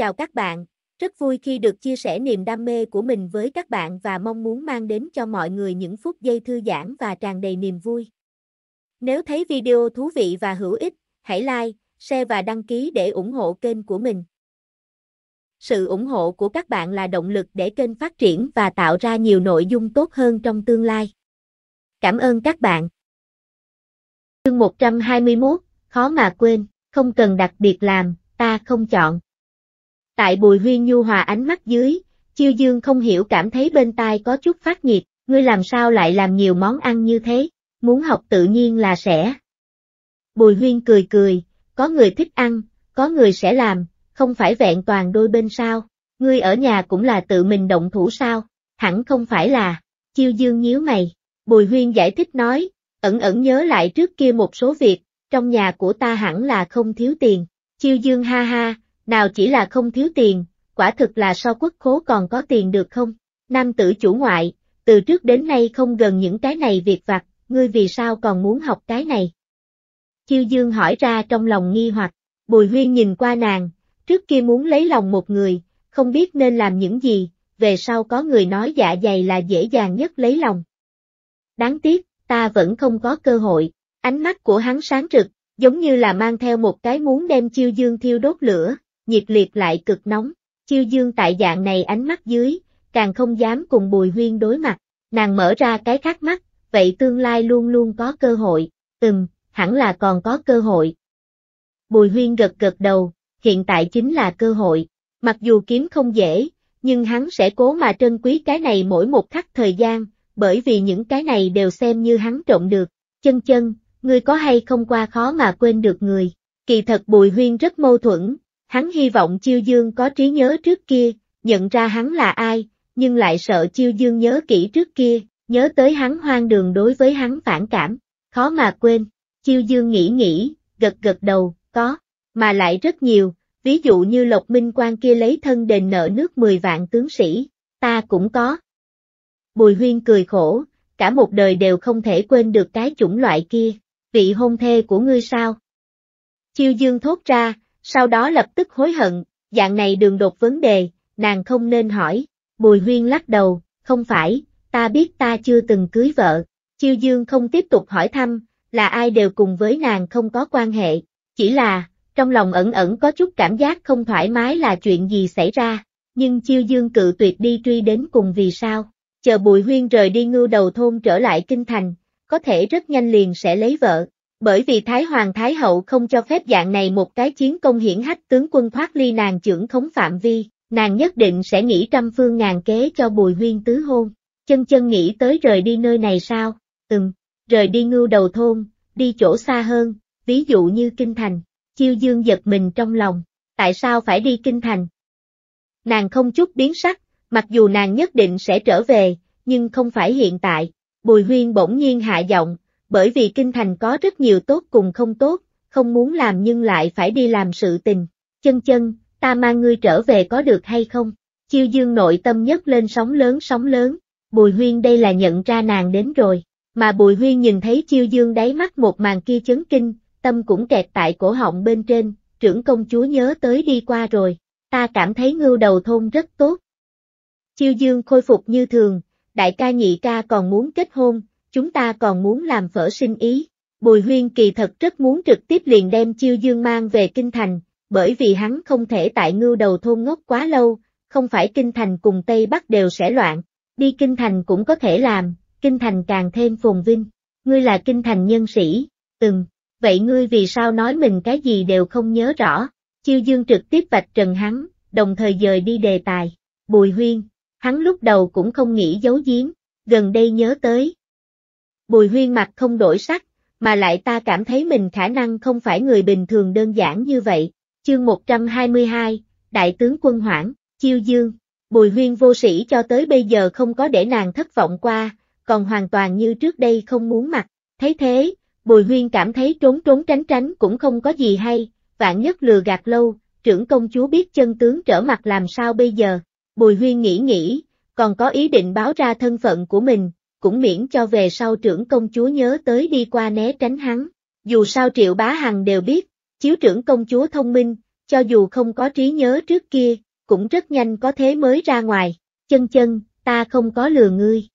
Chào các bạn, rất vui khi được chia sẻ niềm đam mê của mình với các bạn và mong muốn mang đến cho mọi người những phút giây thư giãn và tràn đầy niềm vui. Nếu thấy video thú vị và hữu ích, hãy like, share và đăng ký để ủng hộ kênh của mình. Sự ủng hộ của các bạn là động lực để kênh phát triển và tạo ra nhiều nội dung tốt hơn trong tương lai. Cảm ơn các bạn. Chương 121, khó mà quên, không cần đặc biệt làm, ta không chọn. Tại bùi huyên nhu hòa ánh mắt dưới, chiêu dương không hiểu cảm thấy bên tai có chút phát nhiệt, ngươi làm sao lại làm nhiều món ăn như thế, muốn học tự nhiên là sẽ. Bùi huyên cười cười, có người thích ăn, có người sẽ làm, không phải vẹn toàn đôi bên sao, ngươi ở nhà cũng là tự mình động thủ sao, hẳn không phải là, chiêu dương nhíu mày, bùi huyên giải thích nói, ẩn ẩn nhớ lại trước kia một số việc, trong nhà của ta hẳn là không thiếu tiền, chiêu dương ha ha, nào chỉ là không thiếu tiền, quả thực là so quốc khố còn có tiền được không? Nam tử chủ ngoại, từ trước đến nay không gần những cái này việc vặt, ngươi vì sao còn muốn học cái này? Chiêu dương hỏi ra trong lòng nghi hoặc, bùi huyên nhìn qua nàng, trước kia muốn lấy lòng một người, không biết nên làm những gì, về sau có người nói dạ dày là dễ dàng nhất lấy lòng. Đáng tiếc, ta vẫn không có cơ hội, ánh mắt của hắn sáng rực, giống như là mang theo một cái muốn đem chiêu dương thiêu đốt lửa, nhiệt liệt lại cực nóng. Chiêu dương tại dạng này ánh mắt dưới, càng không dám cùng bùi huyên đối mặt, nàng mở ra cái khác mắt, vậy tương lai luôn luôn có cơ hội, ừm, hẳn là còn có cơ hội. Bùi huyên gật gật đầu, hiện tại chính là cơ hội, mặc dù kiếm không dễ, nhưng hắn sẽ cố mà trân quý cái này mỗi một khắc thời gian, bởi vì những cái này đều xem như hắn trộm được. Chân chân, ngươi có hay không qua khó mà quên được người. Kỳ thật Bùi Huyên rất mâu thuẫn, Hắn hy vọng Chiêu Dương có trí nhớ trước kia, nhận ra hắn là ai, nhưng lại sợ Chiêu Dương nhớ kỹ trước kia, nhớ tới hắn hoang đường đối với hắn phản cảm, khó mà quên. Chiêu Dương nghĩ nghĩ, gật gật đầu, có, mà lại rất nhiều, ví dụ như Lộc Minh Quan kia lấy thân đền nợ nước 10 vạn tướng sĩ, ta cũng có. Bùi Huyên cười khổ, cả một đời đều không thể quên được cái chủng loại kia, vị hôn thê của ngươi sao? Chiêu Dương thốt ra, sau đó lập tức hối hận, dạng này đường đột vấn đề, nàng không nên hỏi, Bùi Huyên lắc đầu, không phải, ta biết ta chưa từng cưới vợ, Chiêu Dương không tiếp tục hỏi thăm, là ai đều cùng với nàng không có quan hệ, chỉ là, trong lòng ẩn ẩn có chút cảm giác không thoải mái là chuyện gì xảy ra, nhưng Chiêu Dương cự tuyệt đi truy đến cùng vì sao, chờ Bùi Huyên rời đi ngưu đầu thôn trở lại kinh thành, có thể rất nhanh liền sẽ lấy vợ, bởi vì Thái Hoàng Thái Hậu không cho phép dạng này một cái chiến công hiển hách tướng quân thoát ly nàng trưởng khống phạm vi, nàng nhất định sẽ nghĩ trăm phương ngàn kế cho bùi huyên tứ hôn. Chân chân nghĩ tới rời đi nơi này sao? Ừm, rời đi ngưu đầu thôn, đi chỗ xa hơn, ví dụ như Kinh Thành. Chiêu dương giật mình trong lòng, tại sao phải đi Kinh Thành? Nàng không chút biến sắc, mặc dù nàng nhất định sẽ trở về, nhưng không phải hiện tại. Bùi huyên bỗng nhiên hạ giọng, bởi vì kinh thành có rất nhiều tốt cùng không tốt, không muốn làm nhưng lại phải đi làm sự tình. Chân chân, ta mang ngươi trở về có được hay không? Chiêu dương nội tâm nhất lên sóng lớn sóng lớn, Bùi Huyên đây là nhận ra nàng đến rồi, mà Bùi Huyên nhìn thấy chiêu dương đáy mắt một màn kia chấn kinh, tâm cũng kẹt tại cổ họng bên trên, trưởng công chúa nhớ tới đi qua rồi, ta cảm thấy ngưu đầu thôn rất tốt. Chiêu dương khôi phục như thường, đại ca nhị ca còn muốn kết hôn, chúng ta còn muốn làm phở sinh ý. Bùi huyên kỳ thật rất muốn trực tiếp liền đem chiêu dương mang về kinh thành, bởi vì hắn không thể tại ngưu đầu thôn ngốc quá lâu, không phải kinh thành cùng Tây Bắc đều sẽ loạn, đi kinh thành cũng có thể làm, kinh thành càng thêm phồn vinh. Ngươi là kinh thành nhân sĩ, từng, vậy ngươi vì sao nói mình cái gì đều không nhớ rõ, chiêu dương trực tiếp vạch trần hắn, đồng thời dời đi đề tài, bùi huyên, hắn lúc đầu cũng không nghĩ giấu giếm, gần đây nhớ tới, Bùi huyên mặt không đổi sắc, mà lại ta cảm thấy mình khả năng không phải người bình thường đơn giản như vậy. Chương 122, Đại tướng quân Hoảng, Chiêu Dương, Bùi huyên vô sĩ cho tới bây giờ không có để nàng thất vọng qua, còn hoàn toàn như trước đây không muốn mặt. Thấy thế, Bùi huyên cảm thấy trốn trốn tránh tránh cũng không có gì hay, vạn nhất lừa gạt lâu, trưởng công chúa biết chân tướng trở mặt làm sao bây giờ. Bùi huyên nghĩ nghĩ, còn có ý định báo ra thân phận của mình, cũng miễn cho về sau trưởng công chúa nhớ tới đi qua né tránh hắn. Dù sao Triệu Bá Hằng đều biết, chiếu trưởng công chúa thông minh, cho dù không có trí nhớ trước kia, cũng rất nhanh có thế mới ra ngoài, chân chân, ta không có lừa ngươi.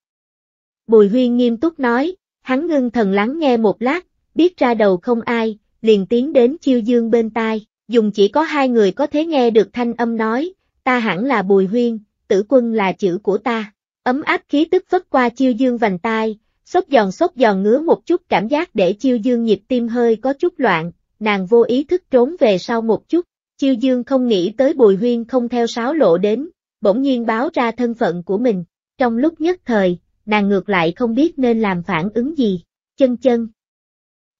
Bùi huyên nghiêm túc nói, hắn ngưng thần lắng nghe một lát, biết ra đầu không ai, liền tiến đến chiêu dương bên tai, dùng chỉ có hai người có thể nghe được thanh âm nói, ta hẳn là bùi huyên, tử quân là chữ của ta, ấm áp khí tức vất qua chiêu dương vành tai, sốt giòn sốt giòn ngứa một chút cảm giác để chiêu dương nhịp tim hơi có chút loạn, nàng vô ý thức trốn về sau một chút, chiêu dương không nghĩ tới bùi huyên không theo sáo lộ đến, bỗng nhiên báo ra thân phận của mình, trong lúc nhất thời, nàng ngược lại không biết nên làm phản ứng gì, chân chân.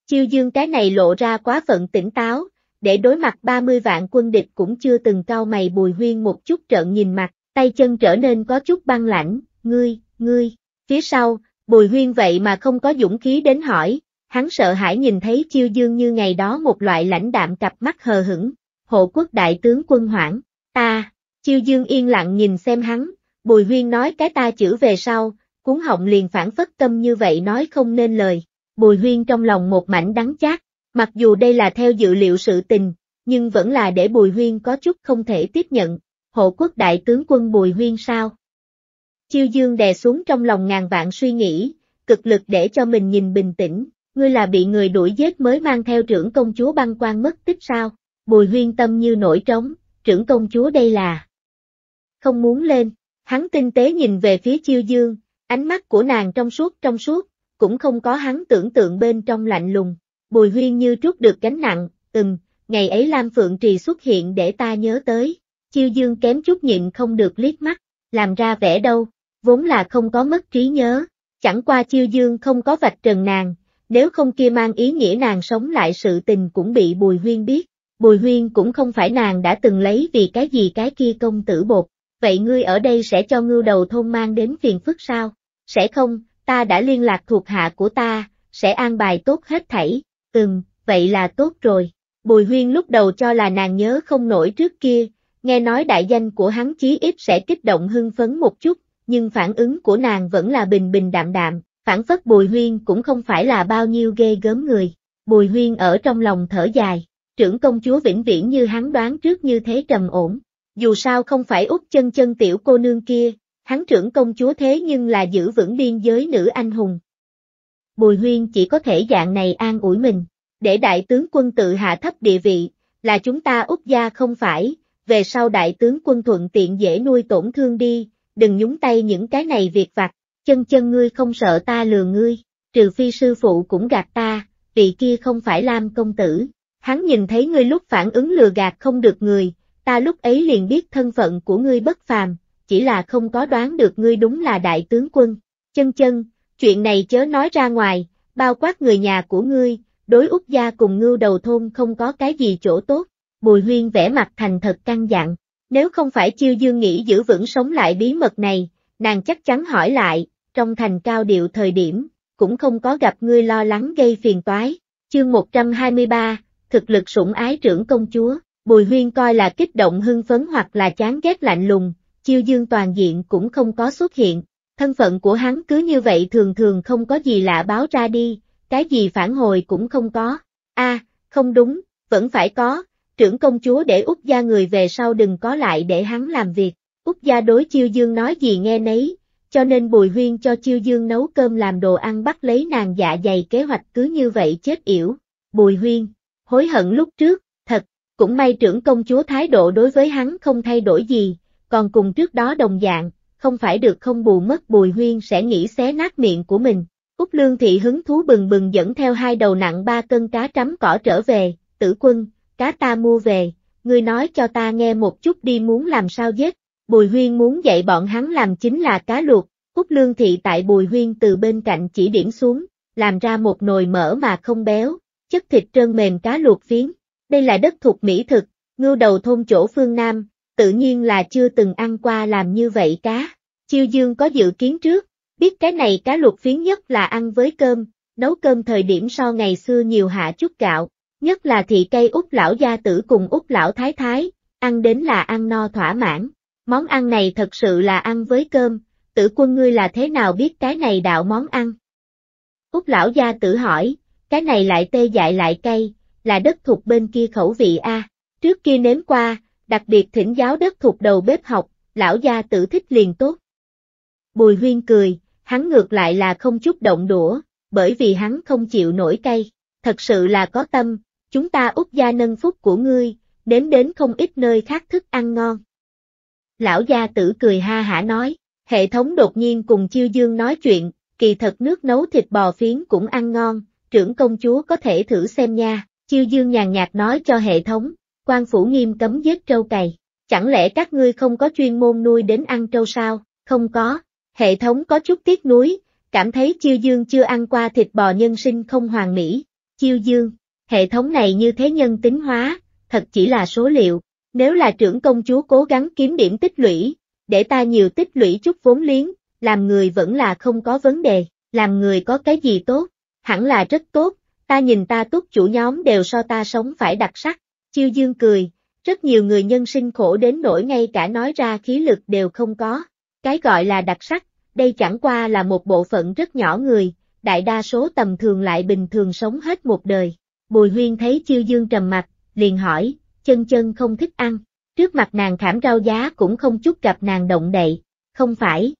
Chiêu dương cái này lộ ra quá phận tỉnh táo, để đối mặt 30 vạn quân địch cũng chưa từng cao mày bùi huyên một chút trợn nhìn mặt, tay chân trở nên có chút băng lãnh, ngươi, ngươi, phía sau, bùi huyên vậy mà không có dũng khí đến hỏi, hắn sợ hãi nhìn thấy chiêu dương như ngày đó một loại lãnh đạm cặp mắt hờ hững, hộ quốc đại tướng quân hoảng, ta, chiêu dương yên lặng nhìn xem hắn, bùi huyên nói cái ta chữ về sau, cuốn họng liền phản phất tâm như vậy nói không nên lời, bùi huyên trong lòng một mảnh đắng chát, mặc dù đây là theo dự liệu sự tình, nhưng vẫn là để bùi huyên có chút không thể tiếp nhận, hộ quốc đại tướng quân bùi huyên sao? Chiêu dương đè xuống trong lòng ngàn vạn suy nghĩ, cực lực để cho mình nhìn bình tĩnh, ngươi là bị người đuổi giết mới mang theo trưởng công chúa băng quan mất tích sao? Bùi huyên tâm như nổi trống, trưởng công chúa đây là không muốn lên, hắn tinh tế nhìn về phía chiêu dương, ánh mắt của nàng trong suốt trong suốt, cũng không có hắn tưởng tượng bên trong lạnh lùng, bùi huyên như trút được gánh nặng, ừm, ngày ấy Lam Phượng Trì xuất hiện để ta nhớ tới, chiêu dương kém chút nhịn không được liếc mắt, làm ra vẻ đâu, vốn là không có mất trí nhớ, chẳng qua chiêu dương không có vạch trần nàng, nếu không kia mang ý nghĩa nàng sống lại sự tình cũng bị bùi huyên biết, bùi huyên cũng không phải nàng đã từng lấy vì cái gì cái kia công tử bột, vậy ngươi ở đây sẽ cho ngưu đầu thôn mang đến phiền phức sao? Sẽ không, ta đã liên lạc thuộc hạ của ta, sẽ an bài tốt hết thảy, ừm, vậy là tốt rồi. Bùi huyên lúc đầu cho là nàng nhớ không nổi trước kia, nghe nói đại danh của hắn chí ít sẽ kích động hưng phấn một chút, nhưng phản ứng của nàng vẫn là bình bình đạm đạm, phản phất bùi huyên cũng không phải là bao nhiêu ghê gớm người. Bùi huyên ở trong lòng thở dài, trưởng công chúa vĩnh viễn như hắn đoán trước như thế trầm ổn. Dù sao không phải út chân chân tiểu cô nương kia, hắn trưởng công chúa thế nhưng là giữ vững biên giới nữ anh hùng. Bùi huyên chỉ có thể dạng này an ủi mình, để đại tướng quân tự hạ thấp địa vị, là chúng ta út gia không phải, về sau đại tướng quân thuận tiện dễ nuôi tổn thương đi, đừng nhúng tay những cái này việc vặt, chân chân ngươi không sợ ta lừa ngươi, trừ phi sư phụ cũng gạt ta, vị kia không phải Lam công tử. Hắn nhìn thấy ngươi lúc phản ứng lừa gạt không được người, ta lúc ấy liền biết thân phận của ngươi bất phàm, chỉ là không có đoán được ngươi đúng là đại tướng quân. Chân chân, chuyện này chớ nói ra ngoài, bao quát người nhà của ngươi, đối út gia cùng ngưu đầu thôn không có cái gì chỗ tốt. Bùi huyên vẽ mặt thành thật căng dặn, nếu không phải chiêu dương nghĩ giữ vững sống lại bí mật này, nàng chắc chắn hỏi lại, trong thành cao điệu thời điểm, cũng không có gặp ngươi lo lắng gây phiền toái. Chương 123, thực lực sủng ái trưởng công chúa, Bùi Huyên coi là kích động hưng phấn hoặc là chán ghét lạnh lùng, chiêu dương toàn diện cũng không có xuất hiện. Thân phận của hắn cứ như vậy thường thường không có gì lạ báo ra đi, cái gì phản hồi cũng không có. a không đúng, vẫn phải có, trưởng công chúa để út gia người về sau đừng có lại để hắn làm việc. Úc gia đối chiêu dương nói gì nghe nấy, cho nên Bùi Huyên cho chiêu dương nấu cơm làm đồ ăn bắt lấy nàng dạ dày kế hoạch cứ như vậy chết yểu. Bùi Huyên, hối hận lúc trước, thật, cũng may trưởng công chúa thái độ đối với hắn không thay đổi gì, còn cùng trước đó đồng dạng, không phải được không bù mất Bùi Huyên sẽ nghĩ xé nát miệng của mình. Úc Lương Thị hứng thú bừng bừng dẫn theo hai đầu nặng ba cân cá trắm cỏ trở về, tử quân, cá ta mua về, ngươi nói cho ta nghe một chút đi muốn làm sao giết. Bùi huyên muốn dạy bọn hắn làm chính là cá luộc, Cúc Lương Thị tại Bùi huyên từ bên cạnh chỉ điểm xuống, làm ra một nồi mỡ mà không béo, chất thịt trơn mềm cá luộc phiến. Đây là đất thuộc Mỹ thực, ngưu đầu thôn chỗ phương Nam, tự nhiên là chưa từng ăn qua làm như vậy cá. Chiêu Dương có dự kiến trước, biết cái này cá luộc phiến nhất là ăn với cơm, nấu cơm thời điểm so ngày xưa nhiều hạ chút gạo, nhất là thị cây út lão gia tử cùng út lão thái thái, ăn đến là ăn no thỏa mãn. Món ăn này thật sự là ăn với cơm, tử quân ngươi là thế nào biết cái này đạo món ăn? Út lão gia tử hỏi, cái này lại tê dại lại cay, là đất thuộc bên kia khẩu vị a. Trước kia nếm qua, đặc biệt thỉnh giáo đất thuộc đầu bếp học, lão gia tử thích liền tốt. Bùi huyên cười, hắn ngược lại là không chút động đũa, bởi vì hắn không chịu nổi cay, thật sự là có tâm, chúng ta úp gia nâng phúc của ngươi, đến đến không ít nơi khác thức ăn ngon. Lão gia tử cười ha hả nói, hệ thống đột nhiên cùng chiêu dương nói chuyện, kỳ thật nước nấu thịt bò phiến cũng ăn ngon, trưởng công chúa có thể thử xem nha, chiêu dương nhàn nhạt nói cho hệ thống, quan phủ nghiêm cấm giết trâu cày, chẳng lẽ các ngươi không có chuyên môn nuôi đến ăn trâu sao, không có, hệ thống có chút tiếc nuối, cảm thấy chiêu dương chưa ăn qua thịt bò nhân sinh không hoàn mỹ, chiêu dương, hệ thống này như thế nhân tính hóa, thật chỉ là số liệu, nếu là trưởng công chúa cố gắng kiếm điểm tích lũy, để ta nhiều tích lũy chút vốn liếng, làm người vẫn là không có vấn đề, làm người có cái gì tốt, hẳn là rất tốt, ta nhìn ta tốt chủ nhóm đều so ta sống phải đặc sắc, chiêu dương cười, rất nhiều người nhân sinh khổ đến nỗi ngay cả nói ra khí lực đều không có, cái gọi là đặc sắc, đây chẳng qua là một bộ phận rất nhỏ người, đại đa số tầm thường lại bình thường sống hết một đời. Bùi huyên thấy chiêu dương trầm mặt, liền hỏi, chân chân không thích ăn, trước mặt nàng khảm rau giá cũng không chút gặp nàng động đậy, không phải.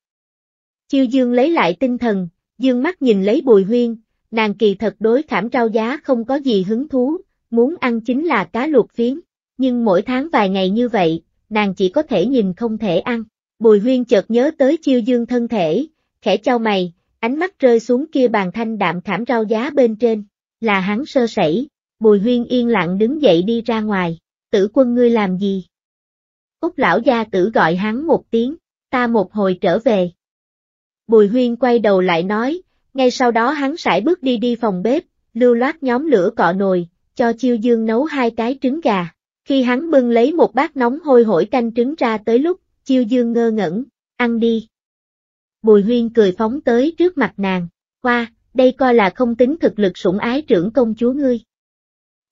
Chiêu dương lấy lại tinh thần, dương mắt nhìn lấy bùi huyên, nàng kỳ thật đối khảm rau giá không có gì hứng thú, muốn ăn chính là cá luộc phiến, nhưng mỗi tháng vài ngày như vậy, nàng chỉ có thể nhìn không thể ăn. Bùi huyên chợt nhớ tới chiêu dương thân thể, khẽ trao mày, ánh mắt rơi xuống kia bàn thanh đạm khảm rau giá bên trên, là hắn sơ sẩy, bùi huyên yên lặng đứng dậy đi ra ngoài, tử quân ngươi làm gì? Úc lão gia tử gọi hắn một tiếng, ta một hồi trở về. Bùi huyên quay đầu lại nói, ngay sau đó hắn sải bước đi đi phòng bếp, lưu loát nhóm lửa cọ nồi, cho chiêu dương nấu hai cái trứng gà. Khi hắn bưng lấy một bát nóng hôi hổi canh trứng ra tới lúc, chiêu dương ngơ ngẩn, ăn đi. Bùi huyên cười phóng tới trước mặt nàng, qua, đây coi là không tính thực lực sủng ái trưởng công chúa ngươi.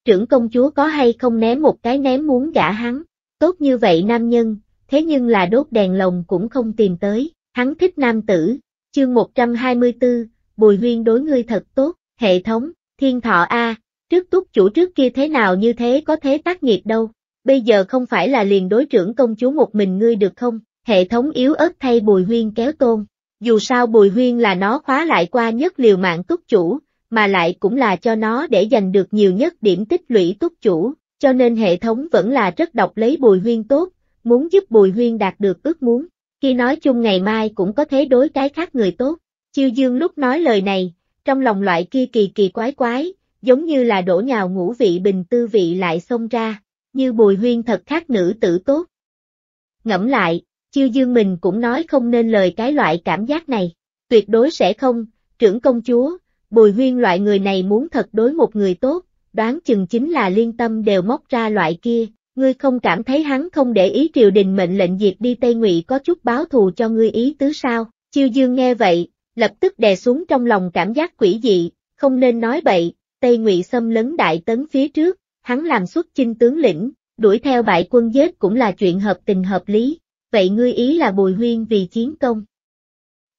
Trưởng công chúa có hay không ném một cái ném muốn gả hắn, tốt như vậy nam nhân, thế nhưng là đốt đèn lồng cũng không tìm tới, hắn thích nam tử, chương 124, bùi huyên đối ngươi thật tốt, hệ thống, thiên thọ A, trước túc chủ trước kia thế nào như thế có thế tác nghiệp đâu, bây giờ không phải là liền đối trưởng công chúa một mình ngươi được không, hệ thống yếu ớt thay bùi huyên kéo tôn, dù sao bùi huyên là nó khóa lại qua nhất liều mạng túc chủ, mà lại cũng là cho nó để giành được nhiều nhất điểm tích lũy túc chủ, cho nên hệ thống vẫn là rất độc lấy bùi huyên tốt, muốn giúp bùi huyên đạt được ước muốn, khi nói chung ngày mai cũng có thế đối cái khác người tốt, chiêu dương lúc nói lời này, trong lòng loại kia kỳ kỳ quái quái, giống như là đổ nhào ngũ vị bình tư vị lại xông ra, như bùi huyên thật khác nữ tử tốt. Ngẫm lại, chiêu dương mình cũng nói không nên lời cái loại cảm giác này, tuyệt đối sẽ không, trưởng công chúa, bùi huyên loại người này muốn thật đối một người tốt, đoán chừng chính là liên tâm đều móc ra loại kia, ngươi không cảm thấy hắn không để ý triều đình mệnh lệnh diệt đi Tây Ngụy có chút báo thù cho ngươi ý tứ sao, chiêu dương nghe vậy, lập tức đè xuống trong lòng cảm giác quỷ dị, không nên nói bậy, Tây Ngụy xâm lấn đại tấn phía trước, hắn làm xuất chinh tướng lĩnh, đuổi theo bại quân giết cũng là chuyện hợp tình hợp lý, vậy ngươi ý là bùi huyên vì chiến công.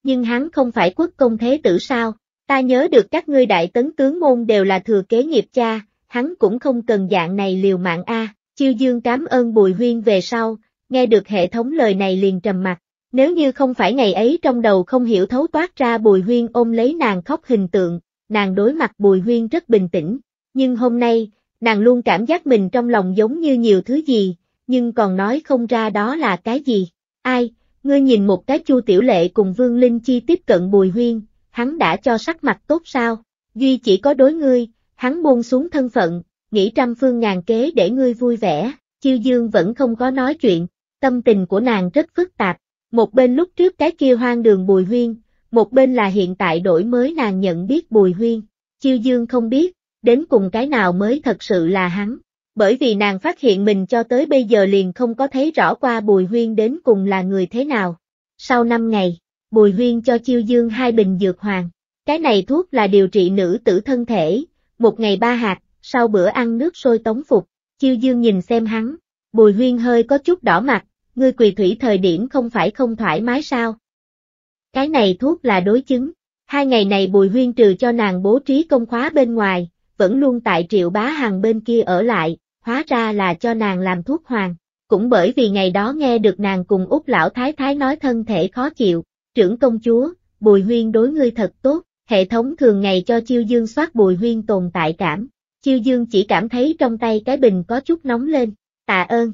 Nhưng hắn không phải quốc công thế tử sao, ta nhớ được các ngươi đại tấn tướng môn đều là thừa kế nghiệp cha, hắn cũng không cần dạng này liều mạng a. Chiêu dương cảm ơn bùi huyên về sau, nghe được hệ thống lời này liền trầm mặt, nếu như không phải ngày ấy trong đầu không hiểu thấu toát ra bùi huyên ôm lấy nàng khóc hình tượng, nàng đối mặt bùi huyên rất bình tĩnh, nhưng hôm nay, nàng luôn cảm giác mình trong lòng giống như nhiều thứ gì, nhưng còn nói không ra đó là cái gì. Ai, ngươi nhìn một cái chu tiểu lệ cùng Vương Linh Chi tiếp cận bùi huyên, hắn đã cho sắc mặt tốt sao, duy chỉ có đối ngươi, hắn buông xuống thân phận, nghĩ trăm phương ngàn kế để ngươi vui vẻ, chiêu dương vẫn không có nói chuyện, tâm tình của nàng rất phức tạp, một bên lúc trước cái kia hoang đường bùi huyên, một bên là hiện tại đổi mới nàng nhận biết bùi huyên, chiêu dương không biết, đến cùng cái nào mới thật sự là hắn, bởi vì nàng phát hiện mình cho tới bây giờ liền không có thấy rõ qua Bùi Huyên đến cùng là người thế nào. Sau 5 ngày, Bùi Huyên cho Chiêu Dương hai bình dược hoàng. Cái này thuốc là điều trị nữ tử thân thể, một ngày ba hạt, sau bữa ăn nước sôi tống phục. Chiêu Dương nhìn xem hắn, Bùi Huyên hơi có chút đỏ mặt, ngươi quỳ thủy thời điểm không phải không thoải mái sao? Cái này thuốc là đối chứng. Hai ngày này Bùi Huyên trừ cho nàng bố trí công khóa bên ngoài, vẫn luôn tại triệu bá hàng bên kia ở lại, hóa ra là cho nàng làm thuốc hoàng. Cũng bởi vì ngày đó nghe được nàng cùng út lão thái thái nói thân thể khó chịu, trưởng công chúa, bùi huyên đối ngươi thật tốt, hệ thống thường ngày cho chiêu dương soát bùi huyên tồn tại cảm. Chiêu dương chỉ cảm thấy trong tay cái bình có chút nóng lên, tạ ơn.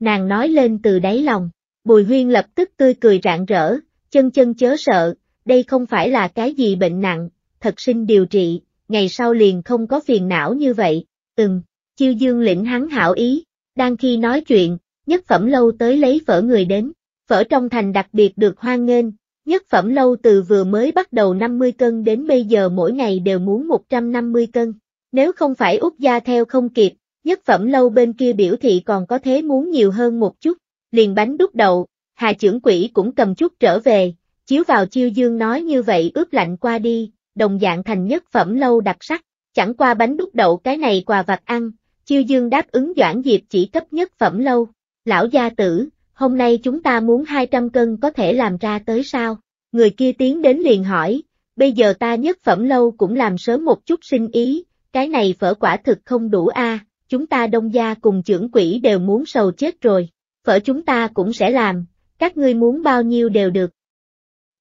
Nàng nói lên từ đáy lòng, bùi huyên lập tức tươi cười rạng rỡ, chân chân chớ sợ, đây không phải là cái gì bệnh nặng, thật sinh điều trị, ngày sau liền không có phiền não như vậy, ừm, chiêu dương lĩnh hắn hảo ý, đang khi nói chuyện, nhất phẩm lâu tới lấy phở người đến, phở trong thành đặc biệt được hoan nghênh, nhất phẩm lâu từ vừa mới bắt đầu 50 cân đến bây giờ mỗi ngày đều muốn 150 cân, nếu không phải út gia theo không kịp, nhất phẩm lâu bên kia biểu thị còn có thế muốn nhiều hơn một chút, liền bánh đúc đậu, hà trưởng quỷ cũng cầm chút trở về, chiếu vào chiêu dương nói như vậy ướp lạnh qua đi, đồng dạng thành nhất phẩm lâu đặc sắc, chẳng qua bánh đúc đậu cái này quà vặt ăn, chiêu dương đáp ứng Doãn Diệp chỉ cấp nhất phẩm lâu, lão gia tử, hôm nay chúng ta muốn 200 cân có thể làm ra tới sao, người kia tiến đến liền hỏi, bây giờ ta nhất phẩm lâu cũng làm sớm một chút sinh ý, cái này phở quả thực không đủ a, chúng ta đông gia cùng trưởng quỷ đều muốn sầu chết rồi, phở chúng ta cũng sẽ làm, các ngươi muốn bao nhiêu đều được.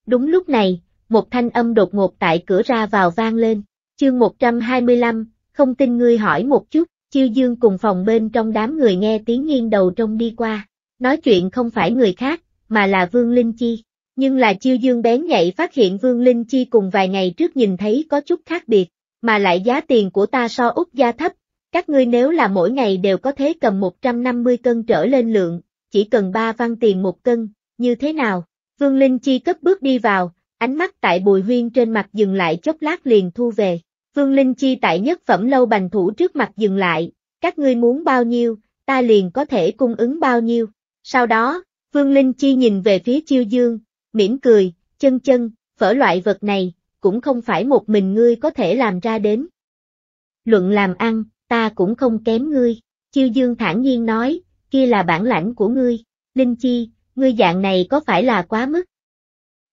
Đúng lúc này, một thanh âm đột ngột tại cửa ra vào vang lên, chương 125, không tin ngươi hỏi một chút, chiêu dương cùng phòng bên trong đám người nghe tiếng nghiêng đầu trông đi qua, nói chuyện không phải người khác, mà là Vương Linh Chi. Nhưng là chiêu dương bén nhạy phát hiện Vương Linh Chi cùng vài ngày trước nhìn thấy có chút khác biệt, mà lại giá tiền của ta so út gia thấp, các ngươi nếu là mỗi ngày đều có thể cầm 150 cân trở lên lượng, chỉ cần 3 văn tiền một cân, như thế nào? Vương Linh Chi cấp bước đi vào, ánh mắt tại bùi huyên trên mặt dừng lại chốc lát liền thu về. Vương Linh Chi tại nhất phẩm lâu bành thủ trước mặt dừng lại, các ngươi muốn bao nhiêu, ta liền có thể cung ứng bao nhiêu. Sau đó, Vương Linh Chi nhìn về phía chiêu dương, mỉm cười, chân chân, phở loại vật này, cũng không phải một mình ngươi có thể làm ra đến. Luận làm ăn, ta cũng không kém ngươi, chiêu dương thản nhiên nói, kia là bản lãnh của ngươi, Linh Chi, ngươi dạng này có phải là quá mức?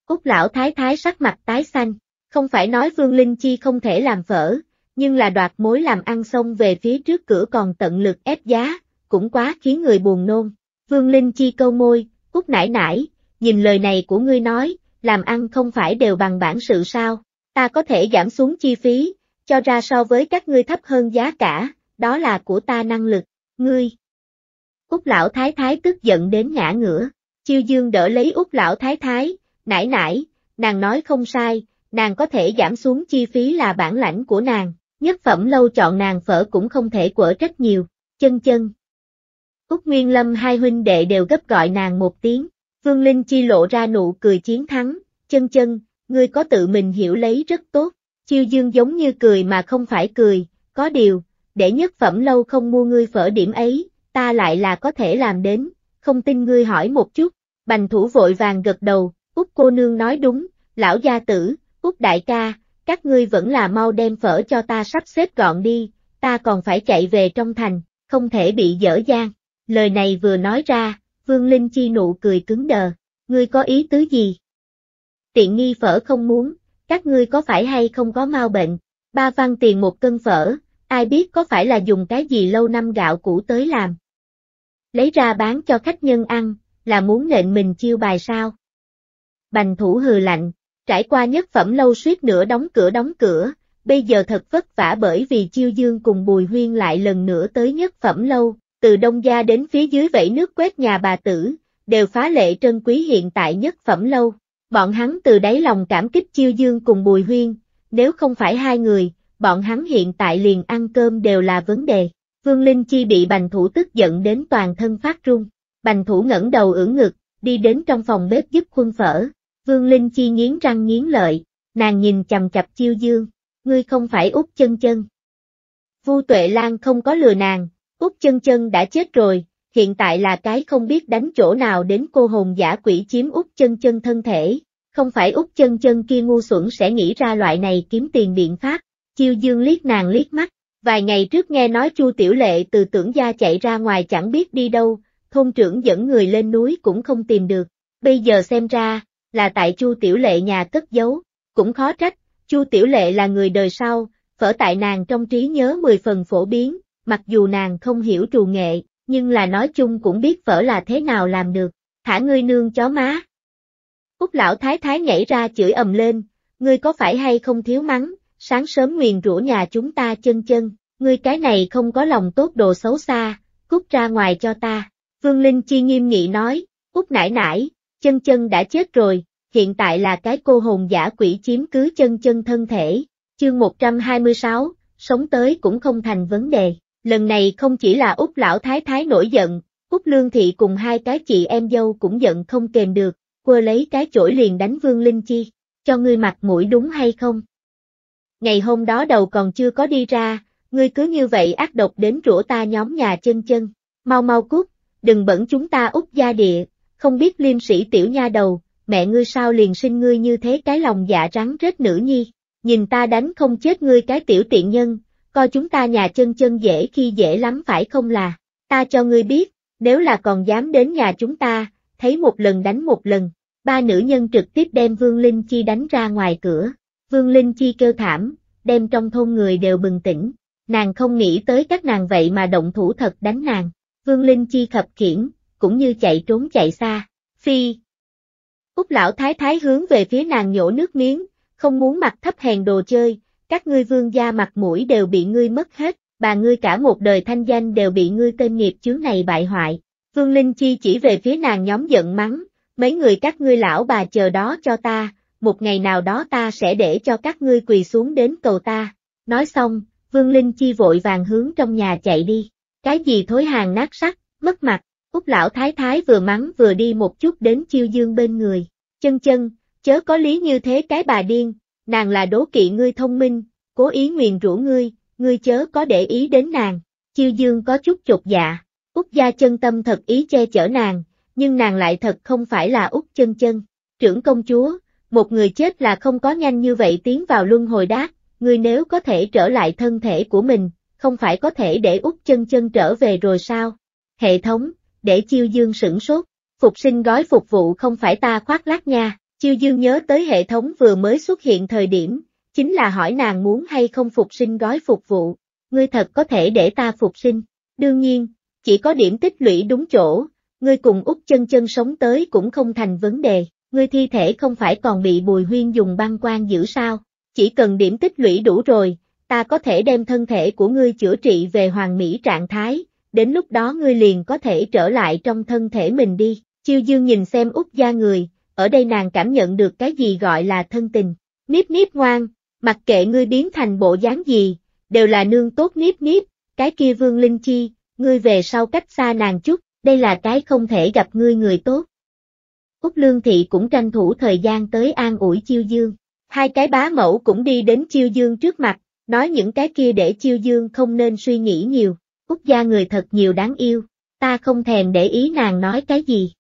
Úc lão thái thái sắc mặt tái xanh, không phải nói Vương Linh Chi không thể làm phở, nhưng là đoạt mối làm ăn xong về phía trước cửa còn tận lực ép giá, cũng quá khiến người buồn nôn. Vương Linh Chi câu môi, Úc nải nải, nhìn lời này của ngươi nói, làm ăn không phải đều bằng bản sự sao, ta có thể giảm xuống chi phí, cho ra so với các ngươi thấp hơn giá cả, đó là của ta năng lực, ngươi. Úc lão thái thái tức giận đến ngã ngửa, chiêu dương đỡ lấy Úc lão thái thái, nải nải, nàng nói không sai, nàng có thể giảm xuống chi phí là bản lãnh của nàng, nhất phẩm lâu chọn nàng phở cũng không thể quở trách nhiều, chân chân. Úc Nguyên Lâm hai huynh đệ đều gấp gọi nàng một tiếng, Vương Linh Chi lộ ra nụ cười chiến thắng, chân chân, ngươi có tự mình hiểu lấy rất tốt, chiêu dương giống như cười mà không phải cười, có điều, để nhất phẩm lâu không mua ngươi phở điểm ấy, ta lại là có thể làm đến, không tin ngươi hỏi một chút, bành thủ vội vàng gật đầu, Úc cô nương nói đúng, lão gia tử, Úc đại ca, các ngươi vẫn là mau đem phở cho ta sắp xếp gọn đi, ta còn phải chạy về trong thành, không thể bị dở dang. Lời này vừa nói ra, Vương Linh Chi nụ cười cứng đờ, ngươi có ý tứ gì? Tiện nghi phở không muốn, các ngươi có phải hay không có mau bệnh, ba văn tiền một cân phở, ai biết có phải là dùng cái gì lâu năm gạo cũ tới làm. Lấy ra bán cho khách nhân ăn, là muốn nện mình chiêu bài sao? Bành thủ hừ lạnh, trải qua nhất phẩm lâu suýt nữa đóng cửa đóng cửa, bây giờ thật vất vả bởi vì chiêu dương cùng bùi huyên lại lần nữa tới nhất phẩm lâu, từ đông gia đến phía dưới vẫy nước quét nhà bà tử, đều phá lệ trân quý hiện tại nhất phẩm lâu. Bọn hắn từ đáy lòng cảm kích chiêu dương cùng bùi huyên, nếu không phải hai người, bọn hắn hiện tại liền ăn cơm đều là vấn đề. Vương Linh Chi bị bành thủ tức giận đến toàn thân phát run. Bành thủ ngẩng đầu ưỡn ngực, đi đến trong phòng bếp giúp khuân phở. Vương Linh Chi nghiến răng nghiến lợi, nàng nhìn chầm chập chiêu dương, ngươi không phải út chân chân. Vu Tuệ Lan không có lừa nàng, út chân chân đã chết rồi, hiện tại là cái không biết đánh chỗ nào đến cô hồn giả quỷ chiếm út chân chân thân thể, không phải út chân chân kia ngu xuẩn sẽ nghĩ ra loại này kiếm tiền biện pháp, chiêu dương liếc nàng liếc mắt, vài ngày trước nghe nói Chu Tiểu Lệ từ tưởng gia chạy ra ngoài chẳng biết đi đâu, thôn trưởng dẫn người lên núi cũng không tìm được, bây giờ xem ra, là tại Chu Tiểu Lệ nhà cất giấu, cũng khó trách, Chu Tiểu Lệ là người đời sau, phở tại nàng trong trí nhớ mười phần phổ biến, mặc dù nàng không hiểu trù nghệ, nhưng là nói chung cũng biết phở là thế nào làm được, thả ngươi nương chó má. Úc lão thái thái nhảy ra chửi ầm lên, ngươi có phải hay không thiếu mắng, sáng sớm nguyền rủa nhà chúng ta chân chân, ngươi cái này không có lòng tốt đồ xấu xa, cút ra ngoài cho ta. Vương Linh Chi nghiêm nghị nói, Úc nải nải, chân chân đã chết rồi, hiện tại là cái cô hồn giả quỷ chiếm cứ chân chân thân thể. Chương 126, sống tới cũng không thành vấn đề. Lần này không chỉ là Úc lão thái thái nổi giận, Úc Lương Thị cùng hai cái chị em dâu cũng giận không kềm được, quơ lấy cái chổi liền đánh Vương Linh Chi, cho ngươi mặt mũi đúng hay không? Ngày hôm đó đầu còn chưa có đi ra, ngươi cứ như vậy ác độc đến rủa ta nhóm nhà chân chân, mau mau cút, đừng bẩn chúng ta út gia địa, không biết liêm sĩ tiểu nha đầu, mẹ ngươi sao liền sinh ngươi như thế cái lòng dạ rắn rết nữ nhi, nhìn ta đánh không chết ngươi cái tiểu tiện nhân, coi chúng ta nhà chân chân dễ khi dễ lắm phải không là, ta cho ngươi biết, nếu là còn dám đến nhà chúng ta, thấy một lần đánh một lần, ba nữ nhân trực tiếp đem Vương Linh Chi đánh ra ngoài cửa, Vương Linh Chi kêu thảm, đem trong thôn người đều bừng tỉnh, nàng không nghĩ tới các nàng vậy mà động thủ thật đánh nàng, Vương Linh Chi khập khiển, cũng như chạy trốn chạy xa, phi. Úc lão thái thái hướng về phía nàng nhổ nước miếng, không muốn mặt thấp hèn đồ chơi, các ngươi vương gia mặt mũi đều bị ngươi mất hết, bà ngươi cả một đời thanh danh đều bị ngươi tên nghiệp chướng này bại hoại. Vương Linh Chi chỉ về phía nàng nhóm giận mắng, mấy người các ngươi lão bà chờ đó cho ta, một ngày nào đó ta sẽ để cho các ngươi quỳ xuống đến cầu ta. Nói xong, Vương Linh Chi vội vàng hướng trong nhà chạy đi. Cái gì thối hàng nát sắc, mất mặt, Úc lão thái thái vừa mắng vừa đi một chút đến chiêu dương bên người. Chân chân, chớ có lý như thế cái bà điên, nàng là đố kỵ ngươi thông minh, cố ý nguyền rủa ngươi, ngươi chớ có để ý đến nàng. Chiêu dương có chút chột dạ, Úc gia chân tâm thật ý che chở nàng, nhưng nàng lại thật không phải là Úc chân chân. Trưởng công chúa, một người chết là không có nhanh như vậy tiến vào luân hồi đát, ngươi nếu có thể trở lại thân thể của mình, không phải có thể để út chân chân trở về rồi sao? Hệ thống, để chiêu dương sửng sốt, phục sinh gói phục vụ không phải ta khoác lác nha, chiêu dương nhớ tới hệ thống vừa mới xuất hiện thời điểm, chính là hỏi nàng muốn hay không phục sinh gói phục vụ, ngươi thật có thể để ta phục sinh, đương nhiên, chỉ có điểm tích lũy đúng chỗ, ngươi cùng út chân chân sống tới cũng không thành vấn đề, ngươi thi thể không phải còn bị bùi huyên dùng băng quan giữ sao, chỉ cần điểm tích lũy đủ rồi, ta có thể đem thân thể của ngươi chữa trị về hoàng mỹ trạng thái, đến lúc đó ngươi liền có thể trở lại trong thân thể mình đi. Chiêu dương nhìn xem út gia người, ở đây nàng cảm nhận được cái gì gọi là thân tình. Niếp niếp ngoan, mặc kệ ngươi biến thành bộ dáng gì, đều là nương tốt niếp niếp, cái kia vương linh chi, ngươi về sau cách xa nàng chút, đây là cái không thể gặp ngươi người tốt. Úc Lương Thị cũng tranh thủ thời gian tới an ủi Chiêu Dương. Hai cái bá mẫu cũng đi đến Chiêu Dương trước mặt, nói những cái kia để Chiêu Dương không nên suy nghĩ nhiều. Úc gia người thật nhiều đáng yêu, ta không thèm để ý nàng nói cái gì.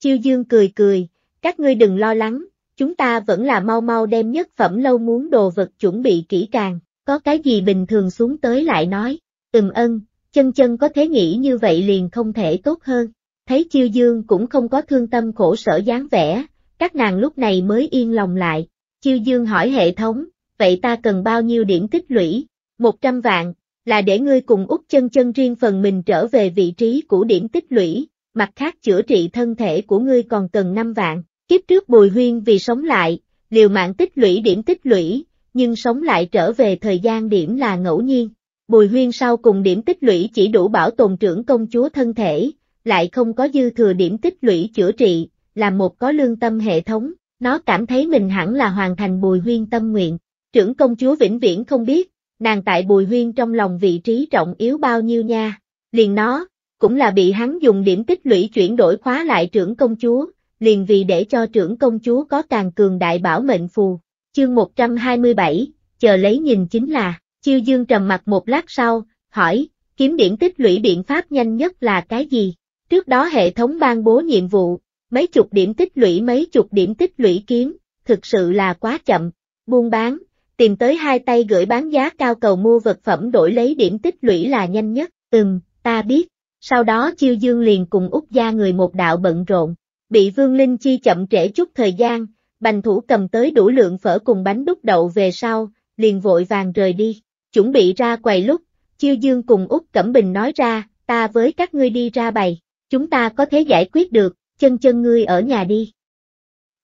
Chiêu Dương cười cười, các ngươi đừng lo lắng, chúng ta vẫn là mau mau đem nhất phẩm lâu muốn đồ vật chuẩn bị kỹ càng, có cái gì bình thường xuống tới lại nói, ừm ân, chân chân có thế nghĩ như vậy liền không thể tốt hơn thấy chiêu dương cũng không có thương tâm khổ sở dáng vẻ, các nàng lúc này mới yên lòng lại. Chiêu dương hỏi hệ thống, vậy ta cần bao nhiêu điểm tích lũy? 100 vạn, là để ngươi cùng út chân chân riêng phần mình trở về vị trí của điểm tích lũy, mặt khác chữa trị thân thể của ngươi còn cần 5 vạn. Kiếp trước Bùi Huyên vì sống lại, liều mạng tích lũy điểm tích lũy, nhưng sống lại trở về thời gian điểm là ngẫu nhiên. Bùi Huyên sau cùng điểm tích lũy chỉ đủ bảo tồn trưởng công chúa thân thể, lại không có dư thừa điểm tích lũy chữa trị, là một có lương tâm hệ thống, nó cảm thấy mình hẳn là hoàn thành bùi huyên tâm nguyện. Trưởng công chúa vĩnh viễn không biết, nàng tại bùi huyên trong lòng vị trí trọng yếu bao nhiêu nha, liền nó, cũng là bị hắn dùng điểm tích lũy chuyển đổi khóa lại trưởng công chúa, liền vì để cho trưởng công chúa có càng cường đại bảo mệnh phù. Chương 127, chờ lấy nhìn chính là, chiêu dương trầm mặt một lát sau, hỏi, kiếm điểm tích lũy biện pháp nhanh nhất là cái gì? Trước đó hệ thống ban bố nhiệm vụ, mấy chục điểm tích lũy mấy chục điểm tích lũy kiếm, thực sự là quá chậm. Buôn bán, tìm tới hai tay gửi bán giá cao cầu mua vật phẩm đổi lấy điểm tích lũy là nhanh nhất, ừm, ta biết. Sau đó chiêu dương liền cùng út gia người một đạo bận rộn, bị Vương Linh Chi chậm trễ chút thời gian, bành thủ cầm tới đủ lượng phở cùng bánh đúc đậu về sau, liền vội vàng rời đi, chuẩn bị ra quầy lúc, Chiêu Dương cùng Úc Cẩm Bình nói ra, ta với các ngươi đi ra bày, chúng ta có thể giải quyết được, chân chân ngươi ở nhà đi.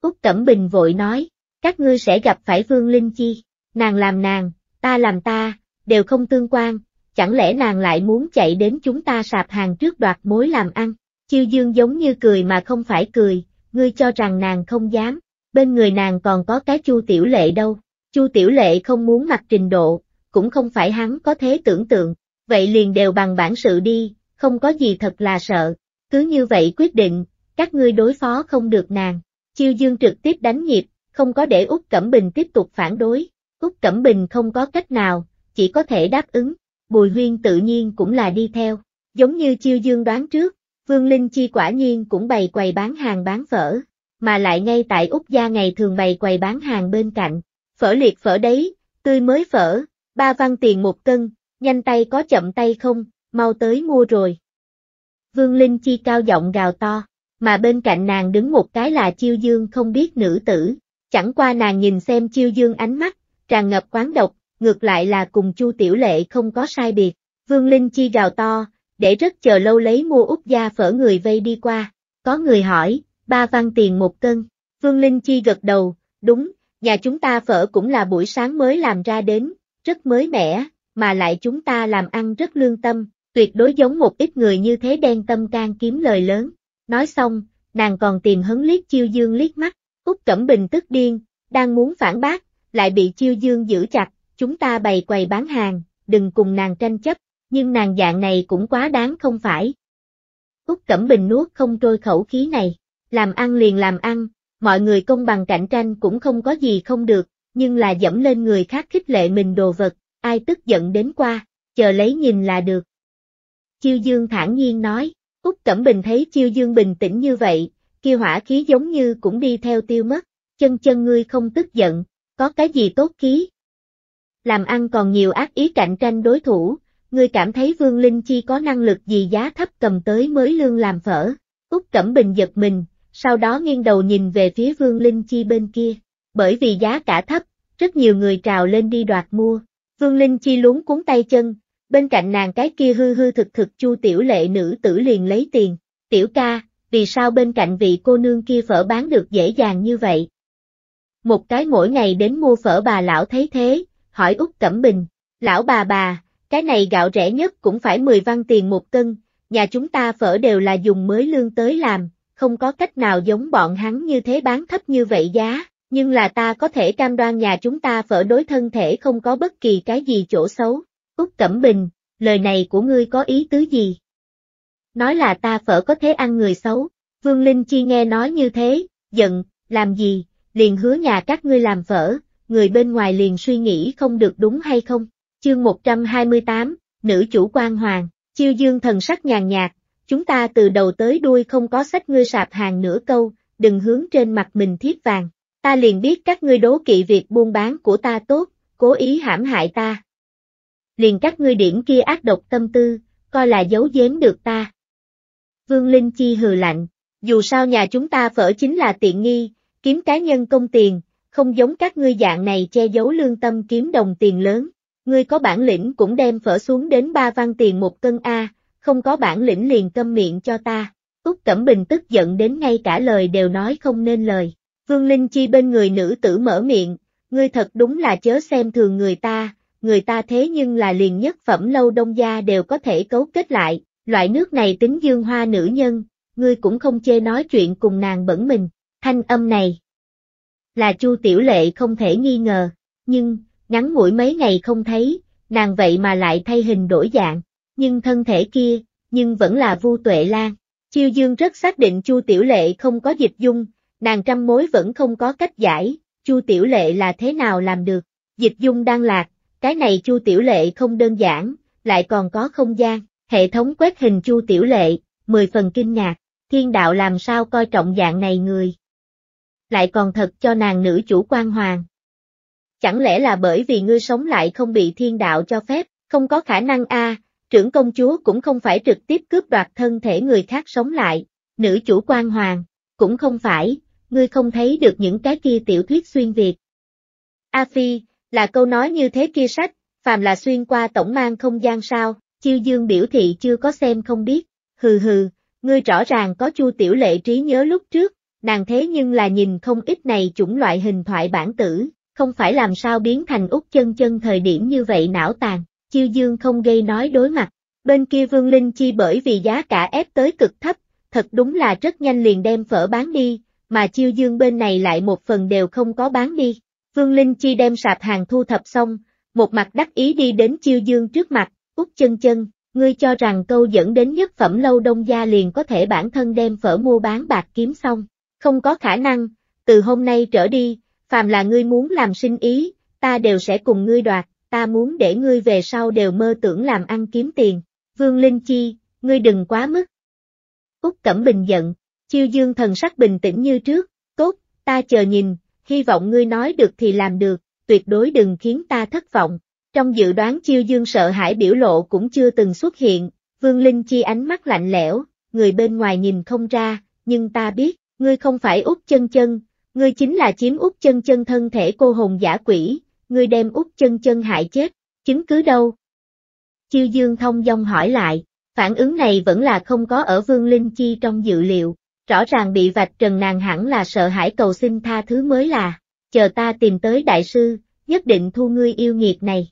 Úc Cẩm Bình vội nói, các ngươi sẽ gặp phải Vương Linh Chi, nàng làm nàng, ta làm ta, đều không tương quan, chẳng lẽ nàng lại muốn chạy đến chúng ta sạp hàng trước đoạt mối làm ăn. Chiêu Dương giống như cười mà không phải cười, ngươi cho rằng nàng không dám, bên người nàng còn có cái Chu Tiểu Lệ đâu. Chu Tiểu Lệ không muốn mặc trình độ, cũng không phải hắn có thế tưởng tượng, vậy liền đều bằng bản sự đi, không có gì thật là sợ. Cứ như vậy quyết định, các ngươi đối phó không được nàng. Chiêu Dương trực tiếp đánh nhịp, không có để Úc Cẩm Bình tiếp tục phản đối. Úc Cẩm Bình không có cách nào, chỉ có thể đáp ứng. Bùi Huyên tự nhiên cũng là đi theo. Giống như Chiêu Dương đoán trước, Vương Linh Chi quả nhiên cũng bày quầy bán hàng bán phở, mà lại ngay tại Úc Gia ngày thường bày quầy bán hàng bên cạnh. Phở liệt phở đấy, tươi mới phở, ba văn tiền một cân, nhanh tay có chậm tay không, mau tới mua rồi. Vương Linh Chi cao giọng gào to, mà bên cạnh nàng đứng một cái là chiêu dương không biết nữ tử, chẳng qua nàng nhìn xem chiêu dương ánh mắt, tràn ngập quán độc, ngược lại là cùng Chu Tiểu Lệ không có sai biệt. Vương Linh Chi gào to, để rất chờ lâu lấy mua út gia phở người vây đi qua. Có người hỏi, ba văn tiền một cân. Vương Linh Chi gật đầu, đúng, nhà chúng ta phở cũng là buổi sáng mới làm ra đến, rất mới mẻ, mà lại chúng ta làm ăn rất lương tâm, tuyệt đối giống một ít người như thế đen tâm can kiếm lời lớn. Nói xong, nàng còn tìm hấn liếc chiêu dương liếc mắt, Úc Cẩm Bình tức điên, đang muốn phản bác, lại bị chiêu dương giữ chặt, chúng ta bày quầy bán hàng, đừng cùng nàng tranh chấp, nhưng nàng dạng này cũng quá đáng không phải. Úc Cẩm Bình nuốt không trôi khẩu khí này, làm ăn liền làm ăn, mọi người công bằng cạnh tranh cũng không có gì không được, nhưng là dẫm lên người khác khích lệ mình đồ vật, ai tức giận đến qua, chờ lấy nhìn là được. Chiêu Dương thản nhiên nói, Úc Cẩm Bình thấy Chiêu Dương bình tĩnh như vậy, kia hỏa khí giống như cũng đi theo tiêu mất, chân chân ngươi không tức giận, có cái gì tốt khí. Làm ăn còn nhiều ác ý cạnh tranh đối thủ, ngươi cảm thấy Vương Linh Chi có năng lực gì giá thấp cầm tới mới lương làm phở. Úc Cẩm Bình giật mình, sau đó nghiêng đầu nhìn về phía Vương Linh Chi bên kia. Bởi vì giá cả thấp, rất nhiều người trào lên đi đoạt mua. Vương Linh Chi luống cuốn tay chân, bên cạnh nàng cái kia hư hư thực thực chu tiểu lệ nữ tử liền lấy tiền. Tiểu ca, vì sao bên cạnh vị cô nương kia phở bán được dễ dàng như vậy? Một cái mỗi ngày đến mua phở bà lão thấy thế, hỏi Úc Cẩm Bình, lão bà bà, cái này gạo rẻ nhất cũng phải 10 văn tiền một cân, nhà chúng ta phở đều là dùng mới lương tới làm, không có cách nào giống bọn hắn như thế bán thấp như vậy giá, nhưng là ta có thể cam đoan nhà chúng ta phở đối thân thể không có bất kỳ cái gì chỗ xấu. Úc Cẩm Bình, lời này của ngươi có ý tứ gì? Nói là ta phở có thể ăn người xấu, Vương Linh Chi nghe nói như thế, giận, làm gì, liền hứa nhà các ngươi làm phở, người bên ngoài liền suy nghĩ không được đúng hay không? Chương 128, Nữ chủ quan hoàng, chiêu dương thần sắc nhàn nhạt, chúng ta từ đầu tới đuôi không có sách ngươi sạp hàng nửa câu, đừng hướng trên mặt mình thiết vàng. Ta liền biết các ngươi đố kỵ việc buôn bán của ta tốt, cố ý hãm hại ta. Liền các ngươi điểm kia ác độc tâm tư, coi là giấu giếm được ta. Vương Linh Chi hừ lạnh, dù sao nhà chúng ta phở chính là tiện nghi, kiếm cá nhân công tiền, không giống các ngươi dạng này che giấu lương tâm kiếm đồng tiền lớn. Ngươi có bản lĩnh cũng đem phở xuống đến ba văn tiền một cân A, không có bản lĩnh liền câm miệng cho ta. Úc Cẩm Bình tức giận đến ngay cả lời đều nói không nên lời. Vương Linh Chi bên người nữ tử mở miệng, ngươi thật đúng là chớ xem thường người ta, người ta thế nhưng là liền nhất phẩm lâu đông gia đều có thể cấu kết lại, loại nước này tính dương hoa nữ nhân, ngươi cũng không chê nói chuyện cùng nàng bẩn mình, thanh âm này. Là Chu Tiểu Lệ không thể nghi ngờ, nhưng, ngắn ngủi mấy ngày không thấy, nàng vậy mà lại thay hình đổi dạng, nhưng thân thể kia, nhưng vẫn là Vu Tuệ Lan. Chiêu Dương rất xác định Chu Tiểu Lệ không có dịch dung, nàng trăm mối vẫn không có cách giải, Chu Tiểu Lệ là thế nào làm được. Dịch dung đang lạc, cái này Chu Tiểu Lệ không đơn giản, lại còn có không gian, hệ thống quét hình Chu Tiểu Lệ, 10 phần kinh ngạc, thiên đạo làm sao coi trọng dạng này người. Lại còn thật cho nàng nữ chủ quan hoàng. Chẳng lẽ là bởi vì ngươi sống lại không bị thiên đạo cho phép, không có khả năng a trưởng công chúa cũng không phải trực tiếp cướp đoạt thân thể người khác sống lại, nữ chủ quan hoàng, cũng không phải, ngươi không thấy được những cái kia tiểu thuyết xuyên Việt. A Phi, là câu nói như thế kia sách, phàm là xuyên qua tổng mang không gian sao, chiêu dương biểu thị chưa có xem không biết, hừ hừ, ngươi rõ ràng có chu tiểu lệ trí nhớ lúc trước, nàng thế nhưng là nhìn không ít này chủng loại hình thoại bản tử, không phải làm sao biến thành út chân chân thời điểm như vậy não tàn, chiêu dương không gây nói đối mặt, bên kia vương linh chi bởi vì giá cả ép tới cực thấp, thật đúng là rất nhanh liền đem phở bán đi, mà chiêu dương bên này lại một phần đều không có bán đi. Vương Linh Chi đem sạp hàng thu thập xong, một mặt đắc ý đi đến chiêu dương trước mặt, út chân chân, ngươi cho rằng câu dẫn đến nhất phẩm lâu đông gia liền có thể bản thân đem phở mua bán bạc kiếm xong, không có khả năng, từ hôm nay trở đi, phàm là ngươi muốn làm sinh ý, ta đều sẽ cùng ngươi đoạt, ta muốn để ngươi về sau đều mơ tưởng làm ăn kiếm tiền, Vương Linh Chi, ngươi đừng quá mức. Úc Cẩm Bình giận, chiêu dương thần sắc bình tĩnh như trước, tốt, ta chờ nhìn, hy vọng ngươi nói được thì làm được, tuyệt đối đừng khiến ta thất vọng. Trong dự đoán chiêu dương sợ hãi biểu lộ cũng chưa từng xuất hiện, Vương Linh Chi ánh mắt lạnh lẽo, người bên ngoài nhìn không ra, nhưng ta biết, ngươi không phải út chân chân, ngươi chính là chiếm út chân chân thân thể cô hồn giả quỷ, ngươi đem út chân chân hại chết, chứng cứ đâu? Chiêu dương thông dong hỏi lại, phản ứng này vẫn là không có ở Vương Linh Chi trong dự liệu, rõ ràng bị vạch trần nàng hẳn là sợ hãi cầu xin tha thứ mới là, chờ ta tìm tới đại sư, nhất định thu ngươi yêu nghiệt này.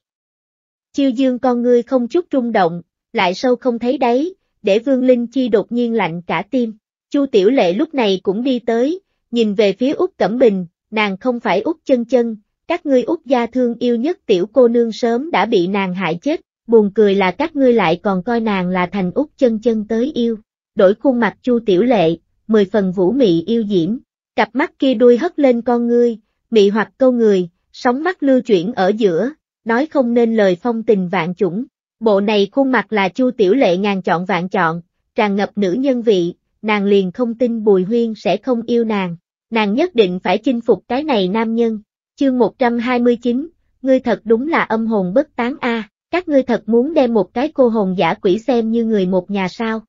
Chiêu dương con ngươi không chút rung động, lại sâu không thấy đấy, để Vương Linh Chi đột nhiên lạnh cả tim. Chu Tiểu Lệ lúc này cũng đi tới, nhìn về phía Úc Cẩm Bình, nàng không phải Úc chân chân, các ngươi Úc gia thương yêu nhất tiểu cô nương sớm đã bị nàng hại chết, buồn cười là các ngươi lại còn coi nàng là thành Úc chân chân tới yêu. Đổi khuôn mặt Chu Tiểu Lệ, mười phần vũ mị yêu diễm, cặp mắt kia đuôi hất lên con ngươi, mị hoặc câu người, sóng mắt lưu chuyển ở giữa, nói không nên lời phong tình vạn chủng. Bộ này khuôn mặt là Chu Tiểu Lệ ngàn chọn vạn chọn, tràn ngập nữ nhân vị, nàng liền không tin Bùi Huyên sẽ không yêu nàng, nàng nhất định phải chinh phục cái này nam nhân. Chương 129, ngươi thật đúng là âm hồn bất tán a, các ngươi thật muốn đem một cái cô hồn giả quỷ xem như người một nhà sao?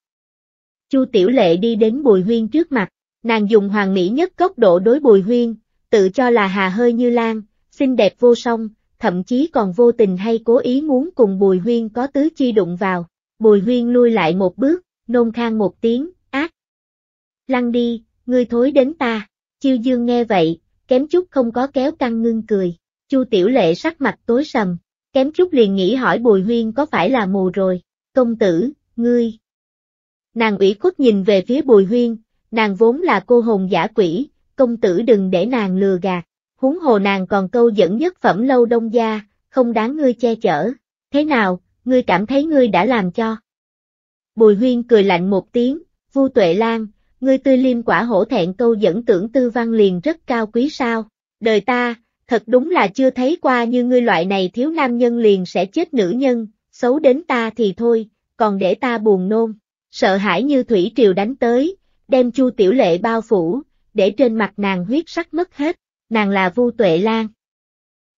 Chu Tiểu Lệ đi đến Bùi Huyên trước mặt, nàng dùng hoàng mỹ nhất góc độ đối Bùi Huyên, tự cho là hà hơi như lan, xinh đẹp vô song, thậm chí còn vô tình hay cố ý muốn cùng Bùi Huyên có tứ chi đụng vào. Bùi Huyên lui lại một bước, nôn khang một tiếng. Lăn đi, ngươi thối đến ta. Chiêu Dương nghe vậy, kém chút không có kéo căng ngưng cười. Chu Tiểu Lệ sắc mặt tối sầm, kém chút liền nghĩ hỏi Bùi Huyên có phải là mù rồi. Công tử, ngươi. Nàng ủy khuất nhìn về phía Bùi Huyên, nàng vốn là cô hồn giả quỷ, công tử đừng để nàng lừa gạt huống hồ nàng còn câu dẫn nhất phẩm lâu đông gia, không đáng ngươi che chở. Thế nào, ngươi cảm thấy ngươi đã làm cho? Bùi huyên cười lạnh một tiếng, Vu Tuệ Lan, ngươi tươi liêm quả hổ thẹn câu dẫn tưởng tư văn liền rất cao quý sao? Đời ta, thật đúng là chưa thấy qua như ngươi loại này thiếu nam nhân liền sẽ chết nữ nhân, xấu đến ta thì thôi, còn để ta buồn nôn. Sợ hãi như thủy triều đánh tới, đem chu tiểu lệ bao phủ, để trên mặt nàng huyết sắc mất hết nàng là Vu Tuệ Lan.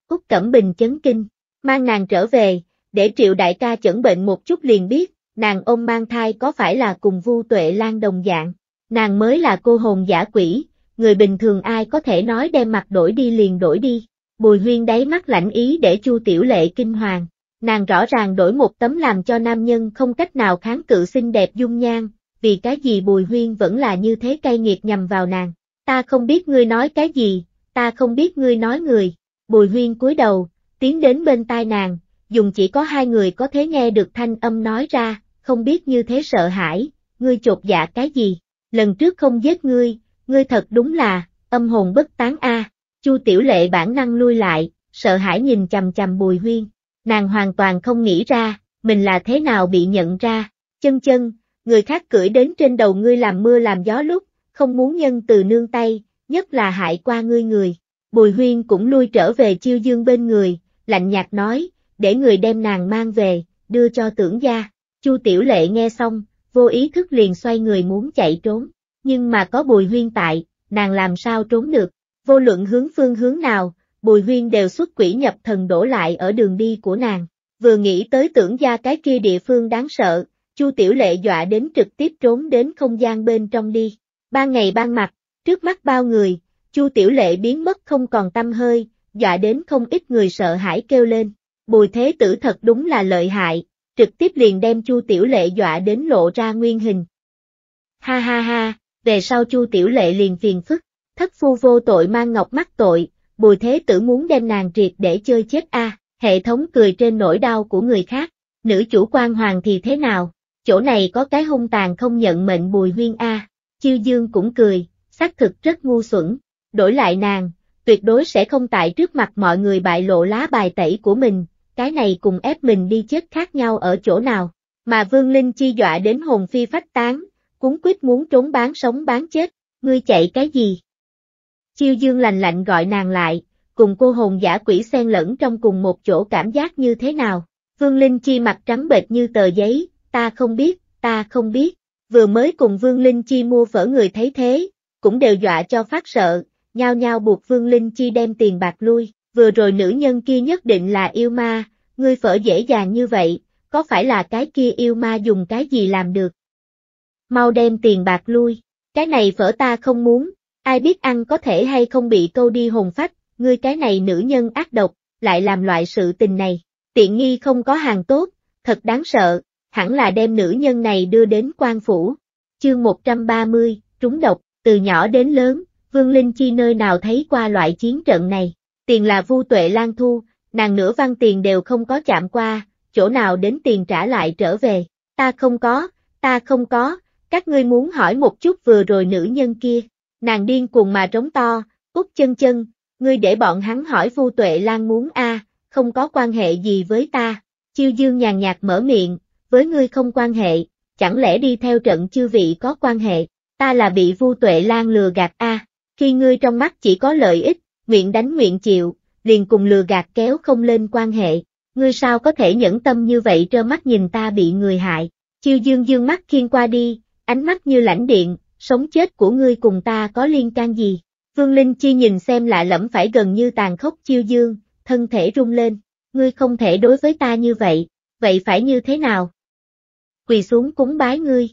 Úc Cẩm Bình chấn kinh, mang nàng trở về, để triệu đại ca chẩn bệnh một chút liền biết, nàng ôm mang thai có phải là cùng Vu Tuệ Lan đồng dạng, nàng mới là cô hồn giả quỷ, người bình thường ai có thể nói đem mặt đổi đi liền đổi đi. Bùi huyên đáy mắt lãnh ý để chu tiểu lệ kinh hoàng, nàng rõ ràng đổi một tấm làm cho nam nhân không cách nào kháng cự xinh đẹp dung nhan, vì cái gì bùi huyên vẫn là như thế cay nghiệt nhằm vào nàng. Ta không biết ngươi nói cái gì, ta không biết ngươi nói người, bùi huyên cúi đầu, tiến đến bên tai nàng, dùng chỉ có hai người có thể nghe được thanh âm nói ra, không biết như thế sợ hãi, ngươi chột dạ cái gì, lần trước không giết ngươi, ngươi thật đúng là, âm hồn bất tán a. Chu Tiểu Lệ bản năng lui lại, sợ hãi nhìn chằm chằm Bùi Huyên, nàng hoàn toàn không nghĩ ra, mình là thế nào bị nhận ra, chân chân, người khác cưỡi đến trên đầu ngươi làm mưa làm gió lúc, không muốn nhân từ nương tay, nhất là hại qua ngươi người. Bùi huyên cũng lui trở về chiêu dương bên người, lạnh nhạt nói, để người đem nàng mang về, đưa cho tưởng gia. Chu tiểu lệ nghe xong, vô ý thức liền xoay người muốn chạy trốn, nhưng mà có bùi huyên tại, nàng làm sao trốn được, vô luận hướng phương hướng nào, bùi huyên đều xuất quỷ nhập thần đổ lại ở đường đi của nàng. Vừa nghĩ tới tưởng gia cái kia địa phương đáng sợ, Chu Tiểu Lệ dọa đến trực tiếp trốn đến không gian bên trong đi. Ban ngày ban mặt, Trước mắt bao người, Chu Tiểu Lệ biến mất không còn tâm hơi, dọa đến không ít người sợ hãi kêu lên. Bùi thế tử thật đúng là lợi hại, trực tiếp liền đem Chu Tiểu Lệ dọa đến lộ ra nguyên hình. Ha ha ha, về sau Chu Tiểu Lệ liền phiền phức, thất phu vô tội mang ngọc mắc tội, bùi thế tử muốn đem nàng triệt để chơi chết a. hệ thống cười trên nỗi đau của người khác, nữ chủ quan hoàng thì thế nào, chỗ này có cái hung tàn không nhận mệnh bùi huyên a. Chiêu dương cũng cười, xác thực rất ngu xuẩn, đổi lại nàng, tuyệt đối sẽ không tại trước mặt mọi người bại lộ lá bài tẩy của mình, cái này cùng ép mình đi chết khác nhau ở chỗ nào, mà Vương Linh chi dọa đến hồn phi phách tán, cuốn quyết muốn trốn bán sống bán chết, ngươi chạy cái gì? Chiêu dương lành lạnh gọi nàng lại, cùng cô hồn giả quỷ xen lẫn trong cùng một chỗ cảm giác như thế nào? Vương Linh Chi mặt trắng bệch như tờ giấy, ta không biết, ta không biết. Vừa mới cùng Vương Linh Chi mua phở người thấy thế, cũng đều dọa cho phát sợ, nhao nhao buộc Vương Linh Chi đem tiền bạc lui. Vừa rồi nữ nhân kia nhất định là yêu ma, ngươi phở dễ dàng như vậy, có phải là cái kia yêu ma dùng cái gì làm được? Mau đem tiền bạc lui, cái này phở ta không muốn, ai biết ăn có thể hay không bị câu đi hồn phách, ngươi cái này nữ nhân ác độc, lại làm loại sự tình này, tiện nghi không có hàng tốt, thật đáng sợ, hẳn là đem nữ nhân này đưa đến quan phủ. Chương 130, trúng độc, từ nhỏ đến lớn, Vương Linh Chi nơi nào thấy qua loại chiến trận này, tiền là vu tuệ lan thu, nàng nửa văn tiền đều không có chạm qua, chỗ nào đến tiền trả lại trở về, ta không có, ta không có, các ngươi muốn hỏi một chút vừa rồi nữ nhân kia, nàng điên cuồng mà trống to, út chân chân, ngươi để bọn hắn hỏi Vu Tuệ Lan muốn a, không có quan hệ gì với ta. Chiêu Dương nhàn nhạt mở miệng, với ngươi không quan hệ, chẳng lẽ đi theo trận chư vị có quan hệ, ta là bị Vu Tuệ Lan lừa gạt a, khi ngươi trong mắt chỉ có lợi ích, nguyện đánh nguyện chịu, liền cùng lừa gạt kéo không lên quan hệ, ngươi sao có thể nhẫn tâm như vậy trơ mắt nhìn ta bị người hại. Chiêu Dương dương mắt khiên qua đi, ánh mắt như lãnh điện, sống chết của ngươi cùng ta có liên can gì? Vương Linh Chi nhìn xem lạ lẫm phải gần như tàn khốc chiêu dương, thân thể rung lên, ngươi không thể đối với ta như vậy, vậy phải như thế nào? Quỳ xuống cúng bái ngươi.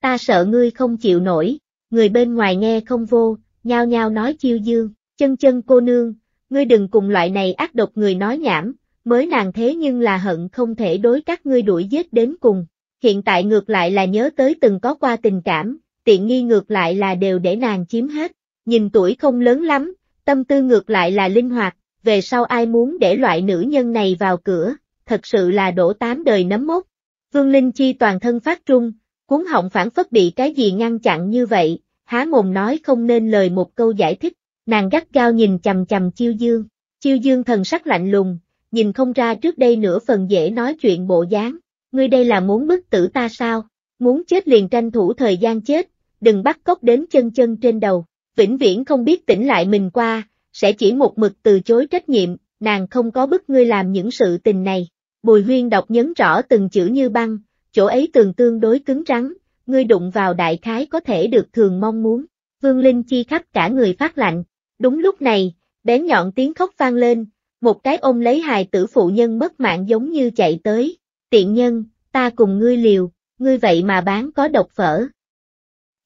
Ta sợ ngươi không chịu nổi, người bên ngoài nghe không vô, nhao nhao nói chiêu dương, chân chân cô nương, ngươi đừng cùng loại này ác độc người nói nhảm, mới nàng thế nhưng là hận không thể đối các ngươi đuổi giết đến cùng. Hiện tại ngược lại là nhớ tới từng có qua tình cảm, tiện nghi ngược lại là đều để nàng chiếm hết. Nhìn tuổi không lớn lắm, tâm tư ngược lại là linh hoạt, về sau ai muốn để loại nữ nhân này vào cửa, thật sự là đổ tám đời nấm mốc. Vương Linh Chi toàn thân phát trung, cuốn họng phản phất bị cái gì ngăn chặn như vậy, há mồm nói không nên lời một câu giải thích, nàng gắt gao nhìn chầm chầm chiêu dương, chiêu dương thần sắc lạnh lùng, nhìn không ra trước đây nửa phần dễ nói chuyện bộ dáng, ngươi đây là muốn bức tử ta sao, muốn chết liền tranh thủ thời gian chết, đừng bắt cóc đến chân chân trên đầu, vĩnh viễn không biết tỉnh lại mình qua, sẽ chỉ một mực từ chối trách nhiệm, nàng không có bức ngươi làm những sự tình này. Bùi huyên đọc nhấn rõ từng chữ như băng, chỗ ấy tường tương đối cứng rắn, ngươi đụng vào đại khái có thể được thường mong muốn. Vương Linh chi khắp cả người phát lạnh. Đúng lúc này, bén nhọn tiếng khóc vang lên, một cái ôm lấy hài tử phụ nhân mất mạng giống như chạy tới. Tiện nhân, ta cùng ngươi liều, ngươi vậy mà bán có độc phở.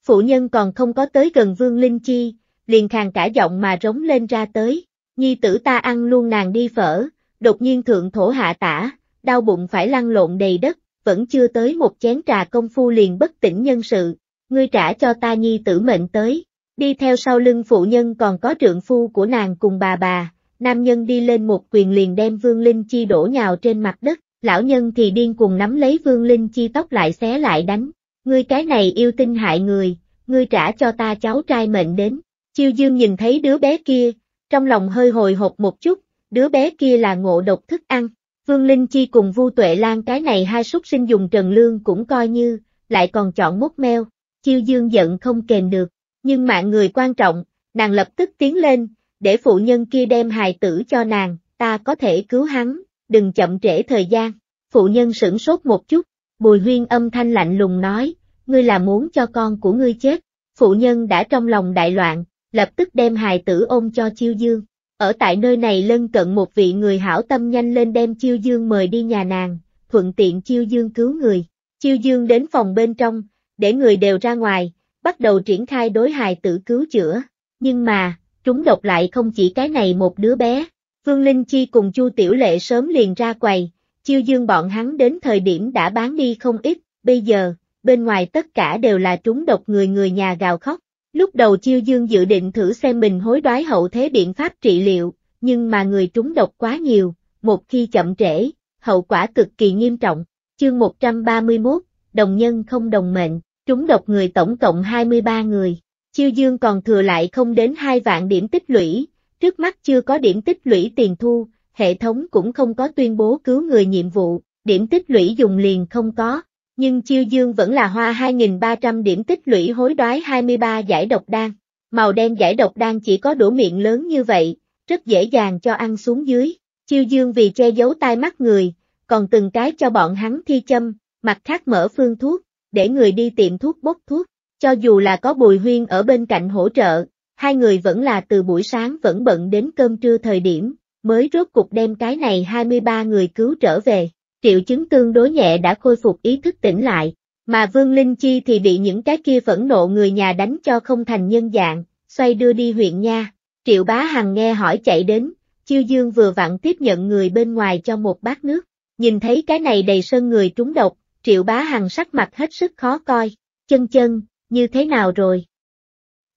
Phụ nhân còn không có tới gần Vương Linh Chi, liền khàn cả giọng mà rống lên ra tới. Nhi tử ta ăn luôn nàng đi phở, đột nhiên thượng thổ hạ tả, đau bụng phải lăn lộn đầy đất, vẫn chưa tới một chén trà công phu liền bất tỉnh nhân sự. Ngươi trả cho ta nhi tử mệnh tới. Đi theo sau lưng phụ nhân còn có trượng phu của nàng cùng bà bà, nam nhân đi lên một quyền liền đem Vương Linh Chi đổ nhào trên mặt đất, lão nhân thì điên cùng nắm lấy Vương Linh Chi tóc lại xé lại đánh, ngươi cái này yêu tinh hại người, ngươi trả cho ta cháu trai mệnh đến, chiêu dương nhìn thấy đứa bé kia, trong lòng hơi hồi hộp một chút, đứa bé kia là ngộ độc thức ăn, Vương Linh Chi cùng Vu Tuệ Lan cái này hai súc sinh dùng trần lương cũng coi như, lại còn chọn mốt meo, chiêu dương giận không kềm được, nhưng mạng người quan trọng, nàng lập tức tiến lên, để phụ nhân kia đem hài tử cho nàng, ta có thể cứu hắn, đừng chậm trễ thời gian. Phụ nhân sửng sốt một chút, bùi huyên âm thanh lạnh lùng nói, ngươi là muốn cho con của ngươi chết. Phụ nhân đã trong lòng đại loạn, lập tức đem hài tử ôm cho chiêu dương. Ở tại nơi này lân cận một vị người hảo tâm nhanh lên đem chiêu dương mời đi nhà nàng, thuận tiện chiêu dương cứu người. Chiêu dương đến phòng bên trong, để người đều ra ngoài, bắt đầu triển khai đối hài tử cứu chữa. Nhưng mà, trúng độc lại không chỉ cái này một đứa bé. Vương Linh Chi cùng Chu Tiểu Lệ sớm liền ra quầy, chiêu dương bọn hắn đến thời điểm đã bán đi không ít, bây giờ, bên ngoài tất cả đều là trúng độc người người nhà gào khóc. Lúc đầu chiêu dương dự định thử xem mình hối đoái hậu thế biện pháp trị liệu, nhưng mà người trúng độc quá nhiều, một khi chậm trễ, hậu quả cực kỳ nghiêm trọng. Chương 131, đồng nhân không đồng mệnh, trúng độc người tổng cộng 23 người. Chiêu dương còn thừa lại không đến 2 vạn điểm tích lũy, trước mắt chưa có điểm tích lũy tiền thu, hệ thống cũng không có tuyên bố cứu người nhiệm vụ, điểm tích lũy dùng liền không có, nhưng chiêu dương vẫn là hoa 2.300 điểm tích lũy hối đoái 23 giải độc đan. Màu đen giải độc đan chỉ có đũa miệng lớn như vậy, rất dễ dàng cho ăn xuống dưới. Chiêu dương vì che giấu tai mắt người, còn từng cái cho bọn hắn thi châm, mặt khác mở phương thuốc, để người đi tiệm thuốc bốc thuốc. Cho dù là có bùi huyên ở bên cạnh hỗ trợ, hai người vẫn là từ buổi sáng vẫn bận đến cơm trưa thời điểm, mới rốt cục đem cái này 23 người cứu trở về. Triệu chứng tương đối nhẹ đã khôi phục ý thức tỉnh lại, mà Vương Linh Chi thì bị những cái kia phẫn nộ người nhà đánh cho không thành nhân dạng, xoay đưa đi huyện nha. Triệu bá hằng nghe hỏi chạy đến, chiêu dương vừa vặn tiếp nhận người bên ngoài cho một bát nước. Nhìn thấy cái này đầy sân người trúng độc, triệu bá hằng sắc mặt hết sức khó coi. Chân chân, như thế nào rồi?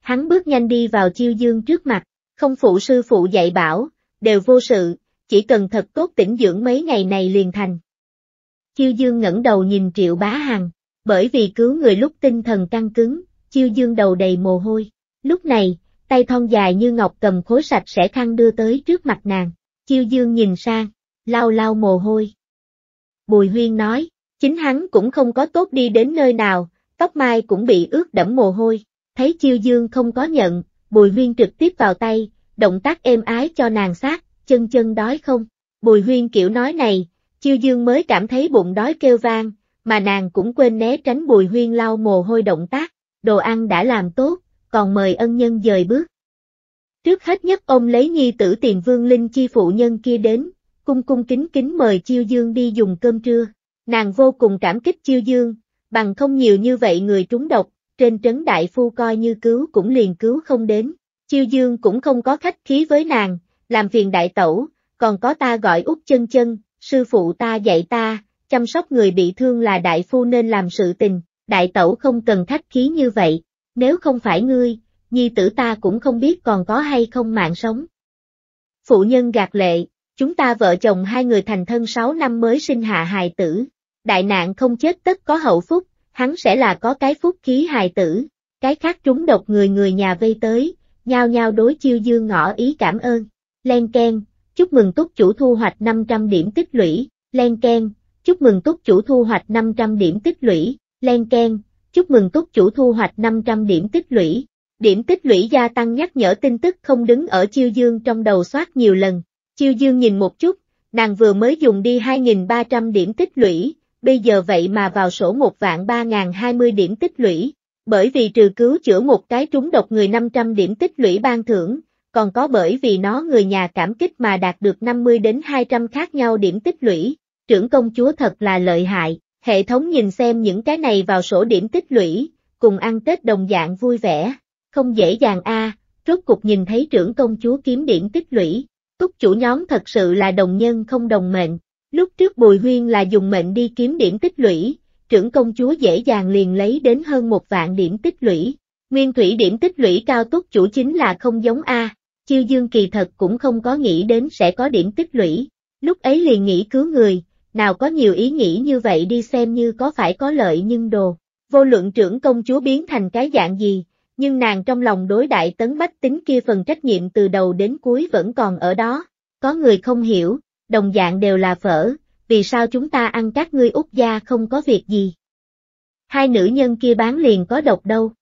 Hắn bước nhanh đi vào chiêu dương trước mặt, không phụ sư phụ dạy bảo, đều vô sự, chỉ cần thật tốt tĩnh dưỡng mấy ngày này liền thành. Chiêu dương ngẩng đầu nhìn triệu bá hằng, bởi vì cứu người lúc tinh thần căng cứng, chiêu dương đầu đầy mồ hôi. Lúc này, tay thon dài như ngọc cầm khối sạch sẽ khăn đưa tới trước mặt nàng. Chiêu dương nhìn sang, lau lau mồ hôi. Bùi huyên nói, chính hắn cũng không có tốt đi đến nơi nào, tóc mai cũng bị ướt đẫm mồ hôi. Thấy chiêu dương không có nhận, bùi huyên trực tiếp vào tay, động tác êm ái cho nàng sát, chân chân đói không? Bùi huyên kiểu nói này, chiêu dương mới cảm thấy bụng đói kêu vang, mà nàng cũng quên né tránh bùi huyên lau mồ hôi động tác, đồ ăn đã làm tốt, còn mời ân nhân dời bước. Trước hết nhất ông lấy nhi tử tiền vương linh chi phụ nhân kia đến, cung cung kính kính mời chiêu dương đi dùng cơm trưa. Nàng vô cùng cảm kích chiêu dương, bằng không nhiều như vậy người trúng độc, trên trấn đại phu coi như cứu cũng liền cứu không đến. Chiêu dương cũng không có khách khí với nàng, làm phiền đại tẩu, còn có ta gọi út chân chân, sư phụ ta dạy ta, chăm sóc người bị thương là đại phu nên làm sự tình, đại tẩu không cần khách khí như vậy, nếu không phải ngươi, nhi tử ta cũng không biết còn có hay không mạng sống. Phụ nhân gạt lệ, chúng ta vợ chồng hai người thành thân 6 năm mới sinh hạ hài tử, đại nạn không chết tất có hậu phúc, hắn sẽ là có cái phúc khí hài tử, cái khác trúng độc người người nhà vây tới, nhao nhao đối chiêu dương ngỏ ý cảm ơn, len ken, chúc mừng túc chủ thu hoạch 500 điểm tích lũy, len ken, chúc mừng túc chủ thu hoạch 500 điểm tích lũy, len ken, chúc mừng túc chủ thu hoạch 500 điểm tích lũy. Điểm tích lũy gia tăng nhắc nhở tin tức không đứng ở chiêu dương trong đầu soát nhiều lần. Chiêu dương nhìn một chút, nàng vừa mới dùng đi 2.300 điểm tích lũy, bây giờ vậy mà vào sổ một vạn 3.020 điểm tích lũy. Bởi vì trừ cứu chữa một cái trúng độc người 500 điểm tích lũy ban thưởng, còn có bởi vì nó người nhà cảm kích mà đạt được 50 đến 200 khác nhau điểm tích lũy, trưởng công chúa thật là lợi hại, hệ thống nhìn xem những cái này vào sổ điểm tích lũy, cùng ăn Tết đồng dạng vui vẻ, không dễ dàng a. rốt cục nhìn thấy trưởng công chúa kiếm điểm tích lũy, túc chủ nhóm thật sự là đồng nhân không đồng mệnh, lúc trước Bùi Huyên là dùng mệnh đi kiếm điểm tích lũy, trưởng công chúa dễ dàng liền lấy đến hơn một vạn điểm tích lũy, nguyên thủy điểm tích lũy cao tốt chủ chính là không giống A, chiêu dương kỳ thật cũng không có nghĩ đến sẽ có điểm tích lũy, lúc ấy liền nghĩ cứu người, nào có nhiều ý nghĩ như vậy đi xem như có phải có lợi nhưng đồ. Vô luận trưởng công chúa biến thành cái dạng gì, nhưng nàng trong lòng đối đại tấn bách tính kia phần trách nhiệm từ đầu đến cuối vẫn còn ở đó. Có người không hiểu, đồng dạng đều là phở, vì sao chúng ta ăn các ngươi út gia không có việc gì. Hai nữ nhân kia bán liền có độc đâu.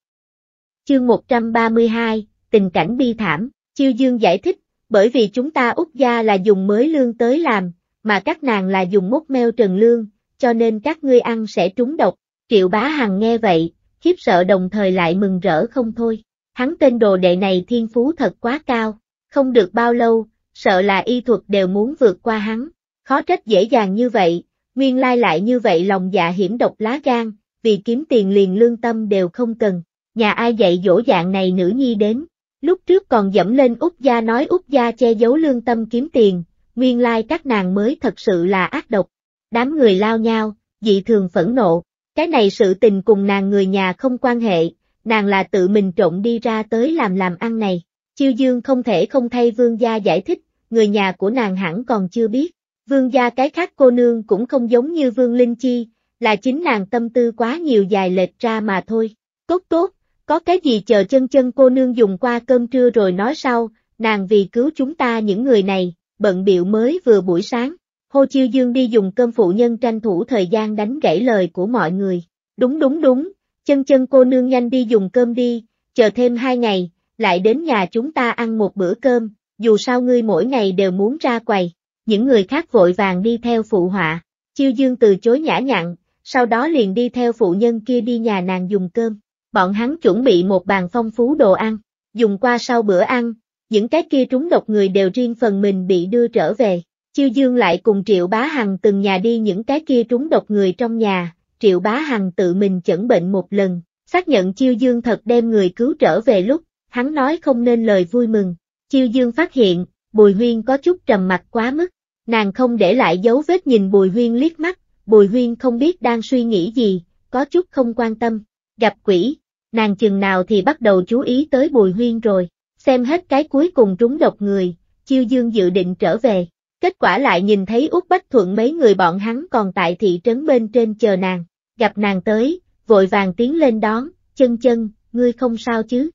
Chương 132, tình cảnh bi thảm, Chiêu Dương giải thích, bởi vì chúng ta út gia là dùng mới lương tới làm, mà các nàng là dùng mốt meo trần lương, cho nên các ngươi ăn sẽ trúng độc. Triệu bá hằng nghe vậy, khiếp sợ đồng thời lại mừng rỡ không thôi. Hắn tên đồ đệ này thiên phú thật quá cao, không được bao lâu, sợ là y thuật đều muốn vượt qua hắn. Khó trách dễ dàng như vậy, nguyên lai lại như vậy lòng dạ hiểm độc lá gan, vì kiếm tiền liền lương tâm đều không cần. Nhà ai dạy dỗ dạng này nữ nhi đến, Lúc trước còn dẫm lên Úc Gia nói Úc Gia che giấu lương tâm kiếm tiền, nguyên lai các nàng mới thật sự là ác độc. Đám người lao nhau, dị thường phẫn nộ, cái này sự tình cùng nàng người nhà không quan hệ, nàng là tự mình trộn đi ra tới làm làm ăn này. Chiêu Dương không thể không thay vương gia giải thích, người nhà của nàng hẳn còn chưa biết. Vương gia cái khác cô nương cũng không giống như vương Linh Chi, là chính nàng tâm tư quá nhiều dài lệch ra mà thôi. Tốt tốt, có cái gì chờ chân chân cô nương dùng qua cơm trưa rồi nói sau, nàng vì cứu chúng ta những người này, bận biệu mới vừa buổi sáng. Hô Chiêu Dương đi dùng cơm phụ nhân tranh thủ thời gian đánh gãy lời của mọi người. Đúng đúng đúng, chân chân cô nương nhanh đi dùng cơm đi, chờ thêm hai ngày, lại đến nhà chúng ta ăn một bữa cơm, dù sao ngươi mỗi ngày đều muốn ra quầy. Những người khác vội vàng đi theo phụ họa, Chiêu Dương từ chối nhã nhặn, sau đó liền đi theo phụ nhân kia đi nhà nàng dùng cơm. Bọn hắn chuẩn bị một bàn phong phú đồ ăn, dùng qua sau bữa ăn, những cái kia trúng độc người đều riêng phần mình bị đưa trở về. Chiêu Dương lại cùng Triệu Bá Hằng từng nhà đi những cái kia trúng độc người trong nhà, Triệu Bá Hằng tự mình chẩn bệnh một lần, xác nhận Chiêu Dương thật đem người cứu trở về lúc, hắn nói không nên lời vui mừng. Chiêu Dương phát hiện, Bùi Huyên có chút trầm mặt quá mức, nàng không để lại dấu vết nhìn Bùi Huyên liếc mắt, Bùi Huyên không biết đang suy nghĩ gì, có chút không quan tâm, gặp quỷ, nàng chừng nào thì bắt đầu chú ý tới Bùi Huyên rồi, xem hết cái cuối cùng trúng độc người, Chiêu Dương dự định trở về, kết quả lại nhìn thấy Út Bách Thuận mấy người bọn hắn còn tại thị trấn bên trên chờ nàng, gặp nàng tới, vội vàng tiến lên đón, chân chân, ngươi không sao chứ?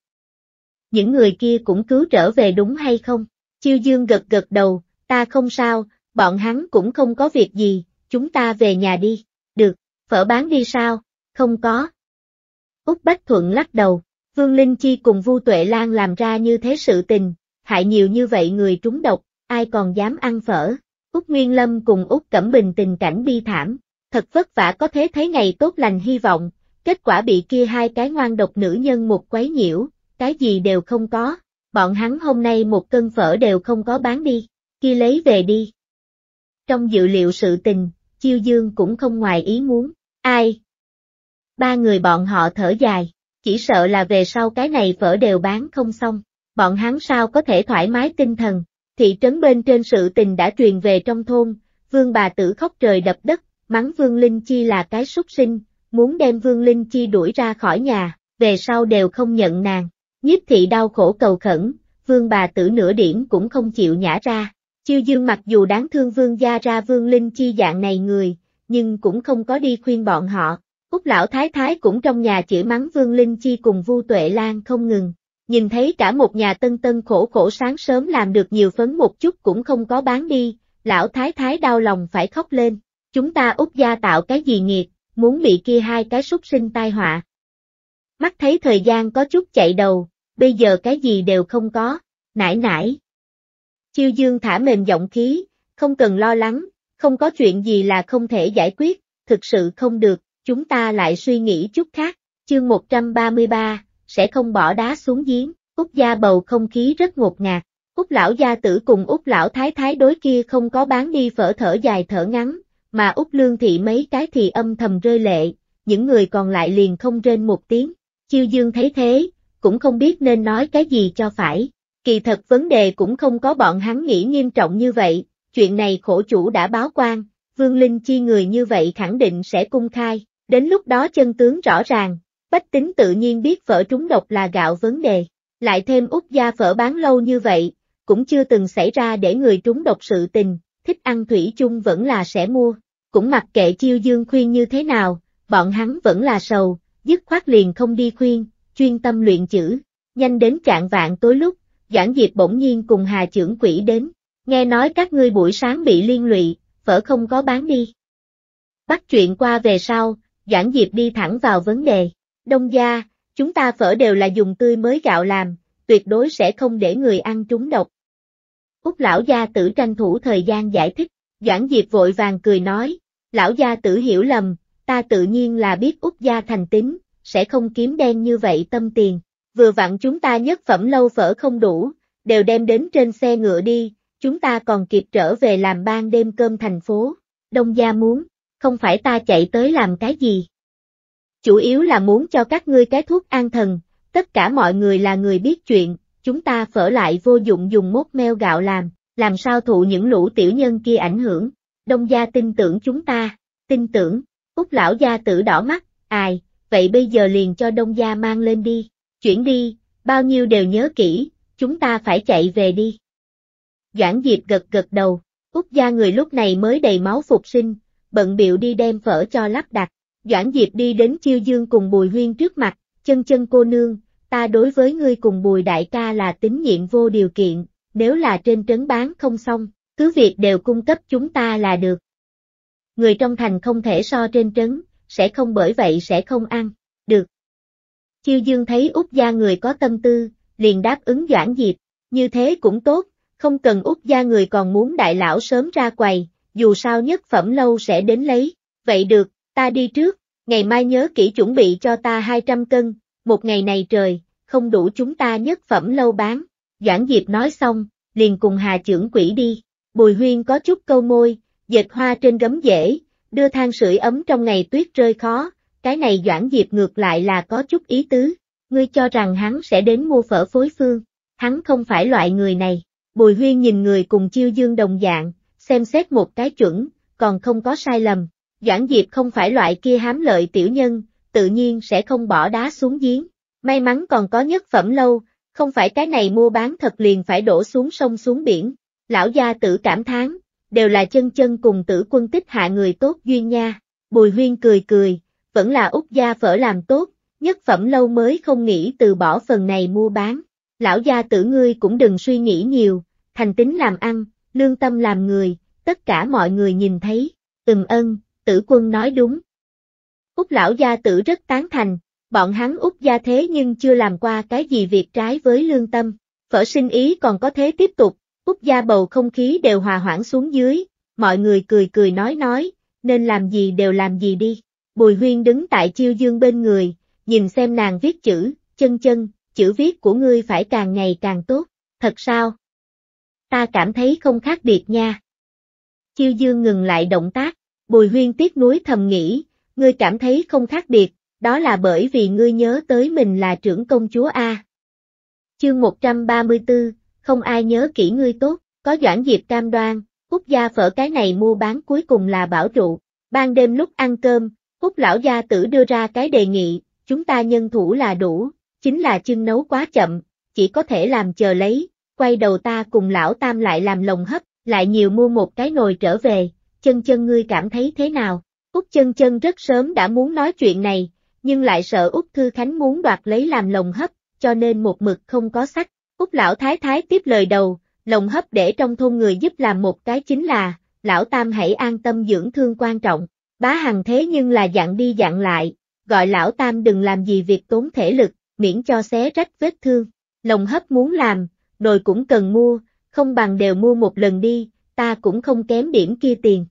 Những người kia cũng cứu trở về đúng hay không? Chiêu Dương gật gật đầu, ta không sao, bọn hắn cũng không có việc gì, chúng ta về nhà đi, được, phở bán đi sao? Không có. Úc Bách Thuận lắc đầu, Vương Linh Chi cùng Vu Tuệ Lan làm ra như thế sự tình, hại nhiều như vậy người trúng độc, ai còn dám ăn phở. Úc Nguyên Lâm cùng Úc Cẩm Bình tình cảnh bi thảm, thật vất vả có thế thấy ngày tốt lành hy vọng, kết quả bị kia hai cái ngoan độc nữ nhân một quấy nhiễu, cái gì đều không có, bọn hắn hôm nay một cân phở đều không có bán đi, kia lấy về đi. Trong dự liệu sự tình, Chiêu Dương cũng không ngoài ý muốn, ai? Ba người bọn họ thở dài, chỉ sợ là về sau cái này phở đều bán không xong, bọn hắn sao có thể thoải mái tinh thần, thị trấn bên trên sự tình đã truyền về trong thôn, vương bà tử khóc trời đập đất, mắng vương Linh Chi là cái súc sinh, muốn đem vương Linh Chi đuổi ra khỏi nhà, về sau đều không nhận nàng, nhiếp thị đau khổ cầu khẩn, vương bà tử nửa điểm cũng không chịu nhả ra. Chiêu dương mặc dù đáng thương vương gia ra vương Linh Chi dạng này người, nhưng cũng không có đi khuyên bọn họ. Úc lão thái thái cũng trong nhà chửi mắng vương Linh Chi cùng Vu Tuệ Lan không ngừng. Nhìn thấy cả một nhà tân tân khổ khổ sáng sớm làm được nhiều phấn một chút cũng không có bán đi, lão thái thái đau lòng phải khóc lên. Chúng ta Úc gia tạo cái gì nghiệt, muốn bị kia hai cái súc sinh tai họa. Mắt thấy thời gian có chút chạy đầu, bây giờ cái gì đều không có, nải nải. Chiêu dương thả mềm giọng khí, không cần lo lắng, không có chuyện gì là không thể giải quyết, thực sự không được, chúng ta lại suy nghĩ chút khác. Chương 133, sẽ không bỏ đá xuống giếng, Úc gia bầu không khí rất ngột ngạt. Úc lão gia tử cùng Úc lão thái thái đối kia không có bán đi phở thở dài thở ngắn, mà Úc lương thị mấy cái thì âm thầm rơi lệ, những người còn lại liền không rên một tiếng. Chiêu dương thấy thế, cũng không biết nên nói cái gì cho phải. Kỳ thật vấn đề cũng không có bọn hắn nghĩ nghiêm trọng như vậy, chuyện này khổ chủ đã báo quan, Vương Linh chi người như vậy khẳng định sẽ cung khai, đến lúc đó chân tướng rõ ràng, bách tính tự nhiên biết phở trúng độc là gạo vấn đề, lại thêm út gia phở bán lâu như vậy, cũng chưa từng xảy ra để người trúng độc sự tình, thích ăn thủy chung vẫn là sẽ mua, cũng mặc kệ chiêu dương khuyên như thế nào, bọn hắn vẫn là sầu, dứt khoát liền không đi khuyên, chuyên tâm luyện chữ, nhanh đến trạng vạn tối lúc, Doãn Diệp bỗng nhiên cùng Hà trưởng quỷ đến, nghe nói các ngươi buổi sáng bị liên lụy, phở không có bán đi. Bắt chuyện qua về sau, Doãn Diệp đi thẳng vào vấn đề, đông gia, chúng ta phở đều là dùng tươi mới gạo làm, tuyệt đối sẽ không để người ăn trúng độc. Úc lão gia tử tranh thủ thời gian giải thích, Doãn Diệp vội vàng cười nói, lão gia tử hiểu lầm, ta tự nhiên là biết Úc gia thành tính, sẽ không kiếm đen như vậy tâm tiền. Vừa vặn chúng ta nhất phẩm lâu phở không đủ, đều đem đến trên xe ngựa đi, chúng ta còn kịp trở về làm ban đêm cơm thành phố. Đông gia muốn, không phải ta chạy tới làm cái gì. Chủ yếu là muốn cho các ngươi cái thuốc an thần, tất cả mọi người là người biết chuyện, chúng ta phở lại vô dụng dùng mốt meo gạo làm, làm sao thụ những lũ tiểu nhân kia ảnh hưởng. Đông gia tin tưởng chúng ta, tin tưởng, Úc lão gia tử đỏ mắt, ai, vậy bây giờ liền cho đông gia mang lên đi, chuyển đi, bao nhiêu đều nhớ kỹ, chúng ta phải chạy về đi. Doãn Diệp gật gật đầu, Úc gia người lúc này mới đầy máu phục sinh, bận biệu đi đem phở cho lắp đặt. Doãn Diệp đi đến chiêu dương cùng Bùi Huyên trước mặt, chân chân cô nương, ta đối với ngươi cùng Bùi đại ca là tín nhiệm vô điều kiện, nếu là trên trấn bán không xong, cứ việc đều cung cấp chúng ta là được. Người trong thành không thể so trên trấn, sẽ không bởi vậy sẽ không ăn, được. Chiêu dương thấy Úc gia người có tâm tư, liền đáp ứng Doãn Diệp, như thế cũng tốt, không cần Úc gia người còn muốn đại lão sớm ra quầy, dù sao nhất phẩm lâu sẽ đến lấy, vậy được, ta đi trước, ngày mai nhớ kỹ chuẩn bị cho ta 200 cân, một ngày này trời, không đủ chúng ta nhất phẩm lâu bán. Doãn Diệp nói xong, liền cùng Hà trưởng quỷ đi. Bùi huyên có chút câu môi, dệt hoa trên gấm dễ, đưa than sưởi ấm trong ngày tuyết rơi khó, cái này Doãn Diệp ngược lại là có chút ý tứ. Ngươi cho rằng hắn sẽ đến mua phở phối phương, hắn không phải loại người này. Bùi huyên nhìn người cùng chiêu dương đồng dạng, xem xét một cái chuẩn, còn không có sai lầm. Doãn Diệp không phải loại kia hám lợi tiểu nhân, tự nhiên sẽ không bỏ đá xuống giếng. May mắn còn có nhất phẩm lâu, không phải cái này mua bán thật liền phải đổ xuống sông xuống biển. Lão gia tử cảm thán, đều là chân chân cùng tử quân tích hạ người tốt duyên nha. Bùi huyên cười cười, vẫn là út gia phở làm tốt, nhất phẩm lâu mới không nghĩ từ bỏ phần này mua bán. Lão gia tử ngươi cũng đừng suy nghĩ nhiều, thành tính làm ăn, lương tâm làm người, tất cả mọi người nhìn thấy, ừm ân, tử quân nói đúng. Úc lão gia tử rất tán thành, bọn hắn Úc gia thế nhưng chưa làm qua cái gì việc trái với lương tâm, phở sinh ý còn có thế tiếp tục, Úc gia bầu không khí đều hòa hoãn xuống dưới, mọi người cười cười nói nói, nên làm gì đều làm gì đi. Bùi huyên đứng tại chiêu dương bên người, nhìn xem nàng viết chữ, chân chân, chữ viết của ngươi phải càng ngày càng tốt, thật sao? Ta cảm thấy không khác biệt nha. Chiêu dương ngừng lại động tác, bùi huyên tiếc nuối thầm nghĩ, ngươi cảm thấy không khác biệt, đó là bởi vì ngươi nhớ tới mình là trưởng công chúa A. Chương 134, không ai nhớ kỹ ngươi tốt, có Doãn Diệp cam đoan, hút gia phở cái này mua bán cuối cùng là bảo trụ. Ban đêm lúc ăn cơm, hút lão gia tử đưa ra cái đề nghị, chúng ta nhân thủ là đủ, chính là chưng nấu quá chậm, chỉ có thể làm chờ lấy, quay đầu ta cùng lão tam lại làm lồng hấp, lại nhiều mua một cái nồi trở về, chân chân ngươi cảm thấy thế nào? Úc chân chân rất sớm đã muốn nói chuyện này, nhưng lại sợ Úc Thư Khánh muốn đoạt lấy làm lồng hấp, cho nên một mực không có sách. Úc lão thái thái tiếp lời đầu, lồng hấp để trong thôn người giúp làm một cái chính là, lão tam hãy an tâm dưỡng thương quan trọng. Bá hằng thế nhưng là dặn đi dặn lại, gọi lão tam đừng làm gì việc tốn thể lực, miễn cho xé rách vết thương. Lồng hấp muốn làm, nồi cũng cần mua, không bằng đều mua một lần đi, ta cũng không kém điểm kia tiền.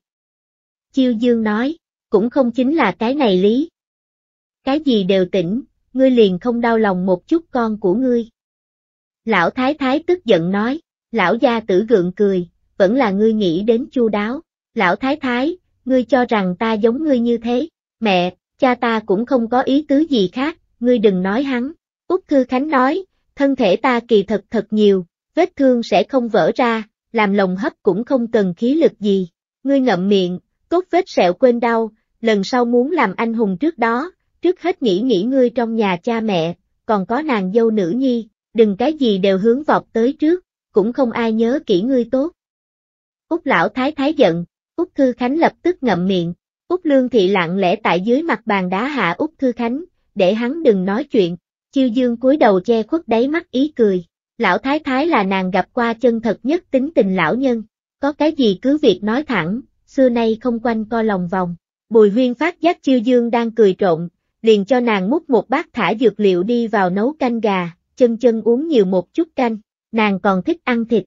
Chiêu Dương nói, cũng không chính là cái này lý. Cái gì đều tỉnh, ngươi liền không đau lòng một chút con của ngươi. Lão Thái Thái tức giận nói, lão gia tử gượng cười, vẫn là ngươi nghĩ đến chu đáo. Lão Thái Thái, ngươi cho rằng ta giống ngươi như thế, mẹ, cha ta cũng không có ý tứ gì khác, ngươi đừng nói hắn. Úc Thư Khánh nói, thân thể ta kỳ thật thật nhiều, vết thương sẽ không vỡ ra, làm lồng hấp cũng không cần khí lực gì. Ngươi ngậm miệng, cốt vết sẹo quên đau, lần sau muốn làm anh hùng trước đó, trước hết nghĩ nghĩ ngươi trong nhà cha mẹ, còn có nàng dâu nữ nhi, đừng cái gì đều hướng vọt tới trước, cũng không ai nhớ kỹ ngươi tốt. Úc lão thái thái giận, Úc Thư Khánh lập tức ngậm miệng, Úc Lương Thị lặng lẽ tại dưới mặt bàn đá hạ Úc Thư Khánh, để hắn đừng nói chuyện, chiêu dương cúi đầu che khuất đáy mắt ý cười, lão thái thái là nàng gặp qua chân thật nhất tính tình lão nhân, có cái gì cứ việc nói thẳng, xưa nay không quanh co lòng vòng. Bùi huyên phát giác chiêu dương đang cười trộn, liền cho nàng múc một bát thả dược liệu đi vào nấu canh gà, chân chân uống nhiều một chút canh, nàng còn thích ăn thịt.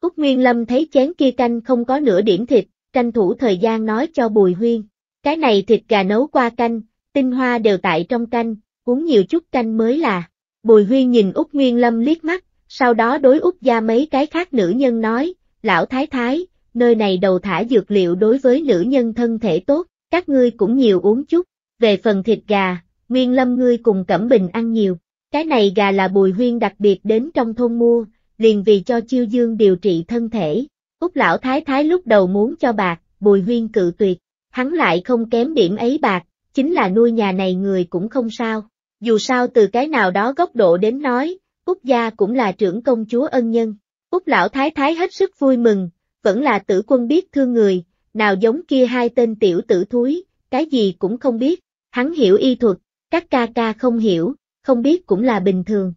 Úc Nguyên Lâm thấy chén kia canh không có nửa điểm thịt, tranh thủ thời gian nói cho Bùi Huyên, cái này thịt gà nấu qua canh, tinh hoa đều tại trong canh, uống nhiều chút canh mới là. Bùi Huyên nhìn Úc Nguyên Lâm liếc mắt, sau đó đối Úc gia mấy cái khác nữ nhân nói, lão thái thái, nơi này đầu thả dược liệu đối với nữ nhân thân thể tốt, các ngươi cũng nhiều uống chút, về phần thịt gà, Nguyên Lâm ngươi cùng Cẩm Bình ăn nhiều, cái này gà là Bùi Huyên đặc biệt đến trong thôn mua, liền vì cho Chiêu Dương điều trị thân thể. Úc lão thái thái lúc đầu muốn cho bạc, Bùi Huyên cự tuyệt, hắn lại không kém điểm ấy bạc, chính là nuôi nhà này người cũng không sao. Dù sao từ cái nào đó góc độ đến nói, Úc gia cũng là trưởng công chúa ân nhân. Úc lão thái thái hết sức vui mừng, vẫn là tử quân biết thương người, nào giống kia hai tên tiểu tử thúi, cái gì cũng không biết, hắn hiểu y thuật, các ca ca không hiểu, không biết cũng là bình thường.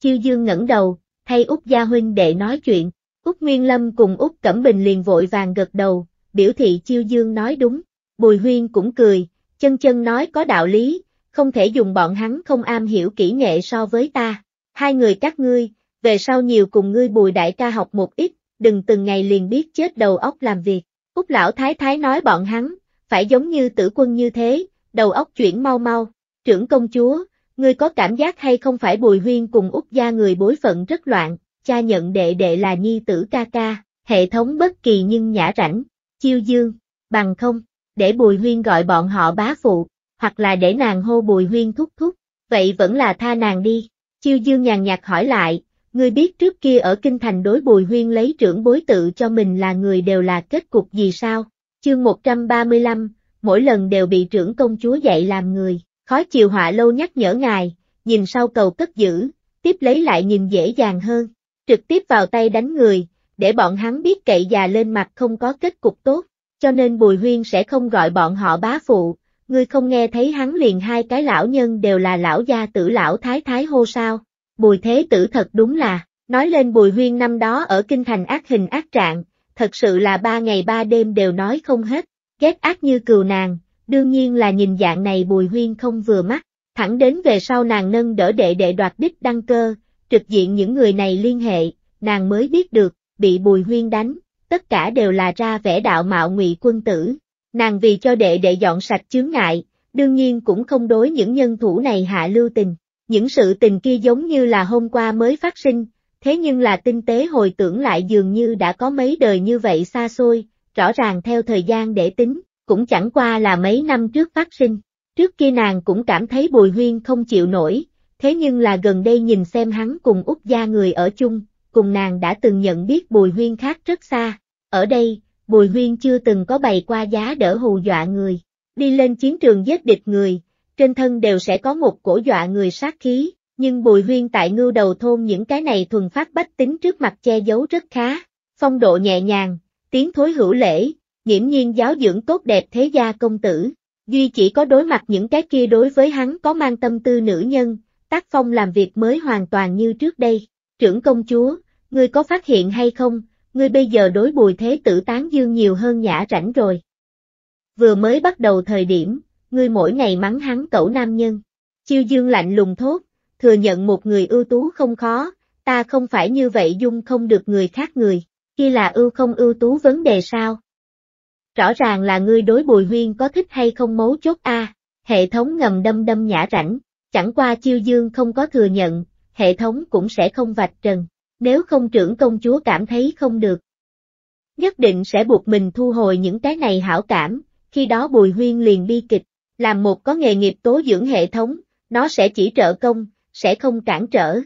Chiêu Dương ngẩng đầu, thay Úc Gia Huynh đệ nói chuyện, Úc Nguyên Lâm cùng Úc Cẩm Bình liền vội vàng gật đầu, biểu thị Chiêu Dương nói đúng, Bùi Huyên cũng cười, chân chân nói có đạo lý, không thể dùng bọn hắn không am hiểu kỹ nghệ so với ta, hai người các ngươi, về sau nhiều cùng ngươi bùi đại ca học một ít, đừng từng ngày liền biết chết đầu óc làm việc. Úc lão thái thái nói bọn hắn, phải giống như tử quân như thế, đầu óc chuyển mau mau. Trưởng công chúa, ngươi có cảm giác hay không phải bùi huyên cùng Úc gia người bối phận rất loạn, cha nhận đệ đệ là nhi tử ca ca, hệ thống bất kỳ nhưng nhã rảnh, chiêu dương, bằng không, để bùi huyên gọi bọn họ bá phụ, hoặc là để nàng hô bùi huyên thúc thúc, vậy vẫn là tha nàng đi. Chiêu dương nhàn nhạt hỏi lại, ngươi biết trước kia ở kinh thành đối bùi huyên lấy trưởng bối tự cho mình là người đều là kết cục gì sao? Chương 135, mỗi lần đều bị trưởng công chúa dạy làm người, khói chiều họa lâu nhắc nhở ngài, nhìn sau cầu cất giữ, tiếp lấy lại nhìn dễ dàng hơn, trực tiếp vào tay đánh người, để bọn hắn biết cậy già lên mặt không có kết cục tốt, cho nên Bùi Huyên sẽ không gọi bọn họ bá phụ, ngươi không nghe thấy hắn liền hai cái lão nhân đều là lão gia tử lão thái thái hô sao, Bùi Thế Tử thật đúng là, nói lên Bùi Huyên năm đó ở kinh thành ác hình ác trạng, thật sự là ba ngày ba đêm đều nói không hết, ghét ác như cừu nàng, đương nhiên là nhìn dạng này Bùi Huyên không vừa mắt, thẳng đến về sau nàng nâng đỡ đệ đệ đoạt đích đăng cơ, trực diện những người này liên hệ, nàng mới biết được, bị Bùi Huyên đánh, tất cả đều là ra vẻ đạo mạo ngụy quân tử. Nàng vì cho đệ đệ dọn sạch chướng ngại, đương nhiên cũng không đối những nhân thủ này hạ lưu tình. Những sự tình kia giống như là hôm qua mới phát sinh, thế nhưng là tinh tế hồi tưởng lại dường như đã có mấy đời như vậy xa xôi, rõ ràng theo thời gian để tính, cũng chẳng qua là mấy năm trước phát sinh. Trước kia nàng cũng cảm thấy Bùi Huyên không chịu nổi, thế nhưng là gần đây nhìn xem hắn cùng Úc gia người ở chung, cùng nàng đã từng nhận biết Bùi Huyên khác rất xa. Ở đây, Bùi Huyên chưa từng có bày qua giá đỡ hù dọa người, đi lên chiến trường giết địch người, trên thân đều sẽ có một cổ dọa người sát khí, nhưng Bùi Huyên tại ngưu đầu thôn những cái này thuần phát bách tính trước mặt che giấu rất khá, phong độ nhẹ nhàng, tiếng thối hữu lễ, nghiễm nhiên giáo dưỡng tốt đẹp thế gia công tử, duy chỉ có đối mặt những cái kia đối với hắn có mang tâm tư nữ nhân, tác phong làm việc mới hoàn toàn như trước đây. Trưởng công chúa, ngươi có phát hiện hay không, ngươi bây giờ đối bùi thế tử tán dương nhiều hơn nhã rảnh rồi. Vừa mới bắt đầu thời điểm, ngươi mỗi ngày mắng hắn cẩu nam nhân. Chiêu dương lạnh lùng thốt, thừa nhận một người ưu tú không khó, ta không phải như vậy dung không được người khác người, kia là ưu không ưu tú vấn đề sao? Rõ ràng là ngươi đối bùi huyên có thích hay không mấu chốt a hệ thống ngầm đâm đâm nhã rảnh, chẳng qua chiêu dương không có thừa nhận, hệ thống cũng sẽ không vạch trần, nếu không trưởng công chúa cảm thấy không được. Nhất định sẽ buộc mình thu hồi những cái này hảo cảm, khi đó bùi huyên liền bi kịch, làm một có nghề nghiệp tố dưỡng hệ thống, nó sẽ chỉ trợ công, sẽ không cản trở.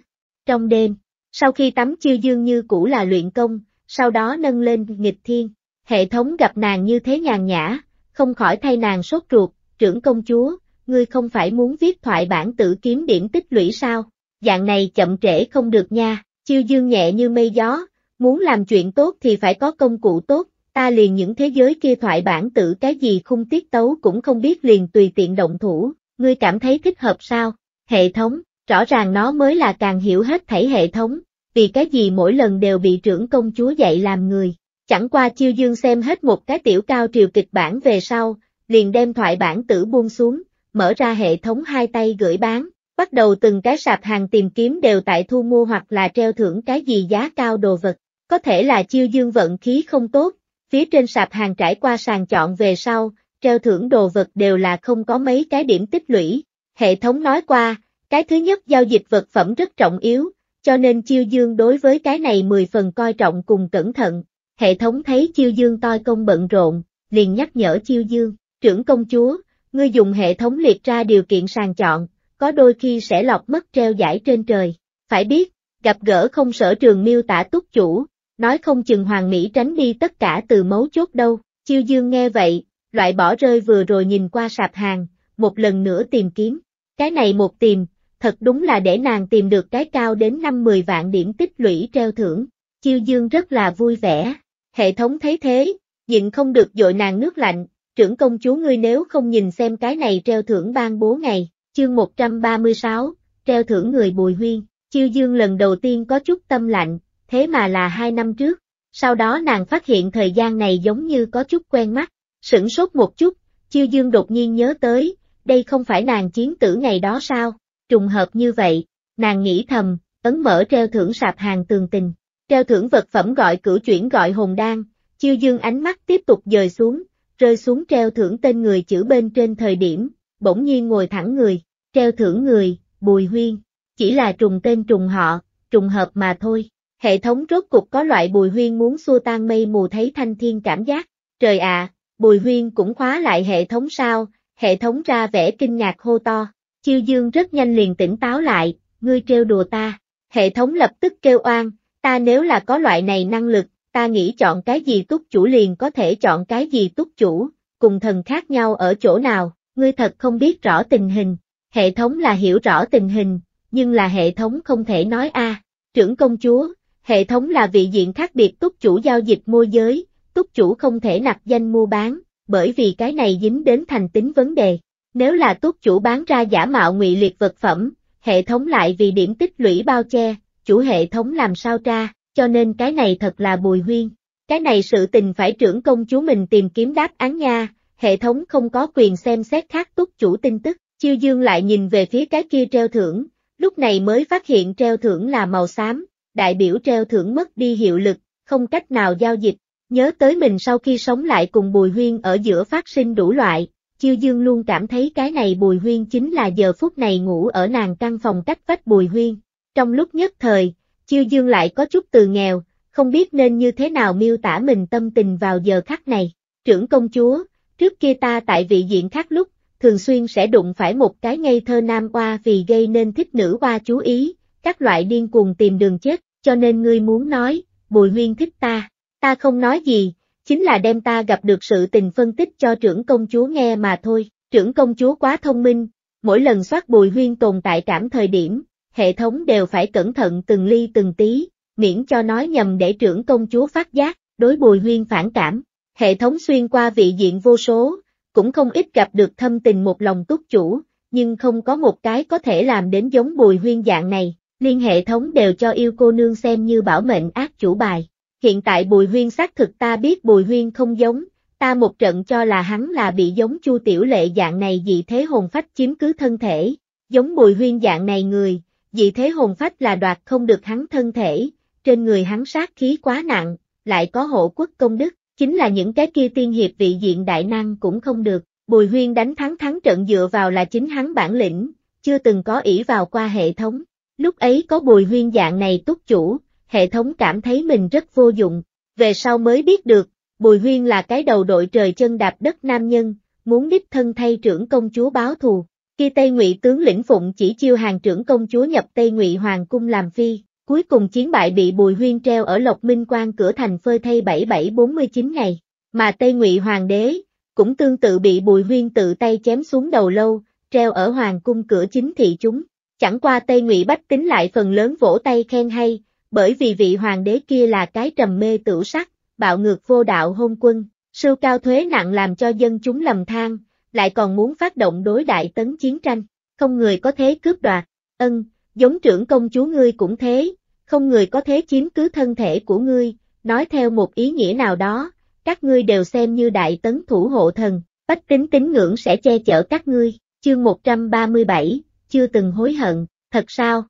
Trong đêm, sau khi tắm chiêu dương như cũ là luyện công, sau đó nâng lên nghịch thiên, hệ thống gặp nàng như thế nhàn nhã, không khỏi thay nàng sốt ruột, trưởng công chúa, ngươi không phải muốn viết thoại bản tự kiếm điểm tích lũy sao, dạng này chậm trễ không được nha, chiêu dương nhẹ như mây gió, muốn làm chuyện tốt thì phải có công cụ tốt, ta liền những thế giới kia thoại bản tự cái gì khung tiết tấu cũng không biết liền tùy tiện động thủ, ngươi cảm thấy thích hợp sao? Hệ thống, rõ ràng nó mới là càng hiểu hết thảy hệ thống, vì cái gì mỗi lần đều bị trưởng công chúa dạy làm người. Chẳng qua chiêu dương xem hết một cái tiểu cao triều kịch bản về sau, liền đem thoại bản tử buông xuống, mở ra hệ thống hai tay gửi bán, bắt đầu từng cái sạp hàng tìm kiếm đều tại thu mua hoặc là treo thưởng cái gì giá cao đồ vật. Có thể là chiêu dương vận khí không tốt, Phía trên sạp hàng trải qua sàng chọn về sau, treo thưởng đồ vật đều là không có mấy cái điểm tích lũy. Hệ thống nói qua, cái thứ nhất giao dịch vật phẩm rất trọng yếu, cho nên chiêu dương đối với cái này 10 phần coi trọng cùng cẩn thận. Hệ thống thấy chiêu dương toi công bận rộn, liền nhắc nhở chiêu dương, trưởng công chúa, ngươi dùng hệ thống liệt ra điều kiện sàng chọn, có đôi khi sẽ lọc mất treo giải trên trời. Phải biết, gặp gỡ không sở trường miêu tả túc chủ, nói không chừng hoàng mỹ tránh đi tất cả từ mấu chốt đâu. Chiêu dương nghe vậy, loại bỏ rơi vừa rồi nhìn qua sạp hàng, một lần nữa tìm kiếm. Cái này một tìm, thật đúng là để nàng tìm được cái cao đến 5-10 vạn điểm tích lũy treo thưởng. Chiêu dương rất là vui vẻ. Hệ thống thấy thế, nhịn không được dội nàng nước lạnh, trưởng công chúa ngươi nếu không nhìn xem cái này treo thưởng ban bố ngày, chương 136, treo thưởng người bùi huyên, chiêu dương lần đầu tiên có chút tâm lạnh, thế mà là hai năm trước, sau đó nàng phát hiện thời gian này giống như có chút quen mắt, sửng sốt một chút, chiêu dương đột nhiên nhớ tới, đây không phải nàng chiến tử ngày đó sao, trùng hợp như vậy, nàng nghĩ thầm, ấn mở treo thưởng sạp hàng tường tình, treo thưởng vật phẩm gọi cửu chuyển gọi hồn đan, chiêu dương ánh mắt tiếp tục dời xuống, rơi xuống treo thưởng tên người chữ bên trên thời điểm, bỗng nhiên ngồi thẳng người, treo thưởng người, Bùi Huyên, chỉ là trùng tên trùng họ, trùng hợp mà thôi. Hệ thống rốt cục có loại Bùi Huyên muốn xua tan mây mù thấy thanh thiên cảm giác. Trời ạ, Bùi Huyên cũng khóa lại hệ thống sao, hệ thống ra vẻ kinh ngạc hô to. Chiêu dương rất nhanh liền tỉnh táo lại, ngươi trêu đùa ta. Hệ thống lập tức kêu oan, ta nếu là có loại này năng lực, ta nghĩ chọn cái gì túc chủ liền có thể chọn cái gì túc chủ, cùng thần khác nhau ở chỗ nào, ngươi thật không biết rõ tình hình. Hệ thống là hiểu rõ tình hình, nhưng là hệ thống không thể nói a. Trưởng công chúa, hệ thống là vị diện khác biệt túc chủ giao dịch môi giới, túc chủ không thể nạp danh mua bán, bởi vì cái này dính đến thành tính vấn đề. Nếu là túc chủ bán ra giả mạo ngụy liệt vật phẩm, hệ thống lại vì điểm tích lũy bao che, chủ hệ thống làm sao tra, cho nên cái này thật là bùi huyên. Cái này sự tình phải trưởng công chúa mình tìm kiếm đáp án nha, hệ thống không có quyền xem xét khác túc chủ tin tức. Chiêu dương lại nhìn về phía cái kia treo thưởng, lúc này mới phát hiện treo thưởng là màu xám, đại biểu treo thưởng mất đi hiệu lực, không cách nào giao dịch. Nhớ tới mình sau khi sống lại cùng Bùi Huyên ở giữa phát sinh đủ loại, Chiêu Dương luôn cảm thấy cái này Bùi Huyên chính là giờ phút này ngủ ở nàng căn phòng cách vách Bùi Huyên. Trong lúc nhất thời, Chiêu Dương lại có chút từ nghèo, không biết nên như thế nào miêu tả mình tâm tình vào giờ khắc này. Trưởng công chúa, trước kia ta tại vị diện khác lúc, thường xuyên sẽ đụng phải một cái ngây thơ nam oa vì gây nên thích nữ oa chú ý, các loại điên cuồng tìm đường chết, cho nên ngươi muốn nói, Bùi Huyên thích ta, ta không nói gì, chính là đem ta gặp được sự tình phân tích cho trưởng công chúa nghe mà thôi, trưởng công chúa quá thông minh, mỗi lần soát Bùi Huyên tồn tại cảm thời điểm, hệ thống đều phải cẩn thận từng ly từng tí, miễn cho nói nhầm để trưởng công chúa phát giác, đối Bùi Huyên phản cảm. Hệ thống xuyên qua vị diện vô số, cũng không ít gặp được thâm tình một lòng túc chủ, nhưng không có một cái có thể làm đến giống bùi huyên dạng này, liên hệ thống đều cho yêu cô nương xem như bảo mệnh ác chủ bài. Hiện tại bùi huyên xác thực ta biết bùi huyên không giống, ta một trận cho là hắn là bị giống chu tiểu lệ dạng này dị thế hồn phách chiếm cứ thân thể, giống bùi huyên dạng này người, dị thế hồn phách là đoạt không được hắn thân thể, trên người hắn sát khí quá nặng, lại có hộ quốc công đức, chính là những cái kia tiên hiệp vị diện đại năng cũng không được, Bùi Huyên đánh thắng thắng trận dựa vào là chính hắn bản lĩnh, chưa từng có ỷ vào qua hệ thống. Lúc ấy có Bùi Huyên dạng này túc chủ, hệ thống cảm thấy mình rất vô dụng, về sau mới biết được, Bùi Huyên là cái đầu đội trời chân đạp đất nam nhân, muốn đích thân thay trưởng công chúa báo thù. Khi Tây Ngụy tướng lĩnh Phụng chỉ chiêu hàng trưởng công chúa nhập Tây Ngụy Hoàng cung làm phi, Cuối cùng chiến bại bị Bùi Huyên treo ở Lộc Minh Quan cửa thành phơi thay 7749 ngày, mà Tây Ngụy Hoàng đế cũng tương tự bị Bùi Huyên tự tay chém xuống đầu lâu, treo ở hoàng cung cửa chính thị chúng. Chẳng qua Tây Ngụy Bách tính lại phần lớn vỗ tay khen hay, bởi vì vị hoàng đế kia là cái trầm mê tửu sắc, bạo ngược vô đạo hôn quân, sưu cao thuế nặng làm cho dân chúng lầm than, lại còn muốn phát động đối đại tấn chiến tranh, không người có thế cướp đoạt, ân, giống trưởng công chúa ngươi cũng thế, không người có thế chiếm cứ thân thể của ngươi, nói theo một ý nghĩa nào đó, các ngươi đều xem như đại tấn thủ hộ thần, bách tính tín ngưỡng sẽ che chở các ngươi, chương 137, chưa từng hối hận, thật sao?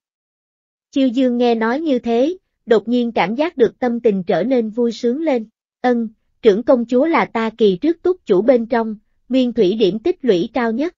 Chiêu dương nghe nói như thế, đột nhiên cảm giác được tâm tình trở nên vui sướng lên, ân, trưởng công chúa là ta kỳ trước túc chủ bên trong, nguyên thủy điểm tích lũy cao nhất.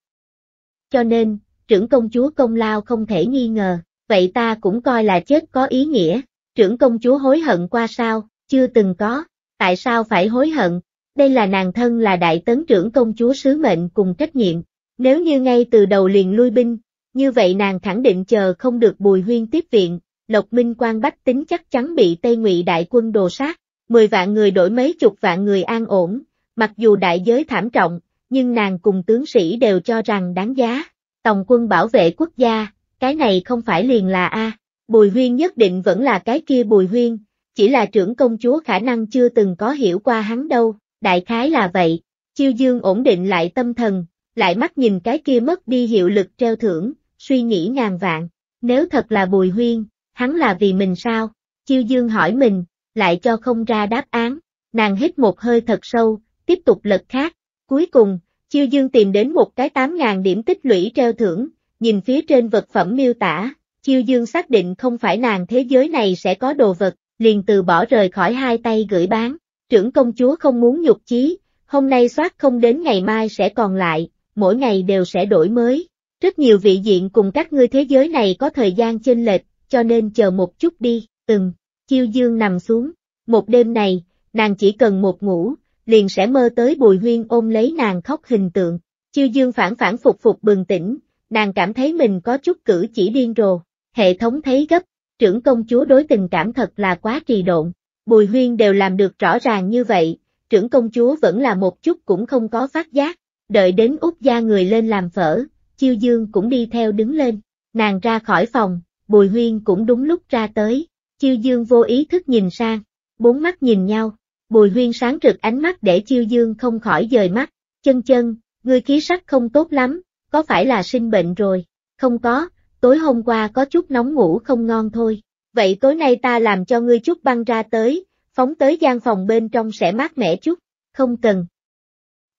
Cho nên, trưởng công chúa công lao không thể nghi ngờ vậy ta cũng coi là chết có ý nghĩa. Trưởng công chúa hối hận qua sao, chưa từng có, tại sao phải hối hận? Đây là nàng thân là đại tấn trưởng công chúa sứ mệnh cùng trách nhiệm. Nếu như ngay từ đầu liền lui binh, như vậy nàng khẳng định chờ không được Bùi Huyên tiếp viện, Lộc Minh Quan bách tính chắc chắn bị Tây Ngụy đại quân đồ sát, mười vạn người đổi mấy chục vạn người an ổn, mặc dù đại giới thảm trọng, nhưng nàng cùng tướng sĩ đều cho rằng đáng giá. Tòng quân bảo vệ quốc gia, cái này không phải liền là A, Bùi Huyên nhất định vẫn là cái kia Bùi Huyên, chỉ là trưởng công chúa khả năng chưa từng có hiểu qua hắn đâu, đại khái là vậy. Chiêu Dương ổn định lại tâm thần, lại mắt nhìn cái kia mất đi hiệu lực treo thưởng, suy nghĩ ngàn vạn. Nếu thật là Bùi Huyên, hắn là vì mình sao? Chiêu Dương hỏi mình, lại cho không ra đáp án. Nàng hít một hơi thật sâu, tiếp tục lật khác. Cuối cùng, Chiêu Dương tìm đến một cái 8.000 điểm tích lũy treo thưởng, nhìn phía trên vật phẩm miêu tả. Chiêu Dương xác định không phải nàng thế giới này sẽ có đồ vật, liền từ bỏ rời khỏi hai tay gửi bán. Trưởng công chúa không muốn nhục chí, hôm nay soát không đến ngày mai sẽ còn lại, mỗi ngày đều sẽ đổi mới. Rất nhiều vị diện cùng các ngươi thế giới này có thời gian chênh lệch, cho nên chờ một chút đi, từng, chiêu dương nằm xuống. Một đêm này, nàng chỉ cần một ngủ, liền sẽ mơ tới bùi huyên ôm lấy nàng khóc hình tượng. Chiêu dương phản phản phục phục bừng tỉnh, nàng cảm thấy mình có chút cử chỉ điên rồ. Hệ thống thấy gấp, trưởng công chúa đối tình cảm thật là quá trì độn. Bùi huyên đều làm được rõ ràng như vậy, trưởng công chúa vẫn là một chút cũng không có phát giác. Đợi đến út gia người lên làm phở, chiêu dương cũng đi theo đứng lên. Nàng ra khỏi phòng, bùi huyên cũng đúng lúc ra tới. Chiêu dương vô ý thức nhìn sang, bốn mắt nhìn nhau. Bùi huyên sáng rực ánh mắt để chiêu dương không khỏi dời mắt. Chân chân, ngươi khí sắc không tốt lắm, có phải là sinh bệnh rồi? Không có, tối hôm qua có chút nóng ngủ không ngon thôi. Vậy tối nay ta làm cho ngươi chút băng ra tới, phóng tới gian phòng bên trong sẽ mát mẻ chút, không cần.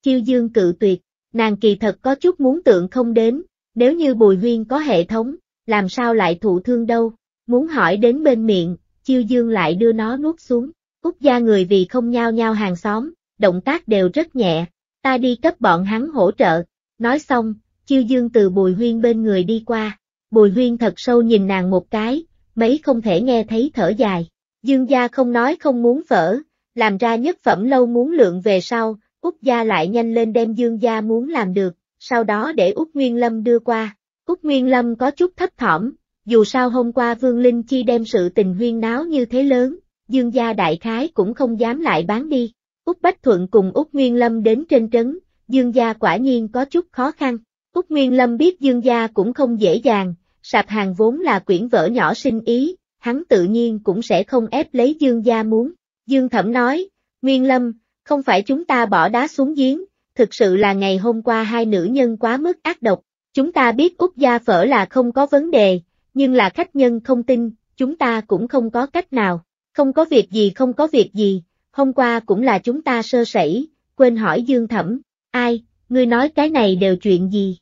Chiêu dương cự tuyệt, nàng kỳ thật có chút muốn tượng không đến, nếu như bùi huyên có hệ thống, làm sao lại thụ thương đâu, muốn hỏi đến bên miệng, chiêu dương lại đưa nó nuốt xuống, út gia người vì không nhao nhao hàng xóm, động tác đều rất nhẹ, ta đi cấp bọn hắn hỗ trợ, nói xong, chiêu dương từ bùi huyên bên người đi qua, bùi huyên thật sâu nhìn nàng một cái, mấy không thể nghe thấy thở dài, Dương gia không nói không muốn phở, làm ra nhất phẩm lâu muốn lượng về sau, Úc gia lại nhanh lên đem Dương gia muốn làm được, sau đó để Úc Nguyên Lâm đưa qua. Úc Nguyên Lâm có chút thấp thỏm, dù sao hôm qua Vương Linh Chi đem sự tình huyên náo như thế lớn, Dương gia đại khái cũng không dám lại bán đi. Úc Bách Thuận cùng Úc Nguyên Lâm đến trên trấn, Dương gia quả nhiên có chút khó khăn. Úc Nguyên Lâm biết Dương gia cũng không dễ dàng, sạp hàng vốn là quyển vở nhỏ sinh ý, hắn tự nhiên cũng sẽ không ép lấy Dương gia muốn. Dương Thẩm nói, Nguyên Lâm, không phải chúng ta bỏ đá xuống giếng, thực sự là ngày hôm qua hai nữ nhân quá mức ác độc. Chúng ta biết Úc gia phở là không có vấn đề, nhưng là khách nhân không tin, chúng ta cũng không có cách nào. Không có việc gì không có việc gì, hôm qua cũng là chúng ta sơ sẩy, quên hỏi Dương Thẩm, ai, ngươi nói cái này đều chuyện gì?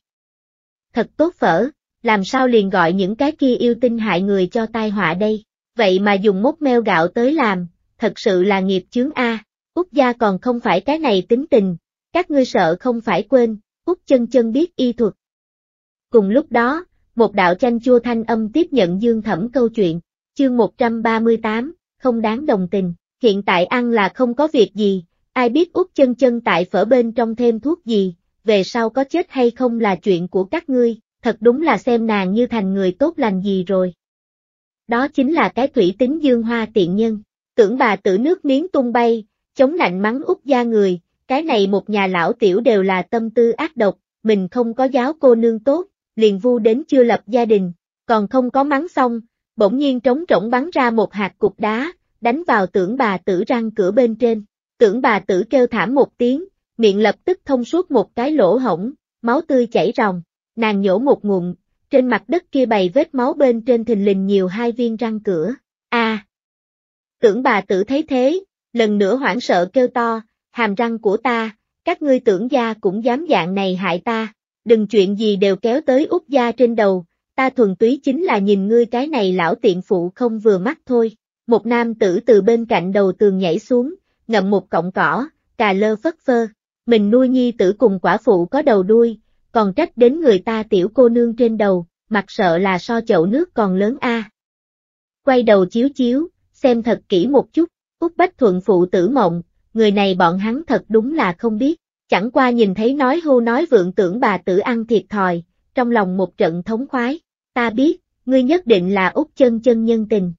Thật tốt phở, làm sao liền gọi những cái kia yêu tinh hại người cho tai họa đây, vậy mà dùng mốc meo gạo tới làm, thật sự là nghiệp chướng A, Úc gia còn không phải cái này tính tình, các ngươi sợ không phải quên, Úc chân chân biết y thuật. Cùng lúc đó, một đạo chanh chua thanh âm tiếp nhận dương thẩm câu chuyện, chương 138, không đáng đồng tình, hiện tại ăn là không có việc gì, ai biết út chân chân tại phở bên trong thêm thuốc gì, về sau có chết hay không là chuyện của các ngươi, thật đúng là xem nàng như thành người tốt lành gì rồi. Đó chính là cái thủy tính dương hoa tiện nhân, tưởng bà tử nước miếng tung bay, chống lạnh mắng út gia người, cái này một nhà lão tiểu đều là tâm tư ác độc, mình không có giáo cô nương tốt, liền vu đến chưa lập gia đình, còn không có mắng xong, bỗng nhiên trống rỗng bắn ra một hạt cục đá, đánh vào tưởng bà tử răng cửa bên trên, tưởng bà tử kêu thảm một tiếng, miệng lập tức thông suốt một cái lỗ hổng, máu tươi chảy ròng, nàng nhổ một ngụm, trên mặt đất kia bày vết máu bên trên thình lình nhiều hai viên răng cửa. A. Tưởng bà tử thấy thế, lần nữa hoảng sợ kêu to, hàm răng của ta, các ngươi tưởng gia cũng dám dạng này hại ta, đừng chuyện gì đều kéo tới út gia trên đầu, ta thuần túy chính là nhìn ngươi cái này lão tiện phụ không vừa mắt thôi. Một nam tử từ bên cạnh đầu tường nhảy xuống, ngậm một cọng cỏ, cà lơ phất phơ. Mình nuôi nhi tử cùng quả phụ có đầu đuôi, còn trách đến người ta tiểu cô nương trên đầu, mặt sợ là so chậu nước còn lớn a. Quay đầu chiếu chiếu, xem thật kỹ một chút, Úc Bách Thuận phụ tử mộng, người này bọn hắn thật đúng là không biết, chẳng qua nhìn thấy nói hô nói vượng tưởng bà tử ăn thiệt thòi, trong lòng một trận thống khoái. Ta biết, ngươi nhất định là út chân chân nhân tình.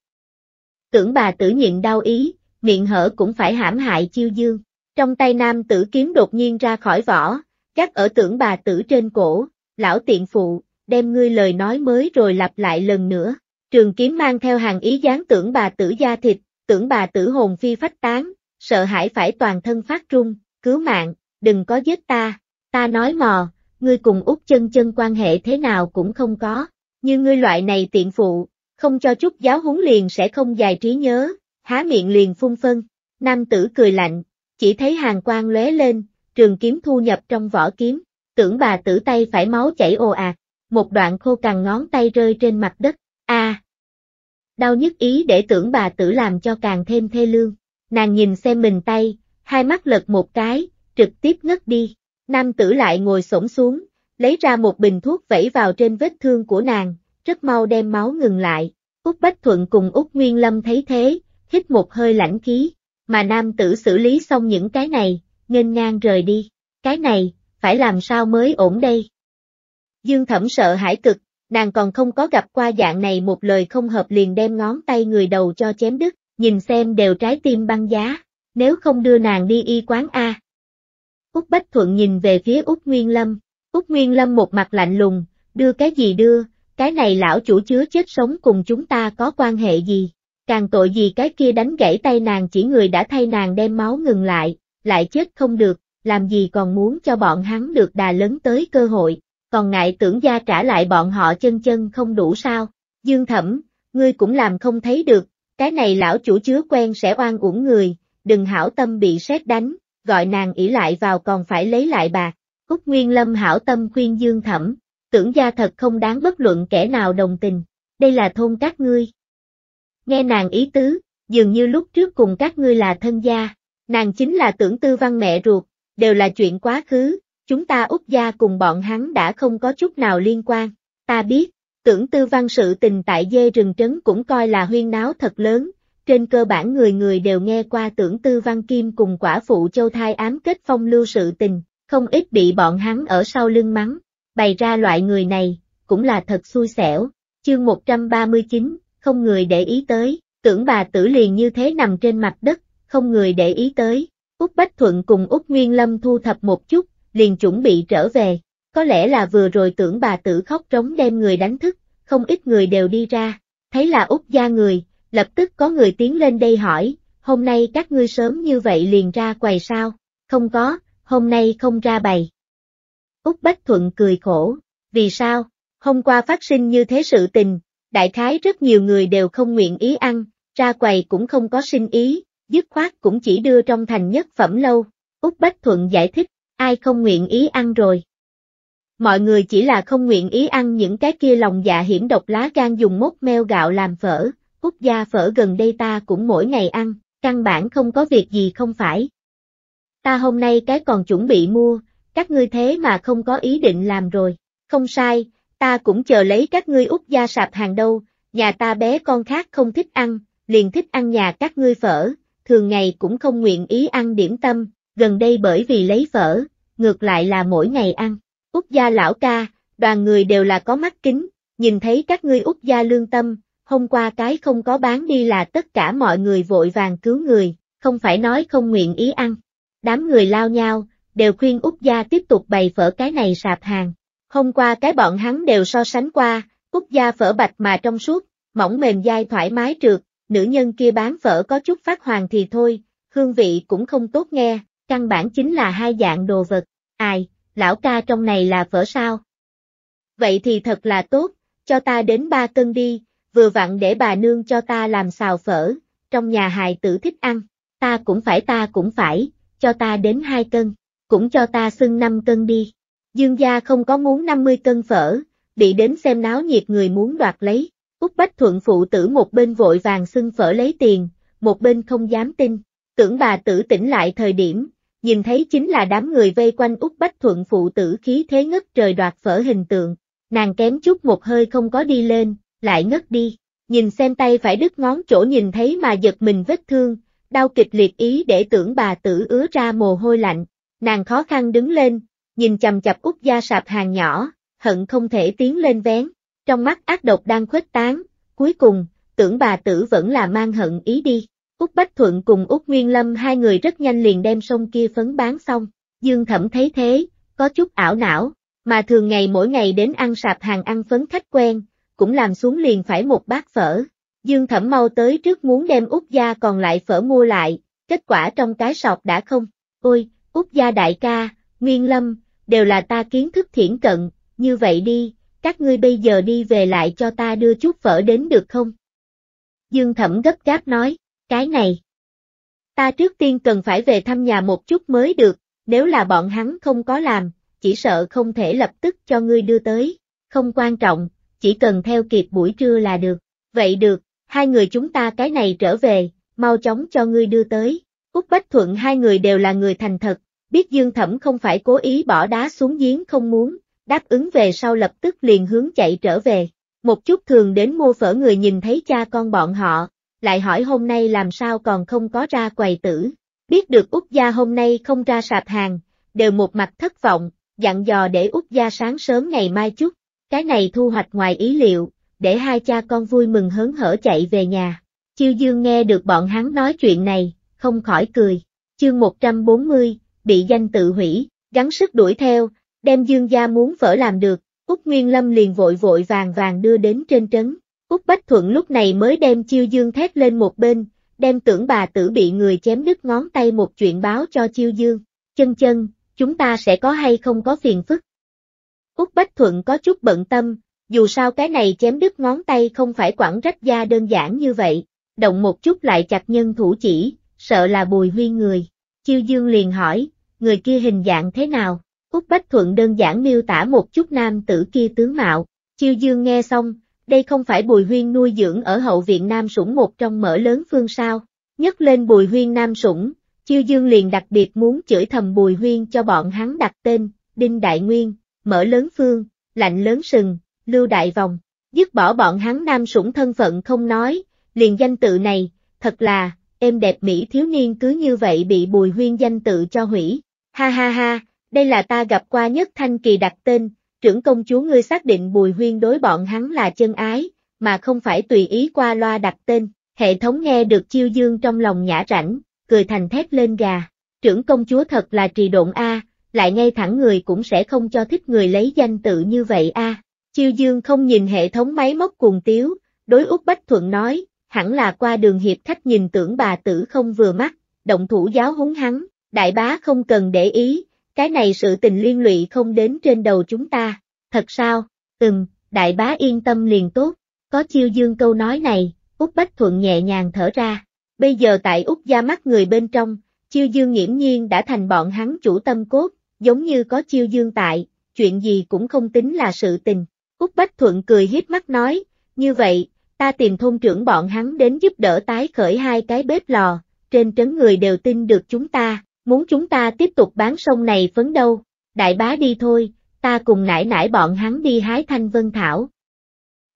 Tưởng bà tử nhịn đau ý, miệng hở cũng phải hãm hại chiêu dương. Trong tay nam tử kiếm đột nhiên ra khỏi vỏ, gác ở tưởng bà tử trên cổ, lão tiện phụ, đem ngươi lời nói mới rồi lặp lại lần nữa. Trường kiếm mang theo hàng ý dáng tưởng bà tử da thịt, tưởng bà tử hồn phi phách tán, sợ hãi phải toàn thân phát run, cứu mạng, đừng có giết ta, ta nói mò, ngươi cùng út chân chân quan hệ thế nào cũng không có, như ngươi loại này tiện phụ, không cho chút giáo huấn liền sẽ không dài trí nhớ, há miệng liền phun phân, nam tử cười lạnh, chỉ thấy hàng quang lóe lên, trường kiếm thu nhập trong vỏ kiếm, tưởng bà tử tay phải máu chảy ồ ạt, một đoạn khô cằn ngón tay rơi trên mặt đất, a. Đau nhất ý để tưởng bà tử làm cho càng thêm thê lương, nàng nhìn xem mình tay, hai mắt lật một cái, trực tiếp ngất đi, nam tử lại ngồi xổm xuống, lấy ra một bình thuốc vẩy vào trên vết thương của nàng, rất mau đem máu ngừng lại, Úc Bách Thuận cùng Úc Nguyên Lâm thấy thế, hít một hơi lãnh khí, mà nam tử xử lý xong những cái này, nghênh ngang rời đi, cái này, phải làm sao mới ổn đây? Dương Thẩm sợ hãi cực, nàng còn không có gặp qua dạng này một lời không hợp liền đem ngón tay người đầu cho chém đứt, nhìn xem đều trái tim băng giá, nếu không đưa nàng đi y quán A. Úc Bách Thuận nhìn về phía Úc Nguyên Lâm, Úc Nguyên Lâm một mặt lạnh lùng, đưa cái gì đưa, cái này lão chủ chứa chết sống cùng chúng ta có quan hệ gì, càng tội gì cái kia đánh gãy tay nàng chỉ người đã thay nàng đem máu ngừng lại, lại chết không được, làm gì còn muốn cho bọn hắn được đà lớn tới cơ hội, còn ngại tưởng gia trả lại bọn họ chân chân không đủ sao, dương thẩm, ngươi cũng làm không thấy được, cái này lão chủ chứa quen sẽ oan uổng người, đừng hảo tâm bị xét đánh, gọi nàng ỷ lại vào còn phải lấy lại bạc, Úc Nguyên Lâm hảo tâm khuyên dương thẩm, tưởng gia thật không đáng bất luận kẻ nào đồng tình, đây là thôn các ngươi. Nghe nàng ý tứ, dường như lúc trước cùng các ngươi là thân gia, nàng chính là tưởng tư văn mẹ ruột, đều là chuyện quá khứ, chúng ta út gia cùng bọn hắn đã không có chút nào liên quan, ta biết, tưởng tư văn sự tình tại dê rừng trấn cũng coi là huyên náo thật lớn, trên cơ bản người người đều nghe qua tưởng tư văn kim cùng quả phụ châu thai ám kết phong lưu sự tình, không ít bị bọn hắn ở sau lưng mắng, bày ra loại người này, cũng là thật xui xẻo. Chương 139, không người để ý tới, tưởng bà tử liền như thế nằm trên mặt đất, không người để ý tới. Úc Bách Thuận cùng Úc Nguyên Lâm thu thập một chút, liền chuẩn bị trở về. Có lẽ là vừa rồi tưởng bà tử khóc trống đem người đánh thức, không ít người đều đi ra. Thấy là Úc gia người, lập tức có người tiến lên đây hỏi, hôm nay các ngươi sớm như vậy liền ra quầy sao? Không có, hôm nay không ra bày. Úc Bách Thuận cười khổ, vì sao, hôm qua phát sinh như thế sự tình, đại khái rất nhiều người đều không nguyện ý ăn, ra quầy cũng không có sinh ý, dứt khoát cũng chỉ đưa trong thành nhất phẩm lâu. Úc Bách Thuận giải thích, ai không nguyện ý ăn rồi. Mọi người chỉ là không nguyện ý ăn những cái kia lòng dạ hiểm độc lá gan dùng mốt meo gạo làm phở, Úc gia phở gần đây ta cũng mỗi ngày ăn, căn bản không có việc gì không phải. Ta hôm nay cái còn chuẩn bị mua, các ngươi thế mà không có ý định làm rồi, không sai, ta cũng chờ lấy các ngươi út gia sạp hàng đâu, nhà ta bé con khác không thích ăn, liền thích ăn nhà các ngươi phở, thường ngày cũng không nguyện ý ăn điểm tâm, gần đây bởi vì lấy phở, ngược lại là mỗi ngày ăn. Úc gia lão ca, đoàn người đều là có mắt kính, nhìn thấy các ngươi úc gia lương tâm, hôm qua cái không có bán đi là tất cả mọi người vội vàng cứu người, không phải nói không nguyện ý ăn. Đám người lao nhau, đều khuyên Úc Gia tiếp tục bày phở cái này sạp hàng. Hôm qua cái bọn hắn đều so sánh qua, Úc Gia phở bạch mà trong suốt, mỏng mềm dai thoải mái trượt, nữ nhân kia bán phở có chút phát hoàng thì thôi, hương vị cũng không tốt nghe, căn bản chính là hai dạng đồ vật. Ai, lão ca trong này là phở sao? Vậy thì thật là tốt, cho ta đến ba cân đi, vừa vặn để bà nương cho ta làm xào phở, trong nhà hài tử thích ăn, ta cũng phải ta cũng phải, cho ta đến hai cân cũng cho ta xưng 5 cân đi. Dương gia không có muốn 50 cân phở, bị đến xem náo nhiệt người muốn đoạt lấy. Úc Bách Thuận phụ tử một bên vội vàng xưng phở lấy tiền, một bên không dám tin. Tưởng bà tử tỉnh lại thời điểm, nhìn thấy chính là đám người vây quanh Úc Bách Thuận phụ tử khí thế ngất trời đoạt phở hình tượng. Nàng kém chút một hơi không có đi lên, lại ngất đi. Nhìn xem tay phải đứt ngón chỗ nhìn thấy mà giật mình vết thương, đau kịch liệt ý để tưởng bà tử ứa ra mồ hôi lạnh, Nàng khó khăn đứng lên, nhìn chầm chập út da sạp hàng nhỏ, hận không thể tiến lên vén. Trong mắt ác độc đang khuếch tán, cuối cùng, tưởng bà tử vẫn là mang hận ý đi. Úc Bách Thuận cùng Úc Nguyên Lâm hai người rất nhanh liền đem sông kia phấn bán xong. Dương Thẩm thấy thế, có chút ảo não, mà thường ngày mỗi ngày đến ăn sạp hàng ăn phấn khách quen, cũng làm xuống liền phải một bát phở. Dương Thẩm mau tới trước muốn đem Úc gia còn lại phở mua lại, kết quả trong cái sọt đã không. Ôi, Úc gia đại ca, Nguyên Lâm, đều là ta kiến thức thiển cận, như vậy đi, các ngươi bây giờ đi về lại cho ta đưa chút phở đến được không? Dương Thẩm gấp gáp nói, cái này. Ta trước tiên cần phải về thăm nhà một chút mới được, nếu là bọn hắn không có làm, chỉ sợ không thể lập tức cho ngươi đưa tới, không quan trọng, chỉ cần theo kịp buổi trưa là được. Vậy được, hai người chúng ta cái này trở về, mau chóng cho ngươi đưa tới. Úc Bách Thuận hai người đều là người thành thật, biết Dương Thẩm không phải cố ý bỏ đá xuống giếng không muốn, đáp ứng về sau lập tức liền hướng chạy trở về. Một chút thường đến mua phở người nhìn thấy cha con bọn họ, lại hỏi hôm nay làm sao còn không có ra quầy tử. Biết được Úc Gia hôm nay không ra sạp hàng, đều một mặt thất vọng, dặn dò để Úc Gia sáng sớm ngày mai chút. Cái này thu hoạch ngoài ý liệu, để hai cha con vui mừng hớn hở chạy về nhà. Chiêu Dương nghe được bọn hắn nói chuyện này, không khỏi cười. Chương 140, bị danh tự hủy, gắng sức đuổi theo, đem Dương gia muốn phở làm được, Úc Nguyên Lâm liền vội vội vàng vàng đưa đến trên trấn. Úc Bách Thuận lúc này mới đem Chiêu Dương thét lên một bên, đem tưởng bà tử bị người chém đứt ngón tay một chuyện báo cho Chiêu Dương. Chân chân, chúng ta sẽ có hay không có phiền phức. Úc Bách Thuận có chút bận tâm, dù sao cái này chém đứt ngón tay không phải quẳng rách da đơn giản như vậy, động một chút lại chặt nhân thủ chỉ, sợ là bùi huy người. Chiêu Dương liền hỏi, người kia hình dạng thế nào? Úc Bách Thuận đơn giản miêu tả một chút nam tử kia tướng mạo. Chiêu Dương nghe xong, đây không phải Bùi Huyên nuôi dưỡng ở hậu viện Nam Sủng một trong mở lớn phương sao. Nhắc lên Bùi Huyên Nam Sủng, Chiêu Dương liền đặc biệt muốn chửi thầm Bùi Huyên cho bọn hắn đặt tên, Đinh Đại Nguyên, mở lớn phương, lạnh lớn sừng, lưu đại vòng. Dứt bỏ bọn hắn Nam Sủng thân phận không nói, liền danh tự này, thật là, em đẹp Mỹ thiếu niên cứ như vậy bị Bùi Huyên danh tự cho hủy. Ha ha ha, đây là ta gặp qua nhất thanh kỳ đặt tên, trưởng công chúa ngươi xác định Bùi Huyên đối bọn hắn là chân ái, mà không phải tùy ý qua loa đặt tên. Hệ thống nghe được chiêu dương trong lòng nhã rảnh, cười thành thét lên gà. Trưởng công chúa thật là trì độn A, lại ngay thẳng người cũng sẽ không cho thích người lấy danh tự như vậy A. Chiêu dương không nhìn hệ thống máy móc cuồng tiếu, đối Úc Bách Thuận nói, hẳn là qua đường hiệp khách nhìn tưởng bà tử không vừa mắt, động thủ giáo húng hắn, đại bá không cần để ý, cái này sự tình liên lụy không đến trên đầu chúng ta, thật sao, ừm, đại bá yên tâm liền tốt, có chiêu dương câu nói này, Úc Bách Thuận nhẹ nhàng thở ra, bây giờ tại Úc gia mắt người bên trong, chiêu dương nghiễm nhiên đã thành bọn hắn chủ tâm cốt, giống như có chiêu dương tại, chuyện gì cũng không tính là sự tình. Úc Bách Thuận cười hiếp mắt nói, như vậy, ta tìm thôn trưởng bọn hắn đến giúp đỡ tái khởi hai cái bếp lò, trên trấn người đều tin được chúng ta, muốn chúng ta tiếp tục bán sông này phấn đâu, đại bá đi thôi, ta cùng nải nải bọn hắn đi hái thanh vân thảo.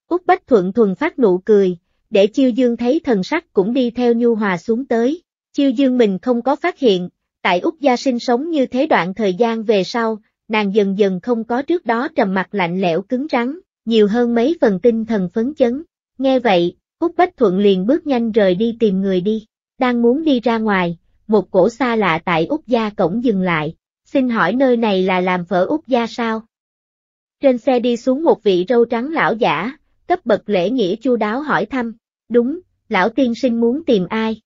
Úc Bách Thuận thuần phát nụ cười, để Chiêu Dương thấy thần sắc cũng đi theo nhu hòa xuống tới, Chiêu Dương mình không có phát hiện, tại Úc gia sinh sống như thế đoạn thời gian về sau, nàng dần dần không có trước đó trầm mặt lạnh lẽo cứng rắn, nhiều hơn mấy phần tinh thần phấn chấn. Nghe vậy, Úc Bách Thuận liền bước nhanh rời đi tìm người đi, đang muốn đi ra ngoài, một cổ xa lạ tại Úc gia cổng dừng lại, xin hỏi nơi này là làm phở Úc gia sao? Trên xe đi xuống một vị râu trắng lão giả, cấp bậc lễ nghĩa chu đáo hỏi thăm, đúng, lão tiên sinh muốn tìm ai?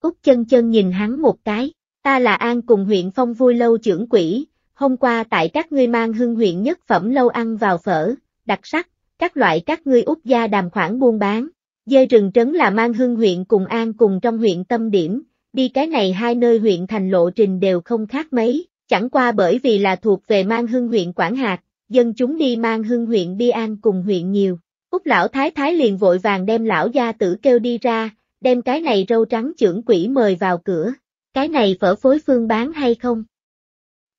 Úc chân chân nhìn hắn một cái, ta là An cùng huyện phong vui lâu trưởng quỷ, hôm qua tại các ngươi mang hưng huyện nhất phẩm lâu ăn vào phở, đặc sắc, các loại các ngươi út gia đàm khoản buôn bán. Dê rừng trấn là mang hưng huyện cùng An cùng trong huyện tâm điểm, đi cái này hai nơi huyện thành lộ trình đều không khác mấy, chẳng qua bởi vì là thuộc về mang hưng huyện Quảng Hạt, dân chúng đi mang hưng huyện đi an cùng huyện nhiều. Úc lão thái thái liền vội vàng đem lão gia tử kêu đi ra, đem cái này râu trắng trưởng quỷ mời vào cửa. Cái này phở phối phương bán hay không?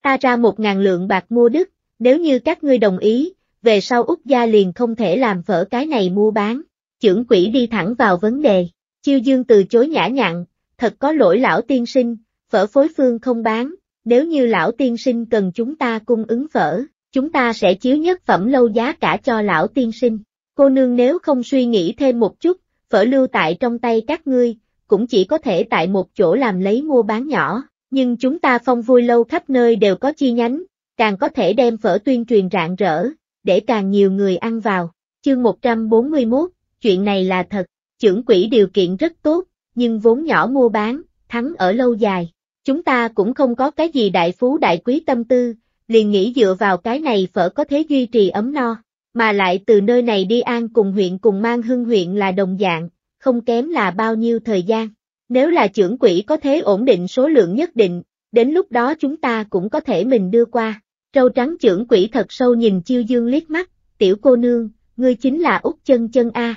Ta ra một ngàn lượng bạc mua đức, nếu như các ngươi đồng ý, về sau Úc gia liền không thể làm phở cái này mua bán. Trưởng quỷ đi thẳng vào vấn đề. Chiêu dương từ chối nhã nhặn, thật có lỗi lão tiên sinh, phở phối phương không bán, nếu như lão tiên sinh cần chúng ta cung ứng phở, chúng ta sẽ chiếu nhất phẩm lâu giá cả cho lão tiên sinh. Cô nương nếu không suy nghĩ thêm một chút, phở lưu tại trong tay các ngươi, cũng chỉ có thể tại một chỗ làm lấy mua bán nhỏ, nhưng chúng ta phong vui lâu khắp nơi đều có chi nhánh, càng có thể đem phở tuyên truyền rạng rỡ, để càng nhiều người ăn vào. Chương 141, chuyện này là thật, trưởng quỹ điều kiện rất tốt, nhưng vốn nhỏ mua bán, thắng ở lâu dài. Chúng ta cũng không có cái gì đại phú đại quý tâm tư, liền nghĩ dựa vào cái này phở có thể duy trì ấm no, mà lại từ nơi này đi an cùng huyện cùng mang hưng huyện là đồng dạng, không kém là bao nhiêu thời gian. Nếu là trưởng quỹ có thế ổn định số lượng nhất định, đến lúc đó chúng ta cũng có thể mình đưa qua. Trâu trắng trưởng quỹ thật sâu nhìn chiêu dương liếc mắt, tiểu cô nương, ngươi chính là út chân chân A.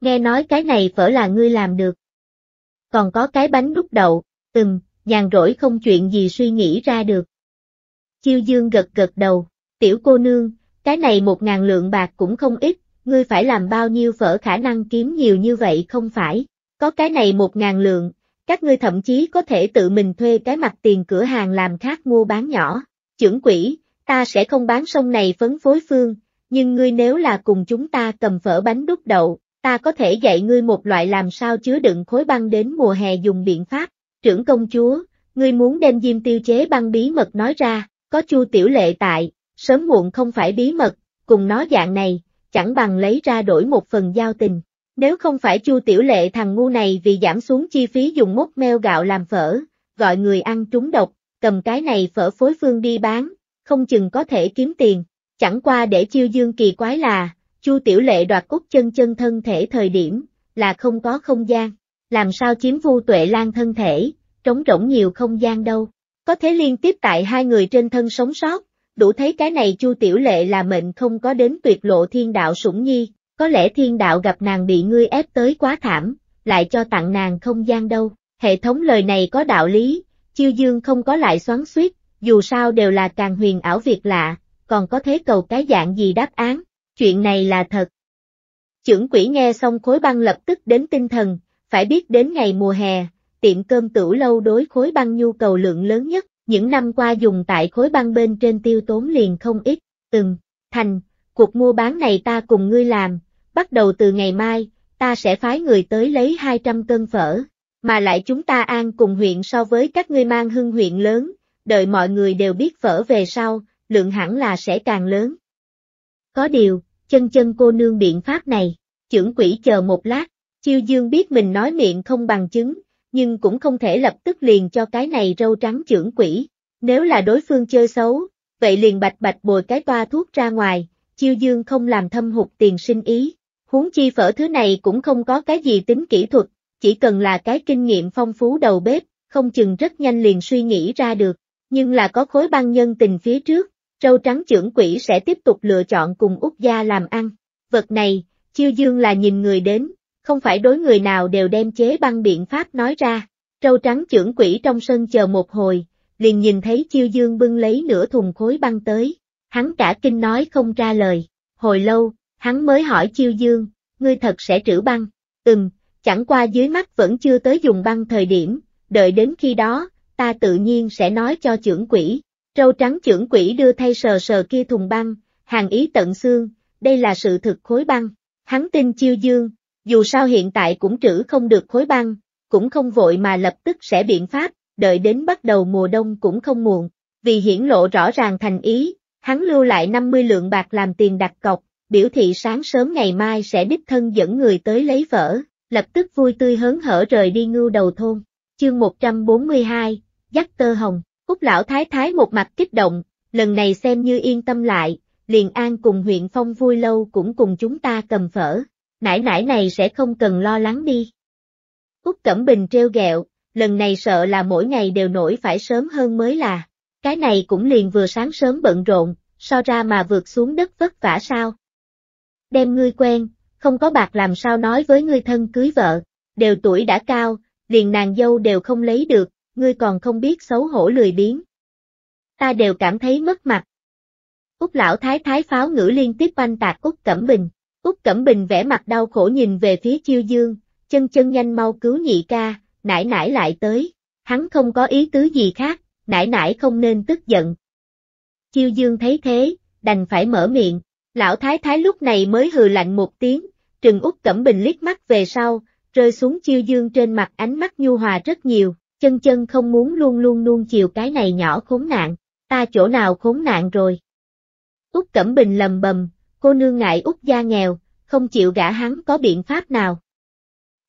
Nghe nói cái này phở là ngươi làm được. Còn có cái bánh đúc đậu, ừm, nhàn rỗi không chuyện gì suy nghĩ ra được. Chiêu dương gật gật đầu, tiểu cô nương, cái này một ngàn lượng bạc cũng không ít, ngươi phải làm bao nhiêu phở khả năng kiếm nhiều như vậy không phải, có cái này một ngàn lượng, các ngươi thậm chí có thể tự mình thuê cái mặt tiền cửa hàng làm khác mua bán nhỏ, trưởng quỷ, ta sẽ không bán sông này phấn phối phương, nhưng ngươi nếu là cùng chúng ta cầm phở bánh đúc đậu, ta có thể dạy ngươi một loại làm sao chứa đựng khối băng đến mùa hè dùng biện pháp, trưởng công chúa, ngươi muốn đem diêm tiêu chế băng bí mật nói ra, có chu tiểu lệ tại, sớm muộn không phải bí mật, cùng nó dạng này, chẳng bằng lấy ra đổi một phần giao tình. Nếu không phải chu tiểu lệ thằng ngu này vì giảm xuống chi phí dùng mốc meo gạo làm phở, gọi người ăn trúng độc, cầm cái này phở phối phương đi bán, không chừng có thể kiếm tiền. Chẳng qua để chiêu dương kỳ quái là, chu tiểu lệ đoạt cốt chân chân thân thể thời điểm, là không có không gian. Làm sao chiếm vu tuệ lan thân thể, trống rỗng nhiều không gian đâu. Có thể liên tiếp tại hai người trên thân sống sót, đủ thấy cái này Chu Tiểu Lệ là mệnh không có đến tuyệt lộ thiên đạo sủng nhi, có lẽ thiên đạo gặp nàng bị ngươi ép tới quá thảm, lại cho tặng nàng không gian đâu. Hệ thống lời này có đạo lý, chiêu dương không có lại xoắn suýt, dù sao đều là càng huyền ảo việc lạ, còn có thế cầu cái dạng gì đáp án, chuyện này là thật. Chưởng quỷ nghe xong khối băng lập tức đến tinh thần, phải biết đến ngày mùa hè, tiệm cơm tửu lâu đối khối băng nhu cầu lượng lớn nhất, những năm qua dùng tại khối băng bên trên tiêu tốn liền không ít, từng, thành, cuộc mua bán này ta cùng ngươi làm, bắt đầu từ ngày mai, ta sẽ phái người tới lấy 200 cân phở, mà lại chúng ta an cùng huyện so với các ngươi mang hưng huyện lớn, đợi mọi người đều biết phở về sau, lượng hẳn là sẽ càng lớn. Có điều, chân chân cô nương biện pháp này, trưởng quỷ chờ một lát, chiêu dương biết mình nói miệng không bằng chứng, nhưng cũng không thể lập tức liền cho cái này râu trắng trưởng quỷ. Nếu là đối phương chơi xấu, vậy liền bạch bạch bồi cái toa thuốc ra ngoài, chiêu dương không làm thâm hụt tiền sinh ý. Huống chi phở thứ này cũng không có cái gì tính kỹ thuật, chỉ cần là cái kinh nghiệm phong phú đầu bếp, không chừng rất nhanh liền suy nghĩ ra được. Nhưng là có khối băng nhân tình phía trước, râu trắng trưởng quỷ sẽ tiếp tục lựa chọn cùng Úc Gia làm ăn. Vật này, chiêu dương là nhìn người đến, không phải đối người nào đều đem chế băng biện pháp nói ra. Trâu trắng trưởng quỷ trong sân chờ một hồi, liền nhìn thấy chiêu dương bưng lấy nửa thùng khối băng tới. Hắn cả kinh nói không ra lời. Hồi lâu, hắn mới hỏi chiêu dương, ngươi thật sẽ trữ băng. Ừm, chẳng qua dưới mắt vẫn chưa tới dùng băng thời điểm, đợi đến khi đó, ta tự nhiên sẽ nói cho trưởng quỷ. Trâu trắng trưởng quỷ đưa thay sờ sờ kia thùng băng, hàng ý tận xương, đây là sự thực khối băng. Hắn tin chiêu dương, dù sao hiện tại cũng trữ không được khối băng, cũng không vội mà lập tức sẽ biện pháp, đợi đến bắt đầu mùa đông cũng không muộn, vì hiển lộ rõ ràng thành ý, hắn lưu lại 50 lượng bạc làm tiền đặt cọc, biểu thị sáng sớm ngày mai sẽ đích thân dẫn người tới lấy vỡ, lập tức vui tươi hớn hở rời đi ngưu đầu thôn. Chương 142, Dắt tơ hồng, Úc lão thái thái một mặt kích động, lần này xem như yên tâm lại, liền an cùng huyện phong vui lâu cũng cùng chúng ta cầm phở nãi nãi này sẽ không cần lo lắng đi. Úc Cẩm Bình treo gẹo, lần này sợ là mỗi ngày đều nổi phải sớm hơn mới là. Cái này cũng liền vừa sáng sớm bận rộn, so ra mà vượt xuống đất vất vả sao. Đem ngươi quen, không có bạc làm sao nói với ngươi thân cưới vợ, đều tuổi đã cao, liền nàng dâu đều không lấy được, ngươi còn không biết xấu hổ lười biếng. Ta đều cảm thấy mất mặt. Úc lão thái thái pháo ngữ liên tiếp oanh tạc Úc Cẩm Bình. Úc Cẩm Bình vẽ mặt đau khổ nhìn về phía chiêu dương, chân chân nhanh mau cứu nhị ca, nải nải lại tới, hắn không có ý tứ gì khác, nải nải không nên tức giận. Chiêu Dương thấy thế, đành phải mở miệng. Lão Thái Thái lúc này mới hừ lạnh một tiếng, trừng út Cẩm Bình liếc mắt về sau, rơi xuống Chiêu Dương trên mặt ánh mắt nhu hòa rất nhiều, chân chân không muốn luôn luôn nuông chiều cái này nhỏ khốn nạn, ta chỗ nào khốn nạn rồi. Út Cẩm Bình lầm bầm, cô nương ngại Út gia nghèo, không chịu gả hắn có biện pháp nào.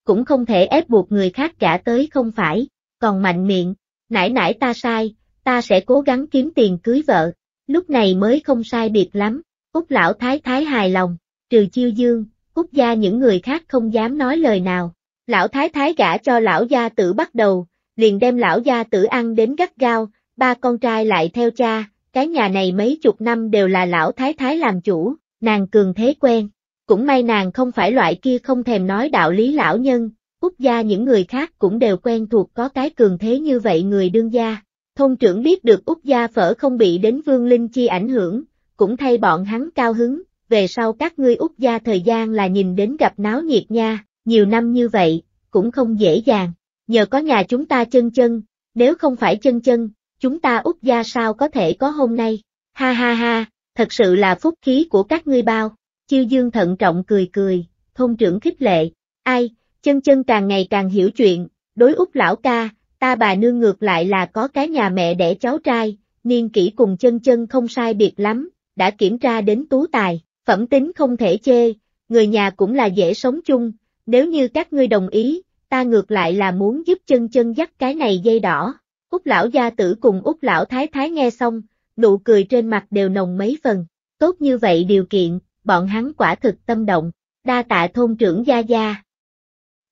Cũng không thể ép buộc người khác gả tới không phải, còn mạnh miệng, nãy nãy ta sai, ta sẽ cố gắng kiếm tiền cưới vợ, lúc này mới không sai biệt lắm, Út lão thái thái hài lòng, trừ chiêu dương, Út gia những người khác không dám nói lời nào. Lão thái thái gả cho lão gia tử bắt đầu, liền đem lão gia tử ăn đến gắt gao, ba con trai lại theo cha, cái nhà này mấy chục năm đều là lão thái thái làm chủ, nàng cường thế quen. Cũng may nàng không phải loại kia không thèm nói đạo lý lão nhân, Úc gia những người khác cũng đều quen thuộc có cái cường thế như vậy người đương gia. Thôn trưởng biết được Úc gia phở không bị đến vương linh chi ảnh hưởng, cũng thay bọn hắn cao hứng, về sau các ngươi Úc gia thời gian là nhìn đến gặp náo nhiệt nha, nhiều năm như vậy, cũng không dễ dàng. Nhờ có nhà chúng ta chân chân, nếu không phải chân chân, chúng ta Úc gia sao có thể có hôm nay. Ha ha ha, thật sự là phúc khí của các ngươi bao. Chiêu dương thận trọng cười cười, thôn trưởng khích lệ. Ai, chân chân càng ngày càng hiểu chuyện, đối Úc lão ca, ta bà nương ngược lại là có cái nhà mẹ đẻ cháu trai, niên kỷ cùng chân chân không sai biệt lắm, đã kiểm tra đến tú tài, phẩm tính không thể chê, người nhà cũng là dễ sống chung, nếu như các ngươi đồng ý, ta ngược lại là muốn giúp chân chân dắt cái này dây đỏ. Úc lão gia tử cùng Úc lão thái thái nghe xong, nụ cười trên mặt đều nồng mấy phần, tốt như vậy điều kiện, bọn hắn quả thực tâm động, đa tạ thôn trưởng gia gia.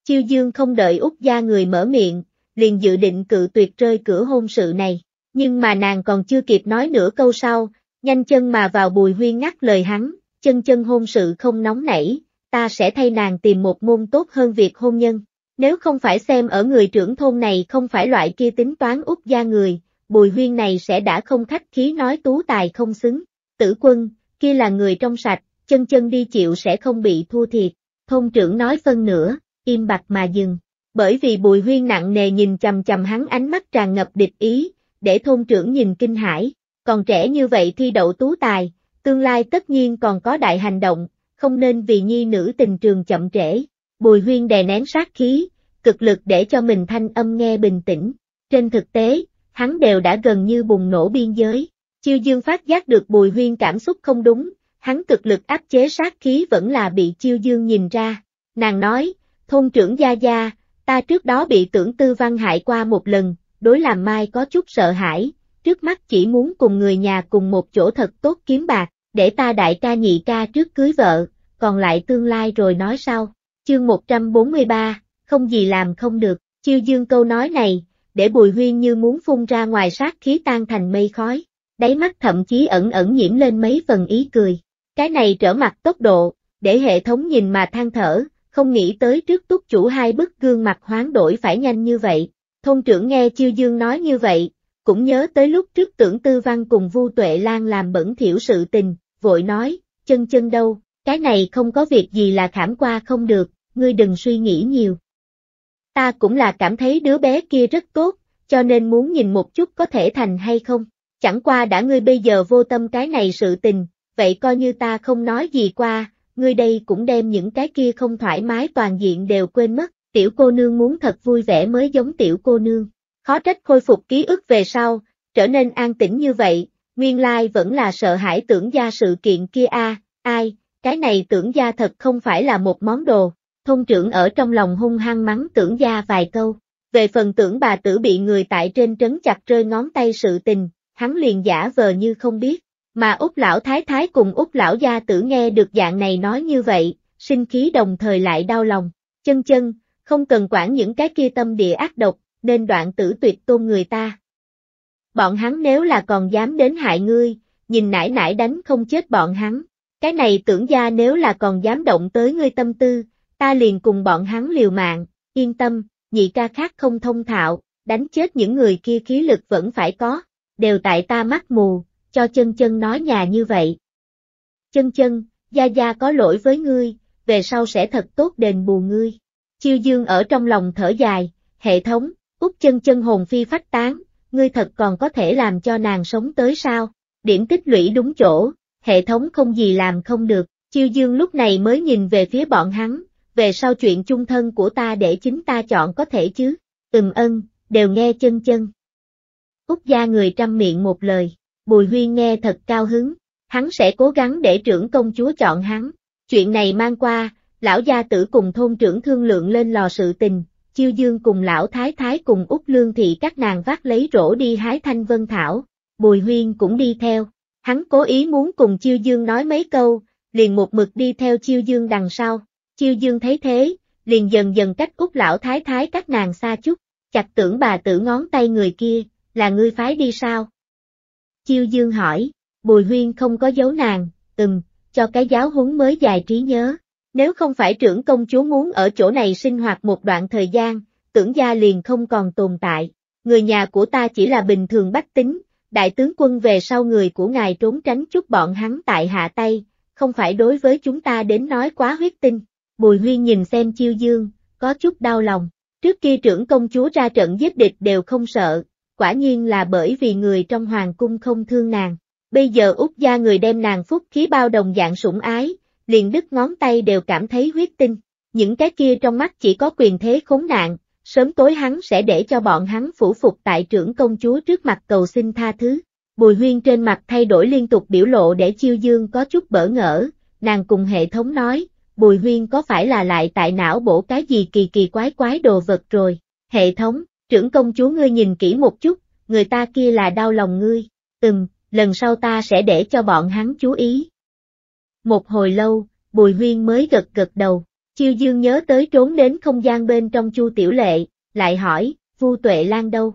Chiêu dương không đợi Úc gia người mở miệng, liền dự định cự tuyệt rơi cửa hôn sự này, nhưng mà nàng còn chưa kịp nói nửa câu sau, nhanh chân mà vào bùi huyên ngắt lời hắn, chân chân hôn sự không nóng nảy, ta sẽ thay nàng tìm một môn tốt hơn việc hôn nhân. Nếu không phải xem ở người trưởng thôn này không phải loại kia tính toán út gia người, bùi huyên này sẽ đã không khách khí nói tú tài không xứng. Tử quân, kia là người trong sạch, chân chân đi chịu sẽ không bị thua thiệt. Thôn trưởng nói phân nữa, im bặt mà dừng. Bởi vì bùi huyên nặng nề nhìn chầm chầm hắn ánh mắt tràn ngập địch ý, để thôn trưởng nhìn kinh hãi. Còn trẻ như vậy thi đậu tú tài, tương lai tất nhiên còn có đại hành động, không nên vì nhi nữ tình trường chậm trễ. Bùi huyên đè nén sát khí, cực lực để cho mình thanh âm nghe bình tĩnh. Trên thực tế, hắn đều đã gần như bùng nổ biên giới. Chiêu dương phát giác được bùi huyên cảm xúc không đúng, hắn cực lực áp chế sát khí vẫn là bị chiêu dương nhìn ra. Nàng nói, thôn trưởng Gia Gia, ta trước đó bị tưởng tư văn hại qua một lần, đối làm mai có chút sợ hãi, trước mắt chỉ muốn cùng người nhà cùng một chỗ thật tốt kiếm bạc, để ta đại ca nhị ca trước cưới vợ, còn lại tương lai rồi nói sau. Chương 143, không gì làm không được, chiêu dương câu nói này, để bùi huyên như muốn phun ra ngoài sát khí tan thành mây khói, đáy mắt thậm chí ẩn ẩn nhiễm lên mấy phần ý cười. Cái này trở mặt tốc độ, để hệ thống nhìn mà than thở, không nghĩ tới trước túc chủ hai bức gương mặt hoán đổi phải nhanh như vậy. Thôn trưởng nghe chiêu dương nói như vậy, cũng nhớ tới lúc trước tưởng tư văn cùng Vu Tuệ Lan làm bẩn thiểu sự tình, vội nói, chân chân đâu, cái này không có việc gì là khảm qua không được, ngươi đừng suy nghĩ nhiều. Ta cũng là cảm thấy đứa bé kia rất tốt, cho nên muốn nhìn một chút có thể thành hay không. Chẳng qua đã ngươi bây giờ vô tâm cái này sự tình, vậy coi như ta không nói gì qua, ngươi đây cũng đem những cái kia không thoải mái toàn diện đều quên mất, tiểu cô nương muốn thật vui vẻ mới giống tiểu cô nương. Khó trách khôi phục ký ức về sau, trở nên an tĩnh như vậy, nguyên lai vẫn là sợ hãi tưởng gia sự kiện kia a ai, cái này tưởng gia thật không phải là một món đồ. Thôn trưởng ở trong lòng hung hăng mắng tưởng gia vài câu. Về phần tưởng bà tử bị người tại trên trấn chặt rơi ngón tay sự tình, hắn liền giả vờ như không biết. Mà Úc lão thái thái cùng Úc lão gia tử nghe được dạng này nói như vậy, sinh khí đồng thời lại đau lòng. Chân chân, không cần quản những cái kia tâm địa ác độc, nên đoạn tử tuyệt tôn người ta. Bọn hắn nếu là còn dám đến hại ngươi, nhìn nải nải đánh không chết bọn hắn. Cái này tưởng gia nếu là còn dám động tới ngươi tâm tư, ta liền cùng bọn hắn liều mạng, yên tâm, nhị ca khác không thông thạo, đánh chết những người kia khí lực vẫn phải có, đều tại ta mắt mù, cho chân chân nói nhà như vậy. Chân chân, Gia Gia có lỗi với ngươi, về sau sẽ thật tốt đền bù ngươi. Chiêu dương ở trong lòng thở dài, hệ thống, út chân chân hồn phi phách tán, ngươi thật còn có thể làm cho nàng sống tới sao? điểm tích lũy đúng chỗ, hệ thống không gì làm không được, chiêu dương lúc này mới nhìn về phía bọn hắn, về sau chuyện chung thân của ta để chính ta chọn có thể chứ, ừm ân, đều nghe chân chân. Úc gia người trăm miệng một lời, Bùi Huyên nghe thật cao hứng, hắn sẽ cố gắng để trưởng công chúa chọn hắn, chuyện này mang qua, lão gia tử cùng thôn trưởng thương lượng lên lò sự tình, chiêu dương cùng lão thái thái cùng út lương thị các nàng vác lấy rổ đi hái thanh vân thảo, bùi huyên cũng đi theo, hắn cố ý muốn cùng chiêu dương nói mấy câu, liền một mực đi theo chiêu dương đằng sau, chiêu dương thấy thế, liền dần dần cách út lão thái thái các nàng xa chút, chặt tưởng bà tử ngón tay người kia, là ngươi phái đi sao? Chiêu dương hỏi, bùi huyên không có dấu nàng, ừm, cho cái giáo huấn mới dài trí nhớ, nếu không phải trưởng công chúa muốn ở chỗ này sinh hoạt một đoạn thời gian, tưởng gia liền không còn tồn tại. Người nhà của ta chỉ là bình thường bách tính, đại tướng quân về sau người của ngài trốn tránh chút bọn hắn tại hạ tay, không phải đối với chúng ta đến nói quá huyết tinh. Bùi huyên nhìn xem chiêu dương, có chút đau lòng. Trước kia trưởng công chúa ra trận giết địch đều không sợ, quả nhiên là bởi vì người trong hoàng cung không thương nàng. Bây giờ út gia người đem nàng phúc khí bao đồng dạng sủng ái, liền đứt ngón tay đều cảm thấy huyết tinh. Những cái kia trong mắt chỉ có quyền thế khốn nạn, sớm tối hắn sẽ để cho bọn hắn phủ phục tại trưởng công chúa trước mặt cầu xin tha thứ. Bùi huyên trên mặt thay đổi liên tục biểu lộ để chiêu dương có chút bỡ ngỡ, nàng cùng hệ thống nói, bùi huyên có phải là lại tại não bổ cái gì kỳ kỳ quái quái đồ vật rồi. Hệ thống, trưởng công chúa ngươi nhìn kỹ một chút, người ta kia là đau lòng ngươi, ừm, lần sau ta sẽ để cho bọn hắn chú ý. Một hồi lâu, Bùi Huyên mới gật gật đầu, Chiêu Dương nhớ tới trốn đến không gian bên trong Chu Tiểu Lệ, lại hỏi, Vu Tuệ Lan đâu?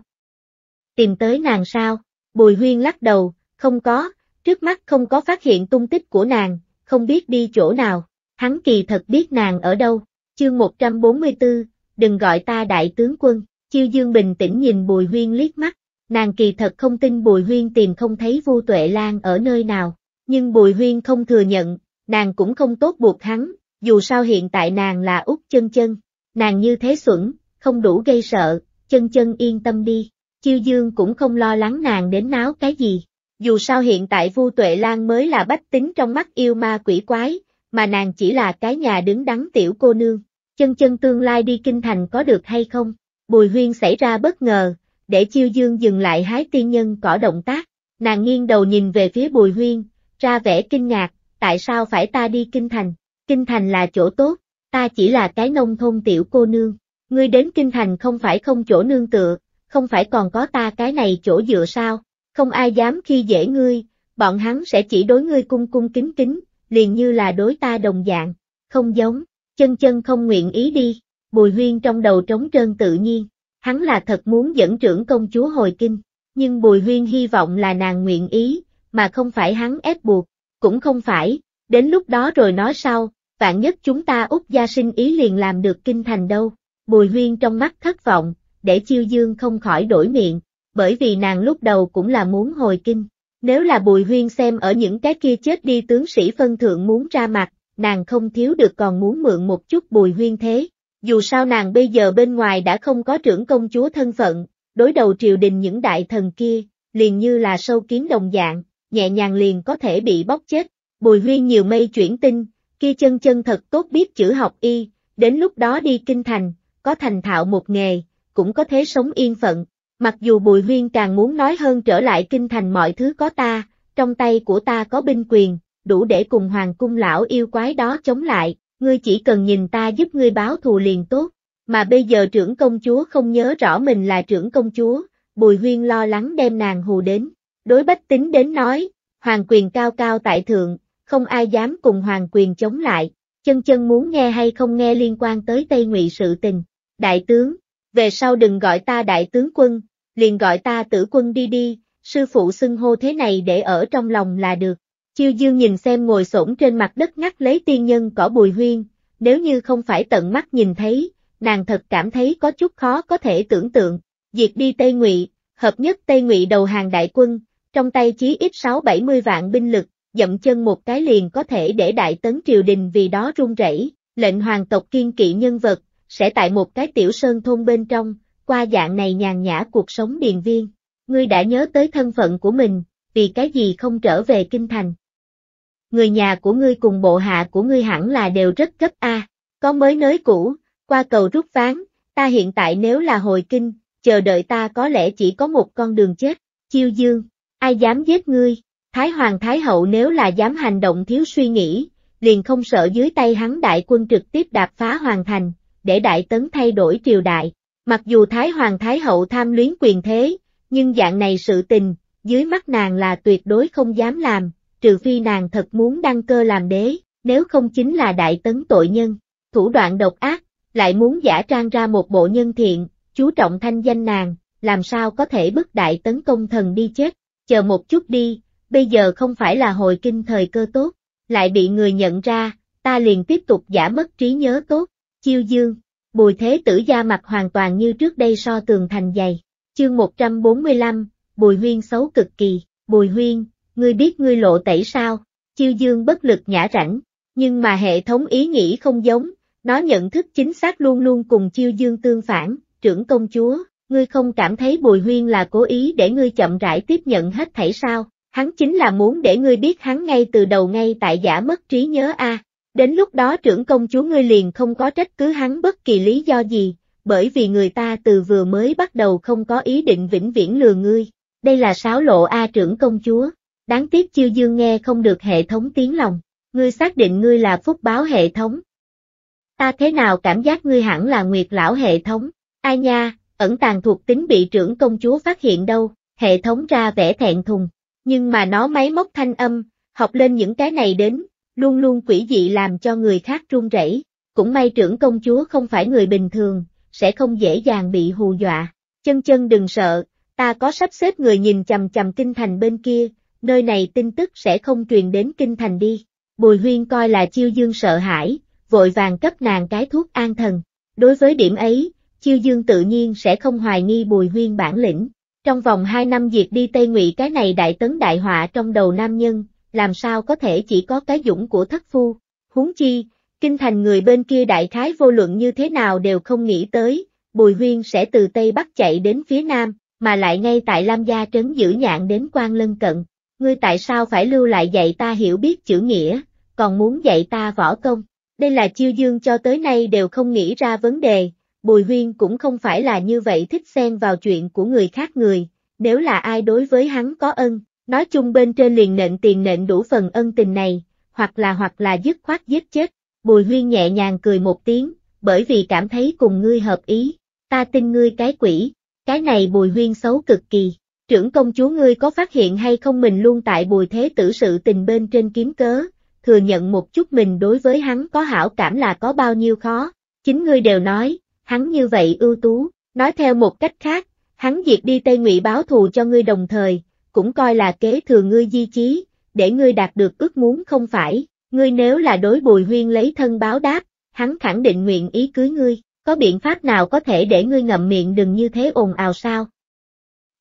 Tìm tới nàng sao? Bùi Huyên lắc đầu, không có, trước mắt không có phát hiện tung tích của nàng, không biết đi chỗ nào, hắn kỳ thật biết nàng ở đâu. Chương 144, đừng gọi ta đại tướng quân, Chiêu Dương bình tĩnh nhìn Bùi Huyên liếc mắt, nàng kỳ thật không tin Bùi Huyên tìm không thấy Vu Tuệ Lan ở nơi nào, nhưng Bùi Huyên không thừa nhận, nàng cũng không tốt buộc hắn, dù sao hiện tại nàng là út chân chân, nàng như thế xuẩn, không đủ gây sợ, chân chân yên tâm đi, chiêu dương cũng không lo lắng nàng đến náo cái gì, dù sao hiện tại Vu Tuệ Lan mới là bách tính trong mắt yêu ma quỷ quái, mà nàng chỉ là cái nhà đứng đắn tiểu cô nương, chân chân tương lai đi kinh thành có được hay không, Bùi Huyên xảy ra bất ngờ, để chiêu dương dừng lại hái tiên nhân cỏ động tác, nàng nghiêng đầu nhìn về phía Bùi Huyên, ra vẻ kinh ngạc, tại sao phải ta đi kinh thành, kinh thành là chỗ tốt, ta chỉ là cái nông thôn tiểu cô nương, ngươi đến kinh thành không phải không chỗ nương tựa, không phải còn có ta cái này chỗ dựa sao, không ai dám khi dễ ngươi, bọn hắn sẽ chỉ đối ngươi cung cung kính kính, liền như là đối ta đồng dạng, không giống, chân chân không nguyện ý đi, bùi huyên trong đầu trống trơn tự nhiên, hắn là thật muốn dẫn trưởng công chúa hồi kinh, nhưng bùi huyên hy vọng là nàng nguyện ý, mà không phải hắn ép buộc, cũng không phải, đến lúc đó rồi nói sau, vạn nhất chúng ta út gia sinh ý liền làm được kinh thành đâu. Bùi huyên trong mắt thất vọng, để chiêu dương không khỏi đổi miệng, bởi vì nàng lúc đầu cũng là muốn hồi kinh. Nếu là bùi huyên xem ở những cái kia chết đi tướng sĩ phân thượng muốn ra mặt, nàng không thiếu được còn muốn mượn một chút bùi huyên thế. Dù sao nàng bây giờ bên ngoài đã không có trưởng công chúa thân phận, đối đầu triều đình những đại thần kia, liền như là sâu kiến đồng dạng, nhẹ nhàng liền có thể bị bóc chết. Bùi huyên nhiều mây chuyển tinh kia chân chân thật tốt biết chữ học y, đến lúc đó đi kinh thành, có thành thạo một nghề, cũng có thế sống yên phận. Mặc dù bùi huyên càng muốn nói hơn trở lại kinh thành mọi thứ có ta, trong tay của ta có binh quyền, đủ để cùng hoàng cung lão yêu quái đó chống lại, ngươi chỉ cần nhìn ta giúp ngươi báo thù liền tốt. Mà bây giờ trưởng công chúa không nhớ rõ mình là trưởng công chúa, bùi huyên lo lắng đem nàng hù đến. Đối bách tính đến nói, hoàng quyền cao cao tại thượng, không ai dám cùng hoàng quyền chống lại, chân chân muốn nghe hay không nghe liên quan tới Tây Ngụy sự tình. Đại tướng, về sau đừng gọi ta đại tướng quân, liền gọi ta tử quân đi đi, sư phụ xưng hô thế này để ở trong lòng là được. Chiêu dương nhìn xem ngồi xổm trên mặt đất ngắt lấy tiên nhân cỏ bùi huyên, nếu như không phải tận mắt nhìn thấy, nàng thật cảm thấy có chút khó có thể tưởng tượng. Diệt đi Tây Ngụy, hợp nhất Tây Ngụy đầu hàng đại quân, trong tay chí ít 6-70 vạn binh lực, dậm chân một cái liền có thể để đại tấn triều đình vì đó run rẩy, lệnh hoàng tộc kiên kỵ nhân vật, sẽ tại một cái tiểu sơn thôn bên trong, qua dạng này nhàn nhã cuộc sống điền viên. Ngươi đã nhớ tới thân phận của mình, vì cái gì không trở về kinh thành. Người nhà của ngươi cùng bộ hạ của ngươi hẳn là đều rất cấp A, có mới nới cũ, qua cầu rút ván, ta hiện tại nếu là hồi kinh, chờ đợi ta có lẽ chỉ có một con đường chết, chiêu dương, ai dám giết ngươi, Thái Hoàng Thái Hậu nếu là dám hành động thiếu suy nghĩ, liền không sợ dưới tay hắn đại quân trực tiếp đạp phá hoàn thành, để đại tấn thay đổi triều đại. Mặc dù Thái Hoàng Thái Hậu tham luyến quyền thế, nhưng dạng này sự tình, dưới mắt nàng là tuyệt đối không dám làm, trừ phi nàng thật muốn đăng cơ làm đế, nếu không chính là đại tấn tội nhân, thủ đoạn độc ác, lại muốn giả trang ra một bộ nhân thiện, chú trọng thanh danh nàng, làm sao có thể bức đại tấn công thần đi chết, chờ một chút đi, bây giờ không phải là hồi kinh thời cơ tốt, lại bị người nhận ra, ta liền tiếp tục giả mất trí nhớ tốt, chiêu dương, bùi thế tử da mặt hoàn toàn như trước đây so tường thành dày, chương 145, bùi huyên xấu cực kỳ, bùi huyên, ngươi biết ngươi lộ tẩy sao, chiêu dương bất lực nhã rảnh, nhưng mà hệ thống ý nghĩ không giống, nó nhận thức chính xác luôn luôn cùng chiêu dương tương phản, trưởng công chúa, ngươi không cảm thấy bùi huyên là cố ý để ngươi chậm rãi tiếp nhận hết thảy sao, hắn chính là muốn để ngươi biết hắn ngay từ đầu ngay tại giả mất trí nhớ a. Đến lúc đó trưởng công chúa ngươi liền không có trách cứ hắn bất kỳ lý do gì, bởi vì người ta từ vừa mới bắt đầu không có ý định vĩnh viễn lừa ngươi. Đây là sáo lộ A trưởng công chúa. Đáng tiếc chiêu dương nghe không được hệ thống tiếng lòng. Ngươi xác định ngươi là phúc báo hệ thống. Ta thế nào cảm giác ngươi hẳn là nguyệt lão hệ thống. Ai nha, ẩn tàng thuộc tính bị trưởng công chúa phát hiện đâu, hệ thống ra vẻ thẹn thùng nhưng mà nó máy móc thanh âm, học lên những cái này đến, luôn luôn quỷ dị làm cho người khác run rẩy. Cũng may trưởng công chúa không phải người bình thường, sẽ không dễ dàng bị hù dọa. Chân chân đừng sợ, ta có sắp xếp người nhìn chầm chầm kinh thành bên kia, nơi này tin tức sẽ không truyền đến kinh thành đi. Bùi huyên coi là chiêu dương sợ hãi, vội vàng cấp nàng cái thuốc an thần. Đối với điểm ấy, chiêu dương tự nhiên sẽ không hoài nghi bùi huyên bản lĩnh. Trong vòng 2 năm diệt đi Tây Ngụy cái này đại tấn đại họa trong đầu nam nhân, làm sao có thể chỉ có cái dũng của thất phu. Huống chi, kinh thành người bên kia đại khái vô luận như thế nào đều không nghĩ tới, Bùi Huyên sẽ từ Tây Bắc chạy đến phía Nam, mà lại ngay tại Lam Gia trấn giữ nhạn đến quan lân cận. Ngươi tại sao phải lưu lại dạy ta hiểu biết chữ nghĩa, còn muốn dạy ta võ công? Đây là chiêu dương cho tới nay đều không nghĩ ra vấn đề, Bùi Huyên cũng không phải là như vậy thích xen vào chuyện của người khác người, nếu là ai đối với hắn có ân, nói chung bên trên liền nện tiền nện đủ phần ân tình này, hoặc là hoặc là dứt khoát giết chết. Bùi Huyên nhẹ nhàng cười một tiếng, bởi vì cảm thấy cùng ngươi hợp ý, ta tin ngươi cái quỷ, cái này Bùi Huyên xấu cực kỳ. Trưởng công chúa ngươi có phát hiện hay không mình luôn tại bùi thế tử sự tình bên trên kiếm cớ, thừa nhận một chút mình đối với hắn có hảo cảm là có bao nhiêu khó, chính ngươi đều nói, hắn như vậy ưu tú, nói theo một cách khác, hắn diệt đi Tây Ngụy báo thù cho ngươi đồng thời, cũng coi là kế thừa ngươi di chí, để ngươi đạt được ước muốn không phải, ngươi nếu là đối bùi huyên lấy thân báo đáp, hắn khẳng định nguyện ý cưới ngươi, có biện pháp nào có thể để ngươi ngậm miệng đừng như thế ồn ào sao?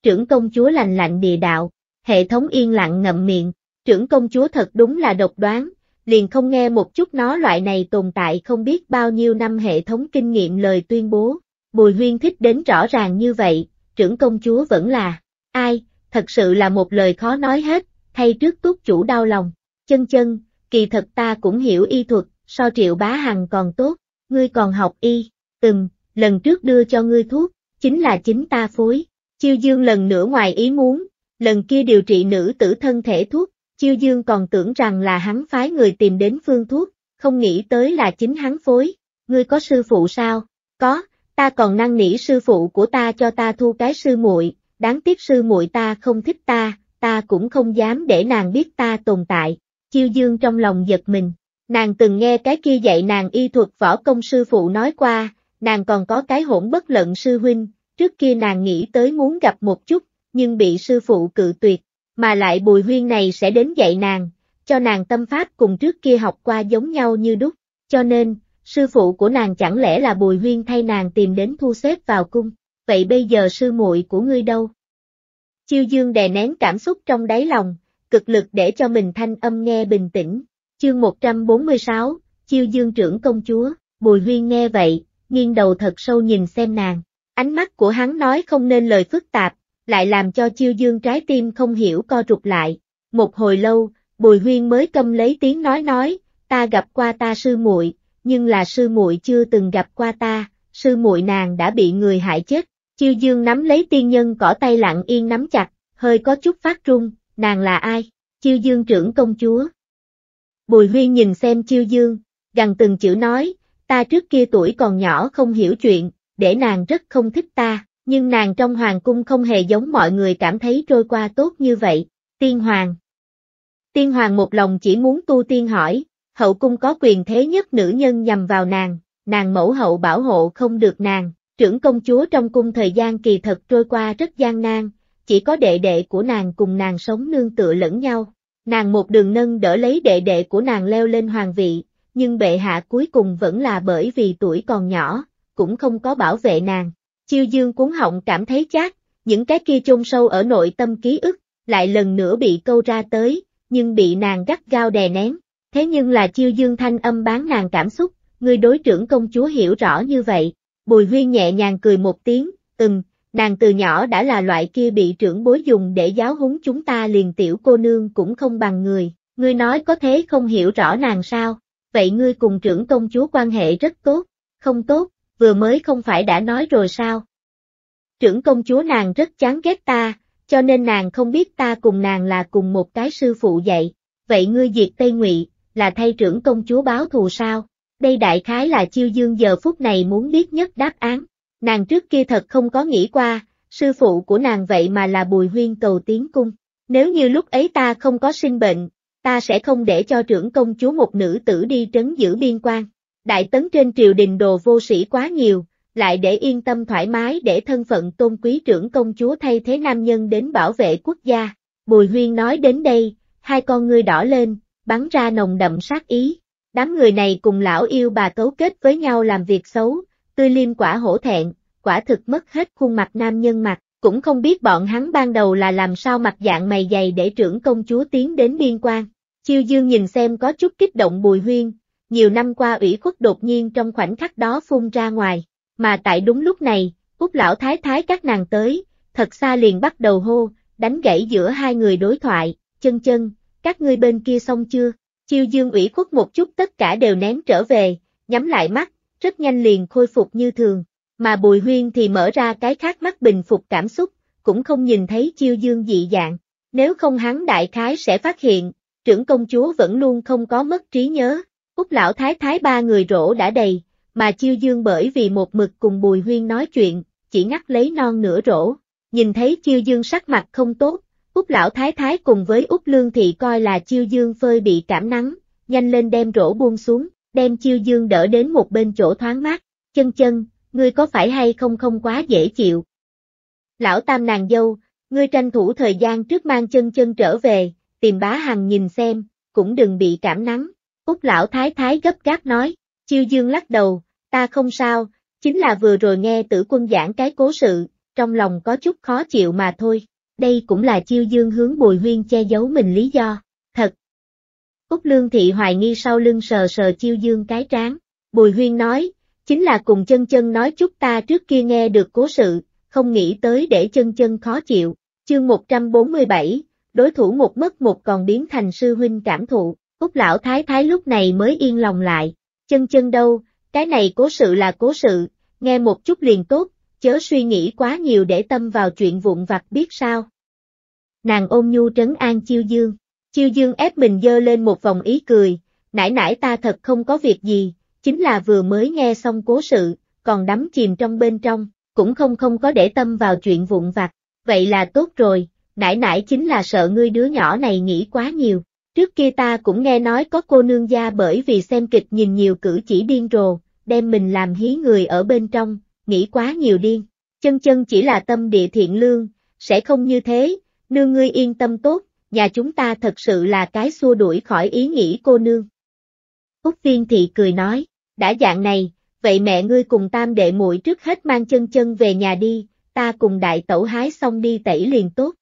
Trưởng công chúa lành lạnh địa đạo, hệ thống yên lặng ngậm miệng, trưởng công chúa thật đúng là độc đoán, liền không nghe một chút nó loại này tồn tại không biết bao nhiêu năm hệ thống kinh nghiệm lời tuyên bố. Bùi huyên thích đến rõ ràng như vậy, trưởng công chúa vẫn là, ai, thật sự là một lời khó nói hết, thay trước túc chủ đau lòng. Chân chân, kỳ thật ta cũng hiểu y thuật, so triệu bá hằng còn tốt, ngươi còn học y, từng, lần trước đưa cho ngươi thuốc, chính là chính ta phối. Chiêu dương lần nữa ngoài ý muốn, lần kia điều trị nữ tử thân thể thuốc, Chiêu Dương còn tưởng rằng là hắn phái người tìm đến phương thuốc, không nghĩ tới là chính hắn phối. Ngươi có sư phụ sao? Có, ta còn năng nỉ sư phụ của ta cho ta thu cái sư muội, đáng tiếc sư muội ta không thích ta, ta cũng không dám để nàng biết ta tồn tại. Chiêu Dương trong lòng giật mình, nàng từng nghe cái kia dạy nàng y thuật võ công sư phụ nói qua, nàng còn có cái hỗn bất lận sư huynh, trước kia nàng nghĩ tới muốn gặp một chút, nhưng bị sư phụ cự tuyệt, mà lại bùi huyên này sẽ đến dạy nàng, cho nàng tâm pháp cùng trước kia học qua giống nhau như đúc, cho nên, sư phụ của nàng chẳng lẽ là bùi huyên thay nàng tìm đến thu xếp vào cung, vậy bây giờ sư muội của ngươi đâu? Chiêu dương đè nén cảm xúc trong đáy lòng, cực lực để cho mình thanh âm nghe bình tĩnh, chương 146, chiêu dương trưởng công chúa, bùi huyên nghe vậy, nghiêng đầu thật sâu nhìn xem nàng, ánh mắt của hắn nói không nên lời phức tạp, lại làm cho chiêu dương trái tim không hiểu co rụt lại. Một hồi lâu, Bùi Huyên mới câm lấy tiếng nói nói, ta gặp qua ta sư muội, nhưng là sư muội chưa từng gặp qua ta, sư muội nàng đã bị người hại chết. Chiêu dương nắm lấy tiên nhân cỏ tay lặng yên nắm chặt, hơi có chút phát run, nàng là ai? Chiêu dương trưởng công chúa. Bùi Huyên nhìn xem chiêu dương, gần từng chữ nói, ta trước kia tuổi còn nhỏ không hiểu chuyện, để nàng rất không thích ta, nhưng nàng trong hoàng cung không hề giống mọi người cảm thấy trôi qua tốt như vậy. Tiên hoàng. Tiên hoàng một lòng chỉ muốn tu tiên hỏi, hậu cung có quyền thế nhất nữ nhân nhằm vào nàng, nàng mẫu hậu bảo hộ không được nàng, trưởng công chúa trong cung thời gian kỳ thật trôi qua rất gian nan, chỉ có đệ đệ của nàng cùng nàng sống nương tựa lẫn nhau. Nàng một đường nâng đỡ lấy đệ đệ của nàng leo lên hoàng vị, nhưng bệ hạ cuối cùng vẫn là bởi vì tuổi còn nhỏ, cũng không có bảo vệ nàng. Chiêu dương cuốn họng cảm thấy chát, những cái kia chôn sâu ở nội tâm ký ức, lại lần nữa bị câu ra tới, nhưng bị nàng gắt gao đè nén. Thế nhưng là chiêu dương thanh âm bán nàng cảm xúc, người đối trưởng công chúa hiểu rõ như vậy. Bùi huyên nhẹ nhàng cười một tiếng, ừm, nàng từ nhỏ đã là loại kia bị trưởng bối dùng để giáo huấn chúng ta liền tiểu cô nương cũng không bằng người. Ngươi nói có thế không hiểu rõ nàng sao? Vậy ngươi cùng trưởng công chúa quan hệ rất tốt, không tốt, vừa mới không phải đã nói rồi sao? Trưởng công chúa nàng rất chán ghét ta, cho nên nàng không biết ta cùng nàng là cùng một cái sư phụ dạy. Vậy ngươi diệt Tây Ngụy là thay trưởng công chúa báo thù sao? Đây đại khái là chiêu dương giờ phút này muốn biết nhất đáp án. Nàng trước kia thật không có nghĩ qua, sư phụ của nàng vậy mà là bùi huyên cầu tiến cung. Nếu như lúc ấy ta không có sinh bệnh, ta sẽ không để cho trưởng công chúa một nữ tử đi trấn giữ biên quan. Đại tấn trên triều đình đồ vô sĩ quá nhiều, lại để yên tâm thoải mái để thân phận tôn quý trưởng công chúa thay thế nam nhân đến bảo vệ quốc gia. Bùi huyên nói đến đây, hai con ngươi đỏ lên, bắn ra nồng đậm sát ý. Đám người này cùng lão yêu bà cấu kết với nhau làm việc xấu, tươi liêm quả hổ thẹn, quả thực mất hết khuôn mặt nam nhân mặt, cũng không biết bọn hắn ban đầu là làm sao mặt dạng mày dày để trưởng công chúa tiến đến biên quan. Chiêu dương nhìn xem có chút kích động bùi huyên, nhiều năm qua ủy khuất đột nhiên trong khoảnh khắc đó phun ra ngoài, mà tại đúng lúc này, Úc lão thái thái các nàng tới, thật xa liền bắt đầu hô, đánh gãy giữa hai người đối thoại, chân chân, các ngươi bên kia xong chưa? Chiêu dương ủy khuất một chút tất cả đều ném trở về, nhắm lại mắt, rất nhanh liền khôi phục như thường, mà bùi huyên thì mở ra cái khác mắt bình phục cảm xúc, cũng không nhìn thấy chiêu dương dị dạng. Nếu không hắn đại khái sẽ phát hiện, trưởng công chúa vẫn luôn không có mất trí nhớ. Úc lão thái thái ba người rỗ đã đầy, mà chiêu dương bởi vì một mực cùng bùi huyên nói chuyện, chỉ ngắt lấy non nửa rỗ. Nhìn thấy chiêu dương sắc mặt không tốt, Úc lão thái thái cùng với Úc lương thị coi là chiêu dương phơi bị cảm nắng, nhanh lên đem rổ buông xuống, đem chiêu dương đỡ đến một bên chỗ thoáng mát. Chân chân, ngươi có phải hay không không quá dễ chịu? Lão tam nàng dâu, ngươi tranh thủ thời gian trước mang chân chân trở về, tìm bá hằng nhìn xem, cũng đừng bị cảm nắng. Úc lão thái thái gấp gáp nói, chiêu dương lắc đầu, ta không sao, chính là vừa rồi nghe tử quân giảng cái cố sự, trong lòng có chút khó chịu mà thôi. Đây cũng là chiêu dương hướng bùi huyên che giấu mình lý do. Thật. Úc lương thị hoài nghi sau lưng sờ sờ chiêu dương cái trán. Bùi huyên nói, chính là cùng chân chân nói chút ta trước kia nghe được cố sự, không nghĩ tới để chân chân khó chịu. Chương 147, đối thủ một mất một còn biến thành sư huynh cảm thụ, Úc lão thái thái lúc này mới yên lòng lại, chân chân đâu, cái này cố sự là cố sự, nghe một chút liền tốt, chớ suy nghĩ quá nhiều để tâm vào chuyện vụn vặt biết sao. Nàng ôm nhu trấn an chiêu dương, chiêu dương ép mình dơ lên một vòng ý cười, nãy nãy ta thật không có việc gì, chính là vừa mới nghe xong cố sự, còn đắm chìm trong bên trong, cũng không không có để tâm vào chuyện vụn vặt, vậy là tốt rồi, nãy nãy chính là sợ ngươi đứa nhỏ này nghĩ quá nhiều. Trước kia ta cũng nghe nói có cô nương gia bởi vì xem kịch nhìn nhiều cử chỉ điên rồ, đem mình làm hí người ở bên trong, nghĩ quá nhiều điên. Chân chân chỉ là tâm địa thiện lương, sẽ không như thế, nương ngươi yên tâm tốt, nhà chúng ta thật sự là cái xua đuổi khỏi ý nghĩ cô nương. Úc viên thị cười nói, đã dạng này, vậy mẹ ngươi cùng tam đệ muội trước hết mang chân chân về nhà đi, ta cùng đại tẩu hái xong đi tẩy liền tốt.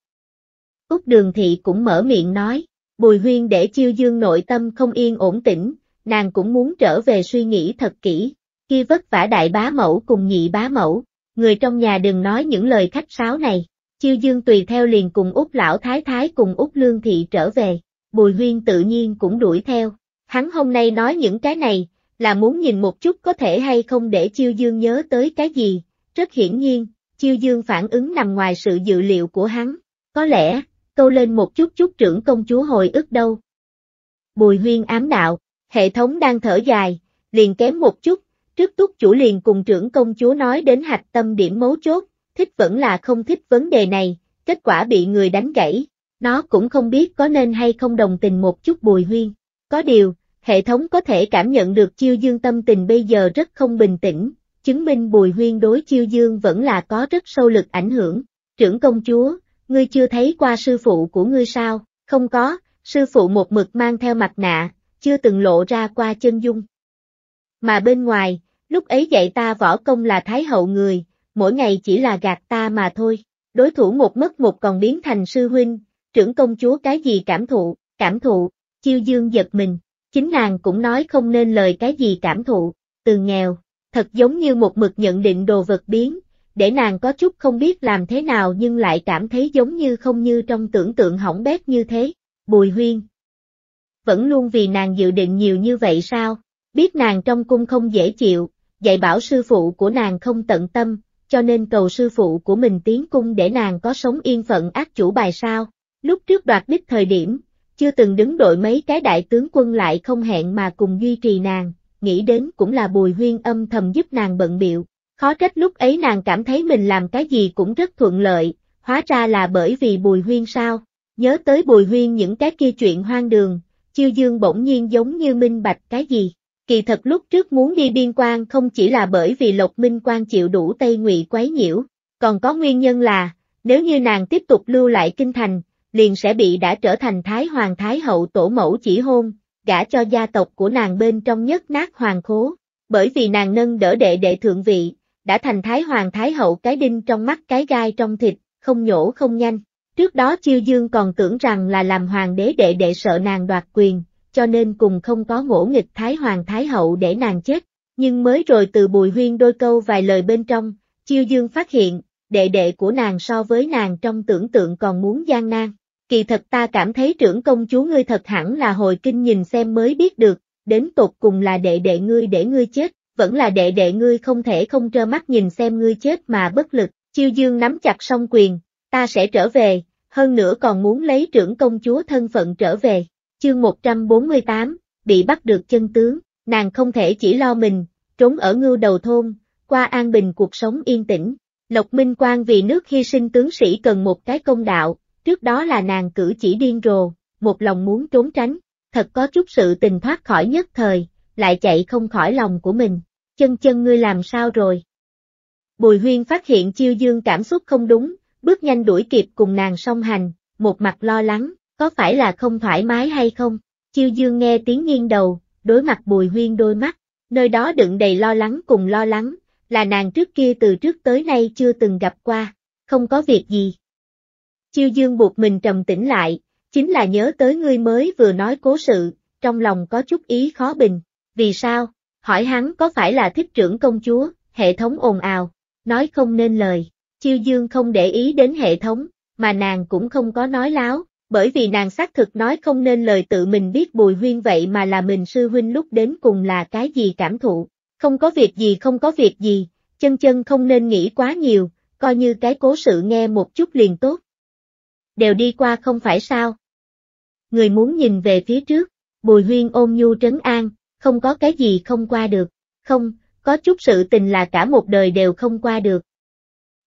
Úc đường thị cũng mở miệng nói, bùi huyên để chiêu dương nội tâm không yên ổn tĩnh, nàng cũng muốn trở về suy nghĩ thật kỹ, khi vất vả đại bá mẫu cùng nhị bá mẫu, người trong nhà đừng nói những lời khách sáo này, Chiêu Dương tùy theo liền cùng Úc Lão Thái Thái cùng Úc Lương Thị trở về, Bùi Huyên tự nhiên cũng đuổi theo. Hắn hôm nay nói những cái này, là muốn nhìn một chút có thể hay không để Chiêu Dương nhớ tới cái gì, rất hiển nhiên, Chiêu Dương phản ứng nằm ngoài sự dự liệu của hắn, có lẽ, câu lên một chút chút trưởng công chúa hồi ức đâu. Bùi Huyên ám đạo, hệ thống đang thở dài, liền kém một chút, trước túc chủ liền cùng trưởng công chúa nói đến hạch tâm điểm mấu chốt, thích vẫn là không thích vấn đề này, kết quả bị người đánh gãy, nó cũng không biết có nên hay không đồng tình một chút bùi huyên. Có điều, hệ thống có thể cảm nhận được chiêu dương tâm tình bây giờ rất không bình tĩnh, chứng minh bùi huyên đối chiêu dương vẫn là có rất sâu lực ảnh hưởng. Trưởng công chúa, ngươi chưa thấy qua sư phụ của ngươi sao? Không có, sư phụ một mực mang theo mặt nạ, chưa từng lộ ra qua chân dung. Mà bên ngoài, lúc ấy dạy ta võ công là thái hậu người, mỗi ngày chỉ là gạt ta mà thôi. Đối thủ một mất một còn biến thành sư huynh, trưởng công chúa cái gì cảm thụ, cảm thụ, chiêu dương giật mình, chính nàng cũng nói không nên lời cái gì cảm thụ, từ nghèo, thật giống như một mực nhận định đồ vật biến, để nàng có chút không biết làm thế nào nhưng lại cảm thấy giống như không như trong tưởng tượng hỏng bét như thế, bùi huyên. Vẫn luôn vì nàng dự định nhiều như vậy sao, biết nàng trong cung không dễ chịu, dạy bảo sư phụ của nàng không tận tâm, cho nên cầu sư phụ của mình tiến cung để nàng có sống yên phận ác chủ bài sao. Lúc trước đoạt đích thời điểm, chưa từng đứng đội mấy cái đại tướng quân lại không hẹn mà cùng duy trì nàng, nghĩ đến cũng là bùi huyên âm thầm giúp nàng bận biệu. Khó trách lúc ấy nàng cảm thấy mình làm cái gì cũng rất thuận lợi, hóa ra là bởi vì bùi huyên sao. Nhớ tới bùi huyên những cái kia chuyện hoang đường, chiêu dương bỗng nhiên giống như minh bạch cái gì. Kỳ thật lúc trước muốn đi biên quan không chỉ là bởi vì Lộc Minh quan chịu đủ Tây Ngụy quấy nhiễu, còn có nguyên nhân là, nếu như nàng tiếp tục lưu lại kinh thành, liền sẽ bị đã trở thành Thái Hoàng Thái Hậu tổ mẫu chỉ hôn, gả cho gia tộc của nàng bên trong nhất nát hoàng khố, bởi vì nàng nâng đỡ đệ đệ thượng vị, đã thành Thái Hoàng Thái Hậu cái đinh trong mắt cái gai trong thịt, không nhổ không nhanh. Trước đó Chiêu Dương còn tưởng rằng là làm hoàng đế đệ đệ sợ nàng đoạt quyền, cho nên cùng không có ngỗ nghịch Thái Hoàng Thái Hậu để nàng chết. Nhưng mới rồi từ bùi huyên đôi câu vài lời bên trong, Chiêu Dương phát hiện, đệ đệ của nàng so với nàng trong tưởng tượng còn muốn gian nan. Kỳ thật ta cảm thấy trưởng công chúa ngươi thật hẳn là hồi kinh nhìn xem mới biết được, đến tột cùng là đệ đệ ngươi để ngươi chết, vẫn là đệ đệ ngươi không thể không trơ mắt nhìn xem ngươi chết mà bất lực. Chiêu Dương nắm chặt song quyền, ta sẽ trở về, hơn nữa còn muốn lấy trưởng công chúa thân phận trở về. Chương 148, bị bắt được chân tướng, nàng không thể chỉ lo mình, trốn ở ngưu đầu thôn, qua an bình cuộc sống yên tĩnh. Lộc Minh Quang vì nước hy sinh tướng sĩ cần một cái công đạo, trước đó là nàng cử chỉ điên rồ, một lòng muốn trốn tránh, thật có chút sự tình thoát khỏi nhất thời, lại chạy không khỏi lòng của mình. Chân chân ngươi làm sao rồi? Bùi huyên phát hiện chiêu dương cảm xúc không đúng, bước nhanh đuổi kịp cùng nàng song hành, một mặt lo lắng, có phải là không thoải mái hay không? Chiêu dương nghe tiếng nghiêng đầu, đối mặt bùi huyên đôi mắt, nơi đó đựng đầy lo lắng cùng lo lắng, là nàng trước kia từ trước tới nay chưa từng gặp qua, không có việc gì. Chiêu dương buộc mình trầm tĩnh lại, chính là nhớ tới ngươi mới vừa nói cố sự, trong lòng có chút ý khó bình, vì sao? Hỏi hắn có phải là thích trưởng công chúa, hệ thống ồn ào, nói không nên lời, chiêu dương không để ý đến hệ thống, mà nàng cũng không có nói láo, bởi vì nàng xác thực nói không nên lời tự mình biết bùi huyên vậy mà là mình sư huynh lúc đến cùng là cái gì cảm thụ. Không có việc gì không có việc gì, chân chân không nên nghĩ quá nhiều, coi như cái cố sự nghe một chút liền tốt. Đều đi qua không phải sao. Người muốn nhìn về phía trước, bùi huyên ôm nhu trấn an, không có cái gì không qua được, không, có chút sự tình là cả một đời đều không qua được.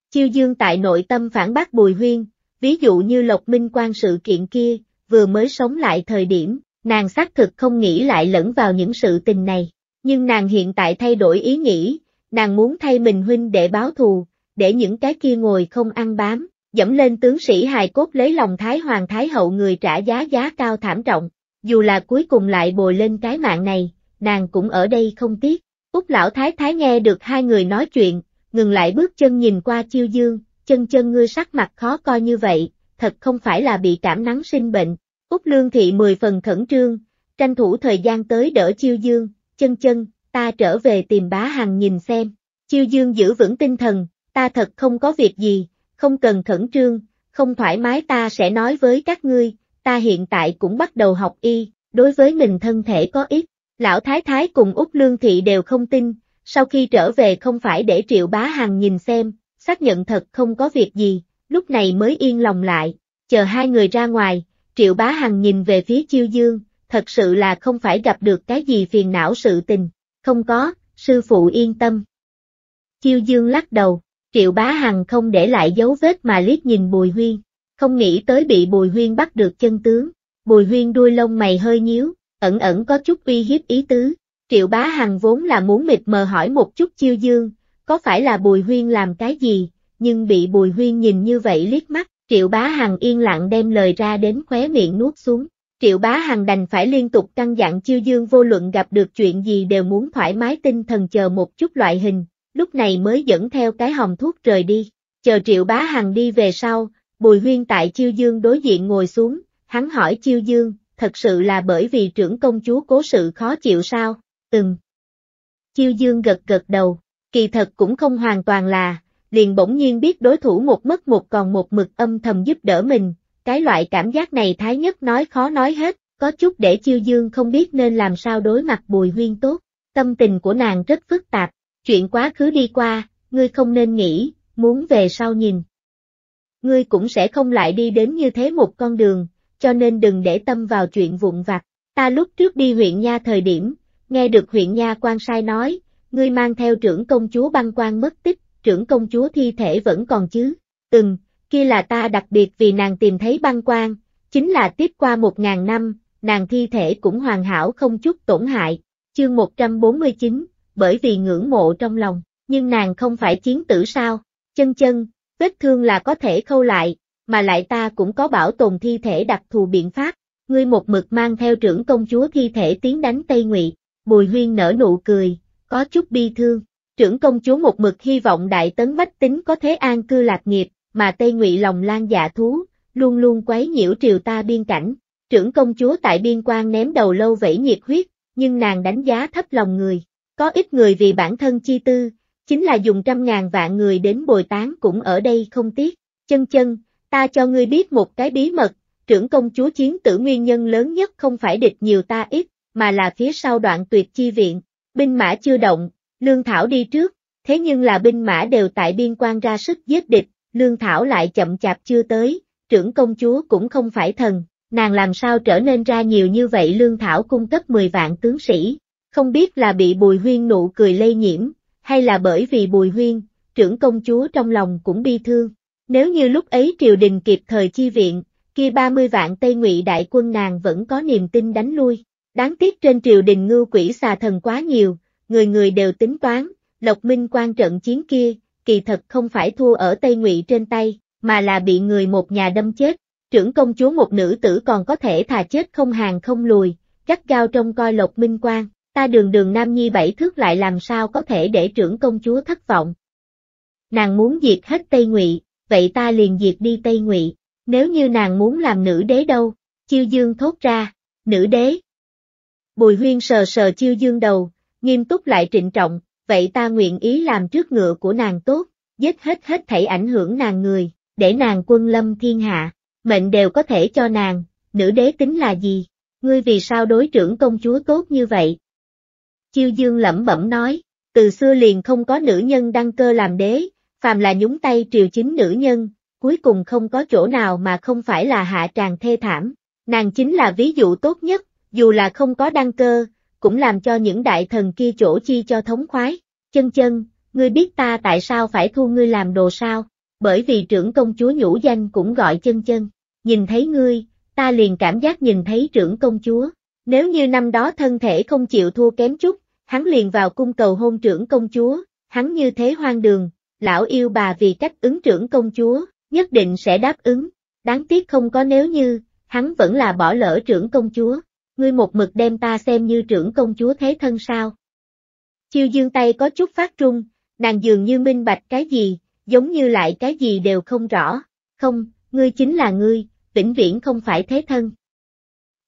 Chiêu dương tại nội tâm phản bác bùi huyên, ví dụ như Lộc Minh Quan sự kiện kia, vừa mới sống lại thời điểm, nàng xác thực không nghĩ lại lẫn vào những sự tình này, nhưng nàng hiện tại thay đổi ý nghĩ, nàng muốn thay mình huynh để báo thù, để những cái kia ngồi không ăn bám, dẫm lên tướng sĩ hài cốt lấy lòng Thái Hoàng Thái Hậu người trả giá giá cao thảm trọng, dù là cuối cùng lại bồi lên cái mạng này, nàng cũng ở đây không tiếc. Úc Lão Thái Thái nghe được hai người nói chuyện, ngừng lại bước chân nhìn qua chiêu dương, chân chân ngươi sắc mặt khó coi như vậy, thật không phải là bị cảm nắng sinh bệnh. Úc Lương Thị mười phần khẩn trương, tranh thủ thời gian tới đỡ Chiêu Dương, chân chân, ta trở về tìm bá hằng nhìn xem. Chiêu Dương giữ vững tinh thần, ta thật không có việc gì, không cần khẩn trương, không thoải mái ta sẽ nói với các ngươi, ta hiện tại cũng bắt đầu học y, đối với mình thân thể có ích. Lão Thái Thái cùng Úc Lương Thị đều không tin, sau khi trở về không phải để Triệu Bá Hằng nhìn xem, xác nhận thật không có việc gì, lúc này mới yên lòng lại, chờ hai người ra ngoài, Triệu Bá Hằng nhìn về phía Chiêu Dương, thật sự là không phải gặp được cái gì phiền não sự tình, không có, sư phụ yên tâm. Chiêu Dương lắc đầu, Triệu Bá Hằng không để lại dấu vết mà liếc nhìn Bùi Huyên, không nghĩ tới bị Bùi Huyên bắt được chân tướng, Bùi Huyên đuôi lông mày hơi nhíu, ẩn ẩn có chút uy hiếp ý tứ, Triệu Bá Hằng vốn là muốn mịt mờ hỏi một chút Chiêu Dương, có phải là Bùi Huyên làm cái gì, nhưng bị Bùi Huyên nhìn như vậy liếc mắt, Triệu Bá Hằng yên lặng đem lời ra đến khóe miệng nuốt xuống. Triệu Bá Hằng đành phải liên tục căng dặn Chiêu Dương vô luận gặp được chuyện gì đều muốn thoải mái tinh thần chờ một chút loại hình, lúc này mới dẫn theo cái hòm thuốc rời đi. Chờ Triệu Bá Hằng đi về sau, Bùi Huyên tại Chiêu Dương đối diện ngồi xuống, hắn hỏi Chiêu Dương, thật sự là bởi vì trưởng công chúa cố sự khó chịu sao? Ừm. Chiêu Dương gật gật đầu, kỳ thật cũng không hoàn toàn là, liền bỗng nhiên biết đối thủ một mất một còn một mực âm thầm giúp đỡ mình, cái loại cảm giác này Thái Nhất nói khó nói hết, có chút để Chiêu Dương không biết nên làm sao đối mặt Bùi Huyên tốt, tâm tình của nàng rất phức tạp, chuyện quá khứ đi qua, ngươi không nên nghĩ, muốn về sau nhìn. Ngươi cũng sẽ không lại đi đến như thế một con đường, cho nên đừng để tâm vào chuyện vụn vặt. Ta lúc trước đi huyện Nha thời điểm, nghe được huyện Nha quan sai nói, ngươi mang theo trưởng công chúa băng quan mất tích, trưởng công chúa thi thể vẫn còn chứ. Từng, kia là ta đặc biệt vì nàng tìm thấy băng quan, chính là tiếp qua một ngàn năm, nàng thi thể cũng hoàn hảo không chút tổn hại. Chương 149, bởi vì ngưỡng mộ trong lòng, nhưng nàng không phải chiến tử sao, chân chân, vết thương là có thể khâu lại, mà lại ta cũng có bảo tồn thi thể đặc thù biện pháp, ngươi một mực mang theo trưởng công chúa thi thể tiến đánh Tây Ngụy, Bùi Huyên nở nụ cười, có chút bi thương, trưởng công chúa một mực hy vọng đại tấn bách tính có thế an cư lạc nghiệp, mà Tây Ngụy lòng lan dạ thú, luôn luôn quấy nhiễu triều ta biên cảnh. Trưởng công chúa tại biên quan ném đầu lâu vẫy nhiệt huyết, nhưng nàng đánh giá thấp lòng người. Có ít người vì bản thân chi tư, chính là dùng trăm ngàn vạn người đến bồi tán cũng ở đây không tiếc. Chân chân, ta cho ngươi biết một cái bí mật, trưởng công chúa chiến tử nguyên nhân lớn nhất không phải địch nhiều ta ít, mà là phía sau đoạn tuyệt chi viện. Binh mã chưa động, lương thảo đi trước, thế nhưng là binh mã đều tại biên quan ra sức giết địch, lương thảo lại chậm chạp chưa tới, trưởng công chúa cũng không phải thần, nàng làm sao trở nên ra nhiều như vậy lương thảo cung cấp 10 vạn tướng sĩ, không biết là bị bùi huyên nụ cười lây nhiễm, hay là bởi vì bùi huyên, trưởng công chúa trong lòng cũng bi thương. Nếu như lúc ấy triều đình kịp thời chi viện, kia 30 vạn Tây Ngụy đại quân nàng vẫn có niềm tin đánh lui. Đáng tiếc trên triều đình ngưu quỷ xà thần quá nhiều, người người đều tính toán, Lộc Minh quan trận chiến kia, kỳ thật không phải thua ở Tây Ngụy trên tay, mà là bị người một nhà đâm chết. Trưởng công chúa một nữ tử còn có thể thà chết không hàng không lùi, gắt gao trong coi Lộc Minh quan, ta đường đường Nam Nhi bảy thước lại làm sao có thể để trưởng công chúa thất vọng. Nàng muốn diệt hết Tây Ngụy, vậy ta liền diệt đi Tây Ngụy, nếu như nàng muốn làm nữ đế đâu, chiêu dương thốt ra, nữ đế. Bùi huyên sờ sờ chiêu dương đầu, nghiêm túc lại trịnh trọng, vậy ta nguyện ý làm trước ngựa của nàng tốt, giết hết hết thảy ảnh hưởng nàng người, để nàng quân lâm thiên hạ, mệnh đều có thể cho nàng, nữ đế tính là gì, ngươi vì sao đối trưởng công chúa tốt như vậy? Chiêu dương lẩm bẩm nói, từ xưa liền không có nữ nhân đăng cơ làm đế, phàm là nhúng tay triều chính nữ nhân, cuối cùng không có chỗ nào mà không phải là hạ tràng thê thảm, nàng chính là ví dụ tốt nhất, dù là không có đăng cơ, cũng làm cho những đại thần kia chỗ chi cho thống khoái. Chân chân, ngươi biết ta tại sao phải thu ngươi làm đồ sao? Bởi vì trưởng công chúa nhũ danh cũng gọi chân chân. Nhìn thấy ngươi, ta liền cảm giác nhìn thấy trưởng công chúa. Nếu như năm đó thân thể không chịu thua kém chút, hắn liền vào cung cầu hôn trưởng công chúa, hắn như thế hoang đường, lão yêu bà vì cách ứng trưởng công chúa, nhất định sẽ đáp ứng. Đáng tiếc không có nếu như, hắn vẫn là bỏ lỡ trưởng công chúa ngươi một mực đem ta xem như trưởng công chúa thế thân sao. Chiêu dương tay có chút phát trung, nàng dường như minh bạch cái gì, giống như lại cái gì đều không rõ, không, ngươi chính là ngươi, vĩnh viễn không phải thế thân.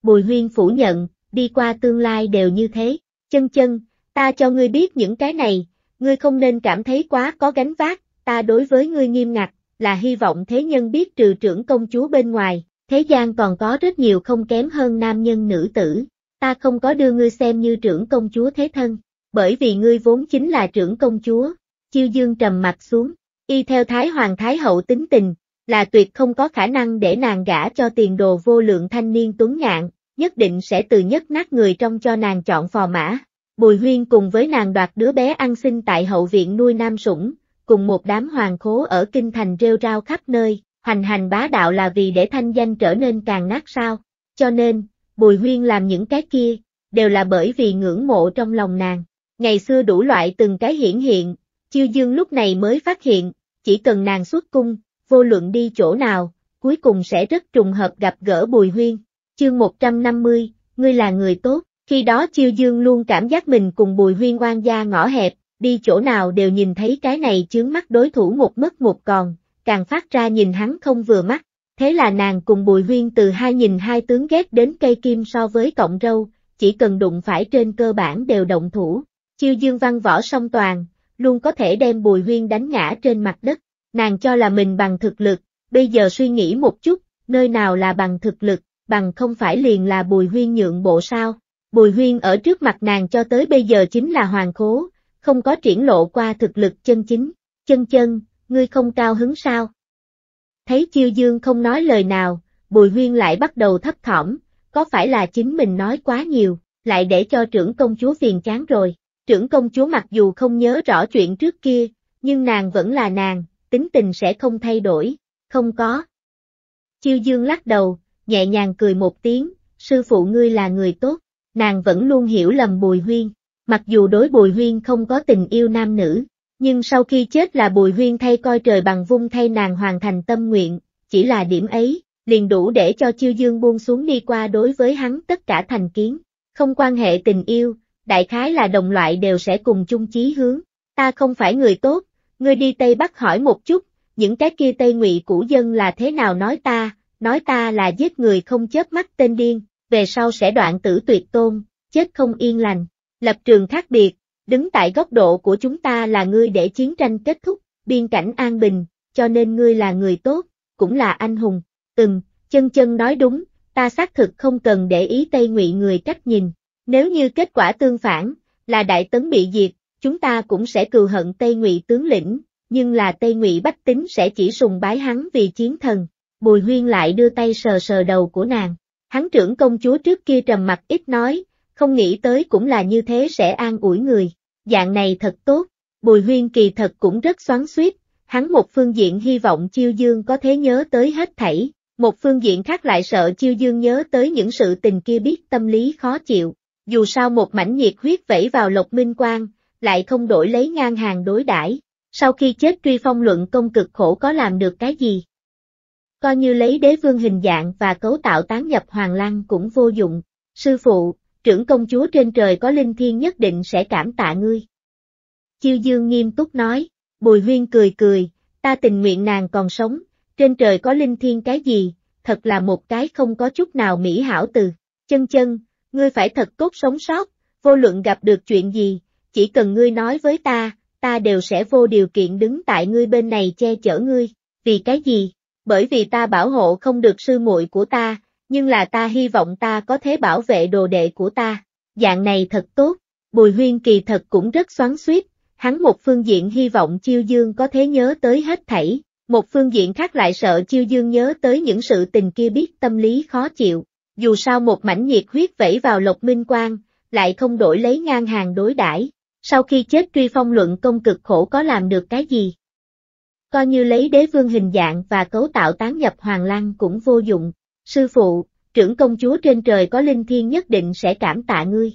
Bùi huyên phủ nhận, đi qua tương lai đều như thế, chân chân, ta cho ngươi biết những cái này, ngươi không nên cảm thấy quá có gánh vác, ta đối với ngươi nghiêm ngặt, là hy vọng thế nhân biết trừ trưởng công chúa bên ngoài, thế gian còn có rất nhiều không kém hơn nam nhân nữ tử, ta không có đưa ngươi xem như trưởng công chúa thế thân, bởi vì ngươi vốn chính là trưởng công chúa, chiêu dương trầm mặt xuống, y theo Thái Hoàng Thái Hậu tính tình, là tuyệt không có khả năng để nàng gả cho tiền đồ vô lượng thanh niên tuấn ngạn, nhất định sẽ từ nhất nát người trong cho nàng chọn phò mã. Bùi huyên cùng với nàng đoạt đứa bé ăn sinh tại hậu viện nuôi nam sủng, cùng một đám hoàng khố ở kinh thành rêu rao khắp nơi, hành hành bá đạo là vì để thanh danh trở nên càng nát sao. Cho nên, Bùi huyên làm những cái kia, đều là bởi vì ngưỡng mộ trong lòng nàng. Ngày xưa đủ loại từng cái hiển hiện, chiêu dương lúc này mới phát hiện, chỉ cần nàng xuất cung, vô luận đi chỗ nào, cuối cùng sẽ rất trùng hợp gặp gỡ Bùi Huyên. Chương 150, ngươi là người tốt, khi đó Chiêu Dương luôn cảm giác mình cùng Bùi Huyên oan gia ngõ hẹp, đi chỗ nào đều nhìn thấy cái này chướng mắt đối thủ một mất một còn, càng phát ra nhìn hắn không vừa mắt. Thế là nàng cùng Bùi Huyên từ hai nhìn hai tướng ghét đến cây kim so với cọng râu, chỉ cần đụng phải trên cơ bản đều động thủ. Chiêu Dương văn võ song toàn, luôn có thể đem Bùi Huyên đánh ngã trên mặt đất. Nàng cho là mình bằng thực lực, bây giờ suy nghĩ một chút, nơi nào là bằng thực lực, bằng không phải liền là Bùi Huyên nhượng bộ sao. Bùi Huyên ở trước mặt nàng cho tới bây giờ chính là hoàng khố, không có triển lộ qua thực lực chân chính. Chân chân, ngươi không cao hứng sao? Thấy chiêu dương không nói lời nào, Bùi Huyên lại bắt đầu thấp thỏm, có phải là chính mình nói quá nhiều, lại để cho trưởng công chúa phiền chán rồi. Trưởng công chúa mặc dù không nhớ rõ chuyện trước kia, nhưng nàng vẫn là nàng, tính tình sẽ không thay đổi, không có. Chiêu dương lắc đầu, nhẹ nhàng cười một tiếng, sư phụ ngươi là người tốt, nàng vẫn luôn hiểu lầm Bùi Huyên, mặc dù đối Bùi Huyên không có tình yêu nam nữ, nhưng sau khi chết là Bùi Huyên thay coi trời bằng vung thay nàng hoàn thành tâm nguyện, chỉ là điểm ấy, liền đủ để cho chiêu dương buông xuống đi qua đối với hắn tất cả thành kiến, không quan hệ tình yêu, đại khái là đồng loại đều sẽ cùng chung chí hướng, ta không phải người tốt, ngươi đi Tây Bắc hỏi một chút, những cái kia Tây Ngụy cũ dân là thế nào nói ta, nói ta là giết người không chớp mắt tên điên, về sau sẽ đoạn tử tuyệt tôn, chết không yên lành. Lập trường khác biệt, đứng tại góc độ của chúng ta là ngươi để chiến tranh kết thúc, biên cảnh an bình, cho nên ngươi là người tốt, cũng là anh hùng. Từng, chân chân nói đúng, ta xác thực không cần để ý Tây Ngụy người cách nhìn. Nếu như kết quả tương phản, là Đại Tấn bị diệt, chúng ta cũng sẽ cừu hận Tây Ngụy tướng lĩnh, nhưng là Tây Ngụy bách tính sẽ chỉ sùng bái hắn vì chiến thần. Bùi Huyên lại đưa tay sờ sờ đầu của nàng. Hắn trưởng công chúa trước kia trầm mặt ít nói, không nghĩ tới cũng là như thế sẽ an ủi người. Dạng này thật tốt, Bùi Huyên kỳ thật cũng rất xoắn xuýt, hắn một phương diện hy vọng Chiêu Dương có thể nhớ tới hết thảy, một phương diện khác lại sợ Chiêu Dương nhớ tới những sự tình kia biết tâm lý khó chịu. Dù sao một mảnh nhiệt huyết vẫy vào Lộc Minh Quang, lại không đổi lấy ngang hàng đối đãi. Sau khi chết truy phong luận công cực khổ có làm được cái gì? Coi như lấy đế vương hình dạng và cấu tạo tán nhập hoàng lăng cũng vô dụng. Sư phụ, trưởng công chúa trên trời có linh thiên nhất định sẽ cảm tạ ngươi. Chiêu dương nghiêm túc nói, bùi huyên cười cười, ta tình nguyện nàng còn sống, trên trời có linh thiên cái gì, thật là một cái không có chút nào mỹ hảo từ. Chân chân, ngươi phải thật tốt sống sót, vô luận gặp được chuyện gì, chỉ cần ngươi nói với ta, ta đều sẽ vô điều kiện đứng tại ngươi bên này che chở ngươi. Vì cái gì? Bởi vì ta bảo hộ không được sư muội của ta, nhưng là ta hy vọng ta có thể bảo vệ đồ đệ của ta. Dạng này thật tốt. Bùi huyên kỳ thật cũng rất xoắn xuýt, hắn một phương diện hy vọng chiêu dương có thể nhớ tới hết thảy, một phương diện khác lại sợ chiêu dương nhớ tới những sự tình kia biết tâm lý khó chịu. Dù sao một mảnh nhiệt huyết vẫy vào lộc minh quang, lại không đổi lấy ngang hàng đối đãi sau khi chết truy phong luận công cực khổ có làm được cái gì? Coi như lấy đế vương hình dạng và cấu tạo tán nhập hoàng lăng cũng vô dụng. Sư phụ, trưởng công chúa trên trời có linh thiên nhất định sẽ cảm tạ ngươi.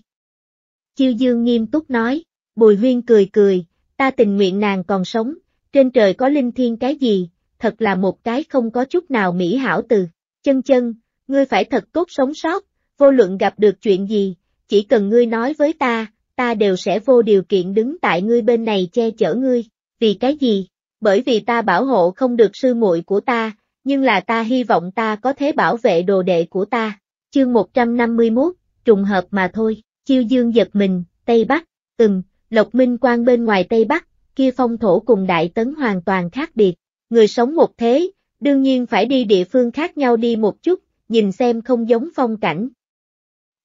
Chiêu dương nghiêm túc nói, bùi huyên cười cười, ta tình nguyện nàng còn sống, trên trời có linh thiên cái gì, thật là một cái không có chút nào mỹ hảo từ. Chân chân, ngươi phải thật tốt sống sót, vô luận gặp được chuyện gì, chỉ cần ngươi nói với ta, ta đều sẽ vô điều kiện đứng tại ngươi bên này che chở ngươi, vì cái gì? Bởi vì ta bảo hộ không được sư muội của ta, nhưng là ta hy vọng ta có thể bảo vệ đồ đệ của ta. Chương 151, trùng hợp mà thôi, chiêu dương giật mình, Tây Bắc, ừm, Lộc Minh Quang bên ngoài Tây Bắc, kia phong thổ cùng Đại Tấn hoàn toàn khác biệt. người sống một thế, đương nhiên phải đi địa phương khác nhau đi một chút, nhìn xem không giống phong cảnh.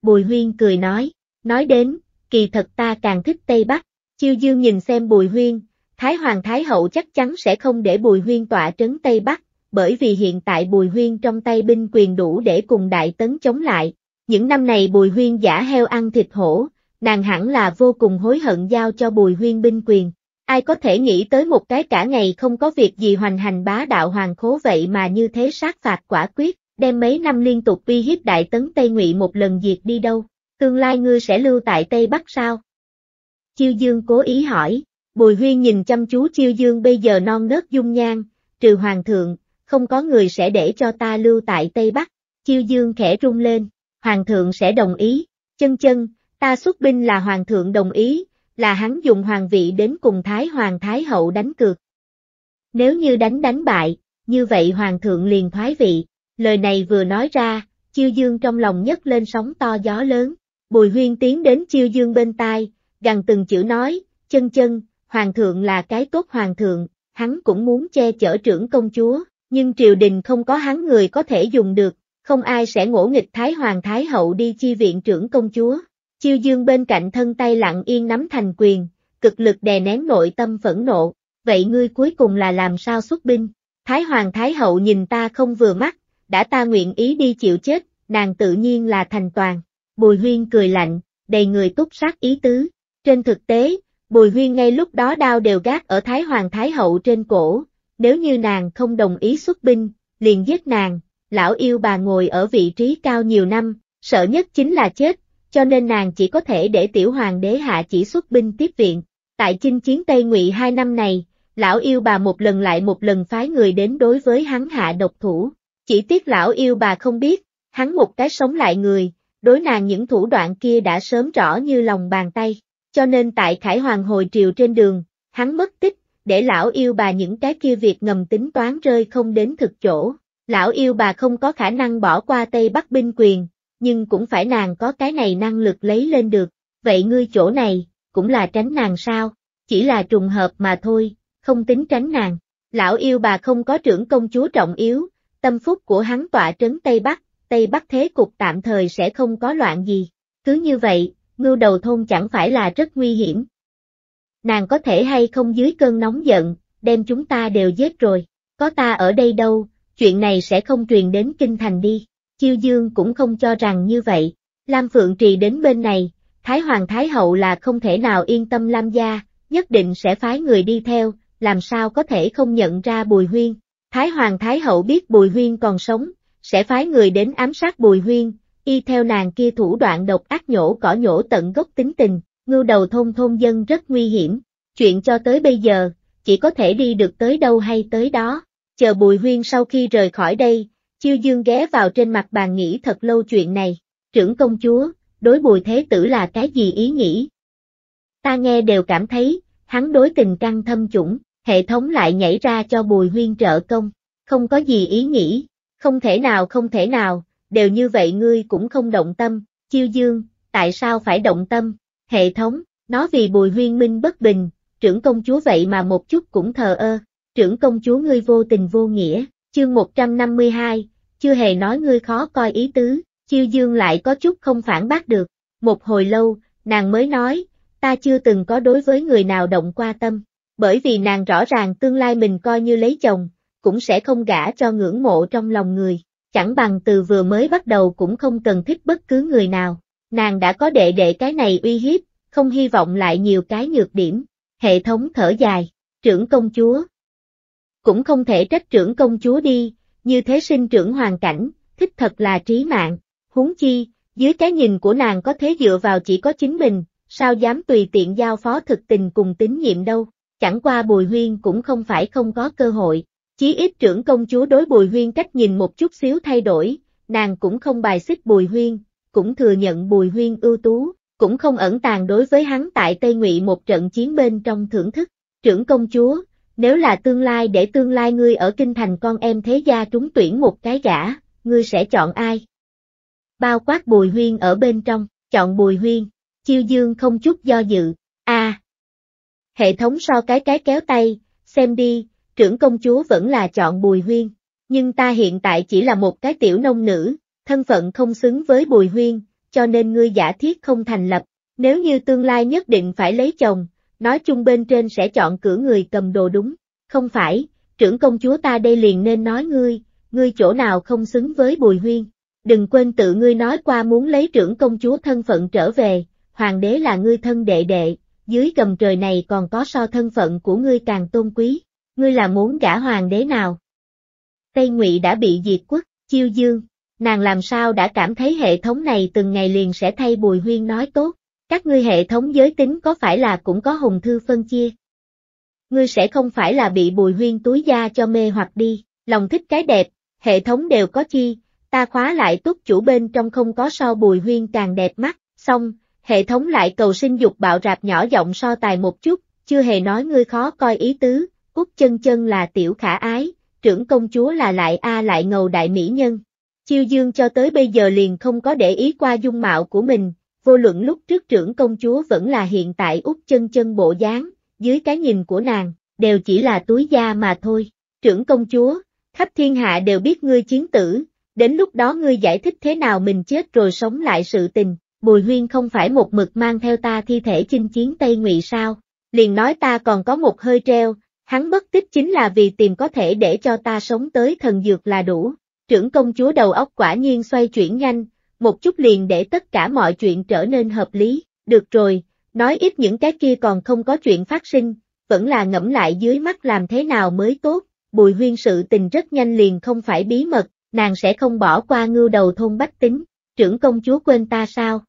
Bùi Huyên cười nói, nói đến, kỳ thật ta càng thích Tây Bắc, chiêu dương nhìn xem Bùi Huyên, Thái Hoàng Thái Hậu chắc chắn sẽ không để Bùi Huyên tọa trấn Tây Bắc, bởi vì hiện tại Bùi Huyên trong tay binh quyền đủ để cùng Đại Tấn chống lại. Những năm này Bùi Huyên giả heo ăn thịt hổ, nàng hẳn là vô cùng hối hận giao cho Bùi Huyên binh quyền. Ai có thể nghĩ tới một cái cả ngày không có việc gì hoành hành bá đạo hoàng khố vậy mà như thế sát phạt quả quyết, đem mấy năm liên tục uy hiếp Đại Tấn Tây Ngụy một lần diệt đi đâu, tương lai ngươi sẽ lưu tại Tây Bắc sao? Chiêu Dương cố ý hỏi, Bùi Huyên nhìn chăm chú Chiêu Dương bây giờ non nớt dung nhan, trừ Hoàng thượng, không có người sẽ để cho ta lưu tại Tây Bắc, Chiêu Dương khẽ rung lên, Hoàng thượng sẽ đồng ý, chân chân, ta xuất binh là Hoàng thượng đồng ý, là hắn dùng hoàng vị đến cùng Thái Hoàng Thái Hậu đánh cược. Nếu như đánh đánh bại, như vậy Hoàng thượng liền thoái vị, lời này vừa nói ra, Chiêu Dương trong lòng nhấc lên sóng to gió lớn, Bùi Huyên tiến đến Chiêu Dương bên tai, gần từng chữ nói, chân chân, Hoàng thượng là cái tốt Hoàng thượng, hắn cũng muốn che chở trưởng công chúa, nhưng triều đình không có hắn người có thể dùng được, không ai sẽ ngỗ nghịch Thái Hoàng Thái Hậu đi chi viện trưởng công chúa. Chiêu dương bên cạnh thân tay lặng yên nắm thành quyền, cực lực đè nén nội tâm phẫn nộ, vậy ngươi cuối cùng là làm sao xuất binh? Thái Hoàng Thái Hậu nhìn ta không vừa mắt, đã ta nguyện ý đi chịu chết, nàng tự nhiên là thành toàn. Bùi huyên cười lạnh, đầy người túc sát ý tứ. Trên thực tế, Bùi huyên ngay lúc đó đao đều gác ở Thái Hoàng Thái Hậu trên cổ, nếu như nàng không đồng ý xuất binh, liền giết nàng, lão yêu bà ngồi ở vị trí cao nhiều năm, sợ nhất chính là chết, cho nên nàng chỉ có thể để tiểu hoàng đế hạ chỉ xuất binh tiếp viện. Tại chinh chiến Tây Ngụy hai năm này, lão yêu bà một lần lại một lần phái người đến đối với hắn hạ độc thủ. Chỉ tiếc lão yêu bà không biết, hắn một cái sống lại người, đối nàng những thủ đoạn kia đã sớm rõ như lòng bàn tay. Cho nên tại Khải Hoàng hồi triều trên đường, hắn mất tích, để lão yêu bà những cái kia việc ngầm tính toán rơi không đến thực chỗ. Lão yêu bà không có khả năng bỏ qua Tây Bắc binh quyền, nhưng cũng phải nàng có cái này năng lực lấy lên được. Vậy ngươi chỗ này, cũng là tránh nàng sao? Chỉ là trùng hợp mà thôi, không tính tránh nàng. Lão yêu bà không có trưởng công chúa trọng yếu, tâm phúc của hắn tọa trấn Tây Bắc, Tây Bắc thế cục tạm thời sẽ không có loạn gì. Cứ như vậy, ngưu đầu thôn chẳng phải là rất nguy hiểm. Nàng có thể hay không dưới cơn nóng giận, đem chúng ta đều giết rồi, có ta ở đây đâu, chuyện này sẽ không truyền đến kinh thành đi. Chiêu Dương cũng không cho rằng như vậy. Lam Phượng Trì đến bên này, Thái Hoàng Thái Hậu là không thể nào yên tâm Lam gia, nhất định sẽ phái người đi theo, làm sao có thể không nhận ra Bùi Huyên. Thái Hoàng Thái Hậu biết Bùi Huyên còn sống, sẽ phái người đến ám sát Bùi Huyên, y theo nàng kia thủ đoạn độc ác nhổ cỏ nhổ tận gốc tính tình, ngưu đầu thôn thôn dân rất nguy hiểm. Chuyện cho tới bây giờ, chỉ có thể đi được tới đâu hay tới đó. Chờ Bùi Huyên sau khi rời khỏi đây, Chiêu Dương ghé vào trên mặt bàn nghĩ thật lâu chuyện này. Trưởng công chúa, đối Bùi Thế Tử là cái gì ý nghĩ? Ta nghe đều cảm thấy, hắn đối tình căng thâm chủng, hệ thống lại nhảy ra cho Bùi Huyên trợ công. Không có gì ý nghĩ, không thể nào không thể nào, đều như vậy ngươi cũng không động tâm. Chiêu Dương, tại sao phải động tâm? Hệ thống, nó vì Bùi Huyên Minh bất bình, trưởng công chúa vậy mà một chút cũng thờ ơ. Trưởng công chúa ngươi vô tình vô nghĩa, chương 152, chưa hề nói ngươi khó coi ý tứ, chiêu dương lại có chút không phản bác được, một hồi lâu, nàng mới nói, ta chưa từng có đối với người nào động qua tâm, bởi vì nàng rõ ràng tương lai mình coi như lấy chồng, cũng sẽ không gả cho ngưỡng mộ trong lòng người, chẳng bằng từ vừa mới bắt đầu cũng không cần thích bất cứ người nào, nàng đã có đệ đệ cái này uy hiếp, không hy vọng lại nhiều cái nhược điểm, hệ thống thở dài, trưởng công chúa, cũng không thể trách trưởng công chúa đi, như thế sinh trưởng hoàn cảnh, thích thật là trí mạng, huống chi, dưới cái nhìn của nàng có thế dựa vào chỉ có chính mình, sao dám tùy tiện giao phó thực tình cùng tín nhiệm đâu, chẳng qua Bùi Huyên cũng không phải không có cơ hội, chí ít trưởng công chúa đối Bùi Huyên cách nhìn một chút xíu thay đổi, nàng cũng không bài xích Bùi Huyên, cũng thừa nhận Bùi Huyên ưu tú, cũng không ẩn tàng đối với hắn tại Tây Ngụy một trận chiến bên trong thưởng thức, trưởng công chúa, nếu là tương lai để tương lai ngươi ở kinh thành con em thế gia trúng tuyển một cái gã, ngươi sẽ chọn ai? Bao quát bùi huyên ở bên trong, chọn bùi huyên, chiêu dương không chút do dự, a Hệ thống so cái cái kéo tay, xem đi, trưởng công chúa vẫn là chọn Bùi Huyên, nhưng ta hiện tại chỉ là một cái tiểu nông nữ, thân phận không xứng với Bùi Huyên, cho nên ngươi giả thiết không thành lập, nếu như tương lai nhất định phải lấy chồng, nói chung bên trên sẽ chọn cử người cầm đồ đúng, không phải, trưởng công chúa ta đây liền nên nói ngươi, ngươi chỗ nào không xứng với Bùi Huyên, đừng quên tự ngươi nói qua muốn lấy trưởng công chúa thân phận trở về, hoàng đế là ngươi thân đệ đệ, dưới gầm trời này còn có so thân phận của ngươi càng tôn quý, ngươi là muốn gả hoàng đế nào? Tây Ngụy đã bị diệt quốc, chiêu dương, nàng làm sao đã cảm thấy hệ thống này từng ngày liền sẽ thay Bùi Huyên nói tốt, các ngươi hệ thống giới tính có phải là cũng có hùng thư phân chia? Ngươi sẽ không phải là bị Bùi Huyên túi da cho mê hoặc đi, lòng thích cái đẹp, hệ thống đều có chi, ta khóa lại túc chủ bên trong không có so Bùi Huyên càng đẹp mắt, xong, hệ thống lại cầu sinh dục bạo rạp nhỏ giọng so tài một chút, chưa hề nói ngươi khó coi ý tứ, Út chân chân là tiểu khả ái, trưởng công chúa là lại A lại ngầu đại mỹ nhân. Chiêu dương cho tới bây giờ liền không có để ý qua dung mạo của mình, vô luận lúc trước trưởng công chúa vẫn là hiện tại út chân chân bộ dáng, dưới cái nhìn của nàng, đều chỉ là túi da mà thôi. Trưởng công chúa, khắp thiên hạ đều biết ngươi chiến tử, đến lúc đó ngươi giải thích thế nào mình chết rồi sống lại sự tình, Bùi Huyên không phải một mực mang theo ta thi thể chinh chiến Tây Ngụy sao, liền nói ta còn có một hơi treo, hắn bất tích chính là vì tìm có thể để cho ta sống tới thần dược là đủ. Trưởng công chúa đầu óc quả nhiên xoay chuyển nhanh, một chút liền để tất cả mọi chuyện trở nên hợp lý, được rồi, nói ít những cái kia còn không có chuyện phát sinh, vẫn là ngẫm lại dưới mắt làm thế nào mới tốt, bùi huyên sự tình rất nhanh liền không phải bí mật, nàng sẽ không bỏ qua ngưu đầu thôn bách tính, trưởng công chúa quên ta sao?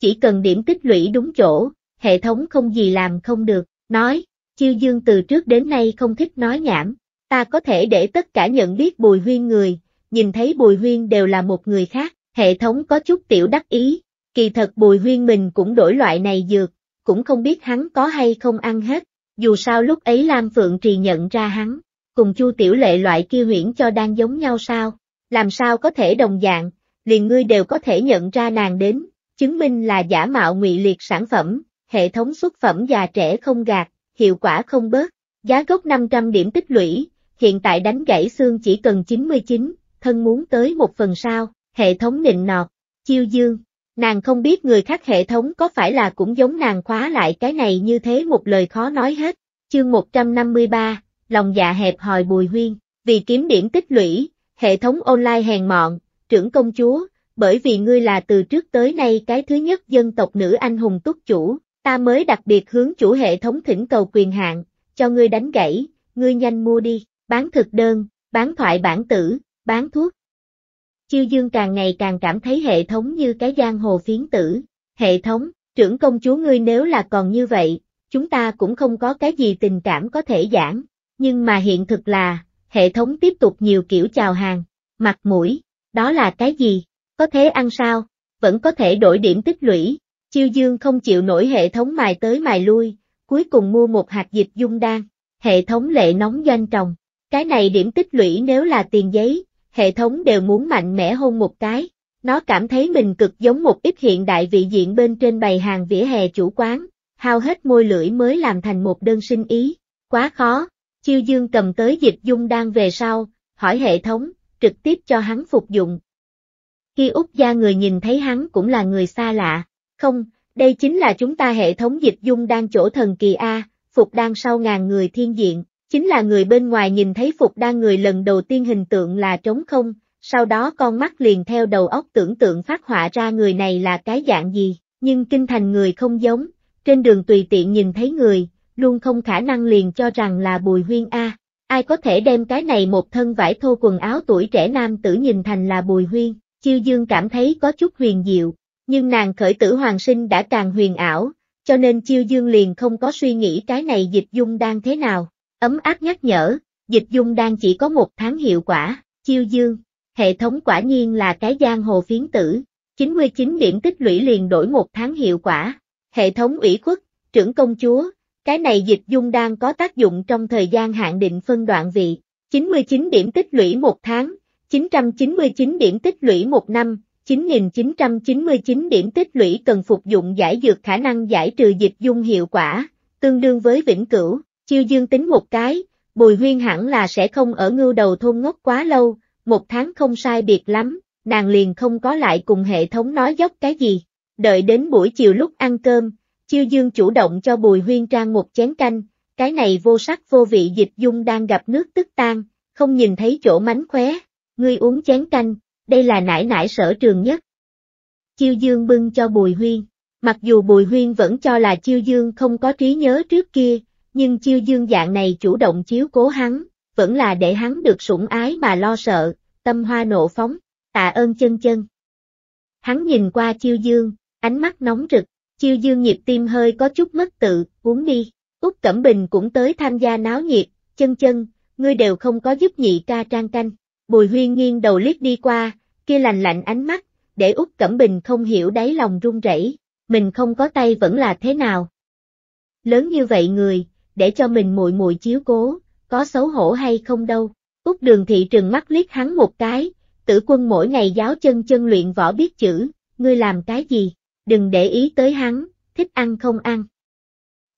Chỉ cần điểm tích lũy đúng chỗ, hệ thống không gì làm không được, nói, chiêu dương từ trước đến nay không thích nói nhảm, ta có thể để tất cả nhận biết bùi huyên người, nhìn thấy bùi huyên đều là một người khác, hệ thống có chút tiểu đắc ý, kỳ thật bùi huyên mình cũng đổi loại này dược, cũng không biết hắn có hay không ăn hết, dù sao lúc ấy Lam Phượng Trì nhận ra hắn, cùng chu tiểu lệ loại kia huyễn cho đang giống nhau sao, làm sao có thể đồng dạng, liền ngươi đều có thể nhận ra nàng đến, chứng minh là giả mạo ngụy liệt sản phẩm, hệ thống xuất phẩm già trẻ không gạt, hiệu quả không bớt, giá gốc 500 điểm tích lũy, hiện tại đánh gãy xương chỉ cần 99, thân muốn tới một phần sao, hệ thống nịnh nọt, chiêu dương, nàng không biết người khác hệ thống có phải là cũng giống nàng khóa lại cái này như thế một lời khó nói hết, chương 153, lòng dạ hẹp hòi bùi huyên, vì kiếm điểm tích lũy, hệ thống online hèn mọn, trưởng công chúa, bởi vì ngươi là từ trước tới nay cái thứ nhất dân tộc nữ anh hùng túc chủ, ta mới đặc biệt hướng chủ hệ thống thỉnh cầu quyền hạn, cho ngươi đánh gãy, ngươi nhanh mua đi, bán thực đơn, bán thoại bản tử, bán thuốc. Chiêu dương càng ngày càng cảm thấy hệ thống như cái giang hồ phiến tử, hệ thống, trưởng công chúa ngươi nếu là còn như vậy, chúng ta cũng không có cái gì tình cảm có thể giảng, nhưng mà hiện thực là, hệ thống tiếp tục nhiều kiểu chào hàng, mặt mũi, đó là cái gì? Có thế ăn sao? Vẫn có thể đổi điểm tích lũy. Chiêu dương không chịu nổi hệ thống mài tới mài lui, cuối cùng mua một hạt dịch dung đan. Hệ thống lệ nóng doanh trồng. Cái này điểm tích lũy nếu là tiền giấy, hệ thống đều muốn mạnh mẽ hôn một cái. Nó cảm thấy mình cực giống một ít hiện đại vị diện bên trên bày hàng vỉa hè chủ quán, hao hết môi lưỡi mới làm thành một đơn sinh ý. Quá khó. Chiêu dương cầm tới dịch dung đang về sau, hỏi hệ thống, trực tiếp cho hắn phục dụng, khi Úc gia người nhìn thấy hắn cũng là người xa lạ. Không, đây chính là chúng ta hệ thống dịch dung đang chỗ thần kỳ A, Phục đang sau ngàn người thiên diện, chính là người bên ngoài nhìn thấy Phục đang người lần đầu tiên hình tượng là trống không, sau đó con mắt liền theo đầu óc tưởng tượng phát họa ra người này là cái dạng gì, nhưng kinh thành người không giống, trên đường tùy tiện nhìn thấy người, luôn không khả năng liền cho rằng là Bùi Huyên A. Ai có thể đem cái này một thân vải thô quần áo tuổi trẻ nam tử nhìn thành là Bùi Huyên, Chiêu Dương cảm thấy có chút huyền diệu, nhưng nàng khởi tử hoàng sinh đã càng huyền ảo, cho nên Chiêu Dương liền không có suy nghĩ cái này dịch dung đang thế nào. Ấm áp nhắc nhở, dịch dung đang chỉ có một tháng hiệu quả, Chiêu Dương, hệ thống quả nhiên là cái giang hồ phiến tử, 99 điểm tích lũy liền đổi một tháng hiệu quả. Hệ thống ủy khuất, trưởng công chúa, cái này dịch dung đang có tác dụng trong thời gian hạn định phân đoạn vị, 99 điểm tích lũy một tháng, 999 điểm tích lũy một năm, 9.999 điểm tích lũy cần phục dụng giải dược khả năng giải trừ dịch dung hiệu quả, tương đương với vĩnh cửu, chiêu dương tính một cái, Bùi huyên hẳn là sẽ không ở ngưu đầu thôn ngốc quá lâu, một tháng không sai biệt lắm, nàng liền không có lại cùng hệ thống nói dốc cái gì. Đợi đến buổi chiều lúc ăn cơm, chiêu dương chủ động cho bùi huyên trang một chén canh, cái này vô sắc vô vị dịch dung đang gặp nước tức tan, không nhìn thấy chỗ mánh khóe, ngươi uống chén canh, đây là nải nải sở trường nhất. Chiêu dương bưng cho bùi huyên, mặc dù bùi huyên vẫn cho là chiêu dương không có trí nhớ trước kia, nhưng chiêu dương dạng này chủ động chiếu cố hắn, vẫn là để hắn được sủng ái mà lo sợ, tâm hoa nộ phóng, tạ ơn chân chân. Hắn nhìn qua chiêu dương, ánh mắt nóng rực, chiêu dương nhịp tim hơi có chút mất tự, uống đi. Úc Cẩm Bình cũng tới tham gia náo nhiệt, chân chân, ngươi đều không có giúp nhị ca trang canh. Bùi huyên nghiêng đầu liếc đi qua, kia lành lạnh ánh mắt, để Úc Cẩm Bình không hiểu đáy lòng run rẩy, mình không có tay vẫn là thế nào. Lớn như vậy người, để cho mình muội muội chiếu cố, có xấu hổ hay không đâu. Úc đường thị trừng mắt liếc hắn một cái, tử quân mỗi ngày giáo chân chân luyện võ biết chữ, ngươi làm cái gì, đừng để ý tới hắn, thích ăn không ăn.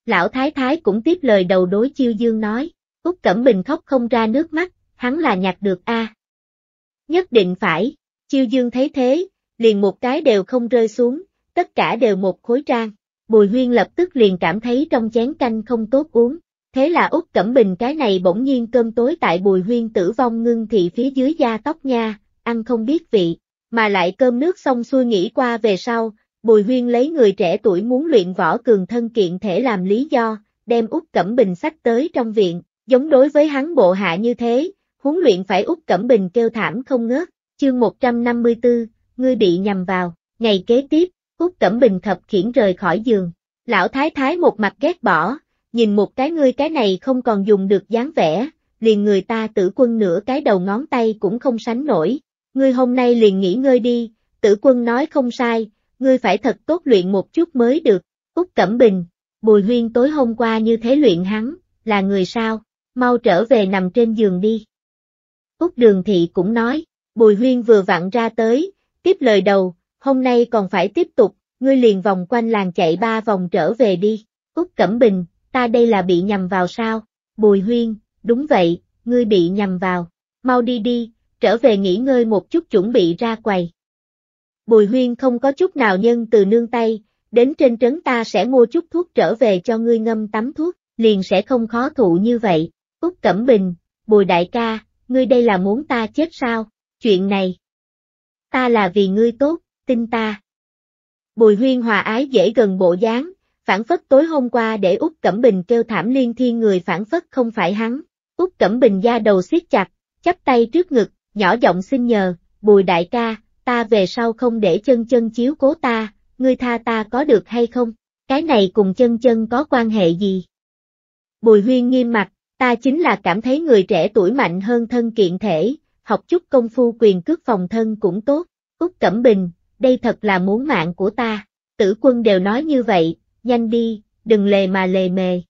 Lão Thái Thái cũng tiếp lời đầu đối chiêu dương nói, Úc Cẩm Bình khóc không ra nước mắt, hắn là nhặt được a. Nhất định phải, chiêu dương thấy thế, liền một cái đều không rơi xuống, tất cả đều một khối trang. Bùi huyên lập tức liền cảm thấy trong chén canh không tốt uống. Thế là Úc Cẩm Bình cái này bỗng nhiên cơm tối tại bùi huyên tử vong ngưng thị phía dưới da tóc nha, ăn không biết vị, mà lại cơm nước xong xuôi nghĩ qua về sau, Bùi Huyên lấy người trẻ tuổi muốn luyện võ cường thân kiện thể làm lý do, đem Úc Cẩm Bình sách tới trong viện, giống đối với hắn bộ hạ như thế, huấn luyện phải Úc Cẩm Bình kêu thảm không ngớt, chương 154, ngươi bị nhầm vào, ngày kế tiếp, Úc Cẩm Bình thập khiển rời khỏi giường, lão thái thái một mặt ghét bỏ, nhìn một cái ngươi cái này không còn dùng được dáng vẻ, liền người ta tử quân nửa cái đầu ngón tay cũng không sánh nổi, ngươi hôm nay liền nghỉ ngơi đi, tử quân nói không sai, ngươi phải thật tốt luyện một chút mới được, Úc Cẩm Bình, Bùi Huyên tối hôm qua như thế luyện hắn, là người sao, mau trở về nằm trên giường đi. Úc Đường Thị cũng nói, Bùi Huyên vừa vặn ra tới, tiếp lời đầu, hôm nay còn phải tiếp tục, ngươi liền vòng quanh làng chạy ba vòng trở về đi, Úc Cẩm Bình, ta đây là bị nhầm vào sao, Bùi Huyên, đúng vậy, ngươi bị nhầm vào, mau đi đi, trở về nghỉ ngơi một chút chuẩn bị ra quầy. Bùi huyên không có chút nào nhân từ nương tay, đến trên trấn ta sẽ mua chút thuốc trở về cho ngươi ngâm tắm thuốc, liền sẽ không khó thụ như vậy. Úc Cẩm Bình, bùi đại ca, ngươi đây là muốn ta chết sao? Chuyện này, ta là vì ngươi tốt, tin ta. Bùi huyên hòa ái dễ gần bộ dáng, phản phất tối hôm qua để Úc Cẩm Bình kêu thảm liên thiên người phản phất không phải hắn. Úc Cẩm Bình da đầu siết chặt, chắp tay trước ngực, nhỏ giọng xin nhờ, bùi đại ca, ta về sau không để chân chân chiếu cố ta, ngươi tha ta có được hay không? Cái này cùng chân chân có quan hệ gì? Bùi huyên nghiêm mặt, ta chính là cảm thấy người trẻ tuổi mạnh hơn thân kiện thể, học chút công phu quyền cước phòng thân cũng tốt. Úc Cẩm Bình, đây thật là muốn mạng của ta. Tử quân đều nói như vậy, nhanh đi, đừng lề mà lề mề.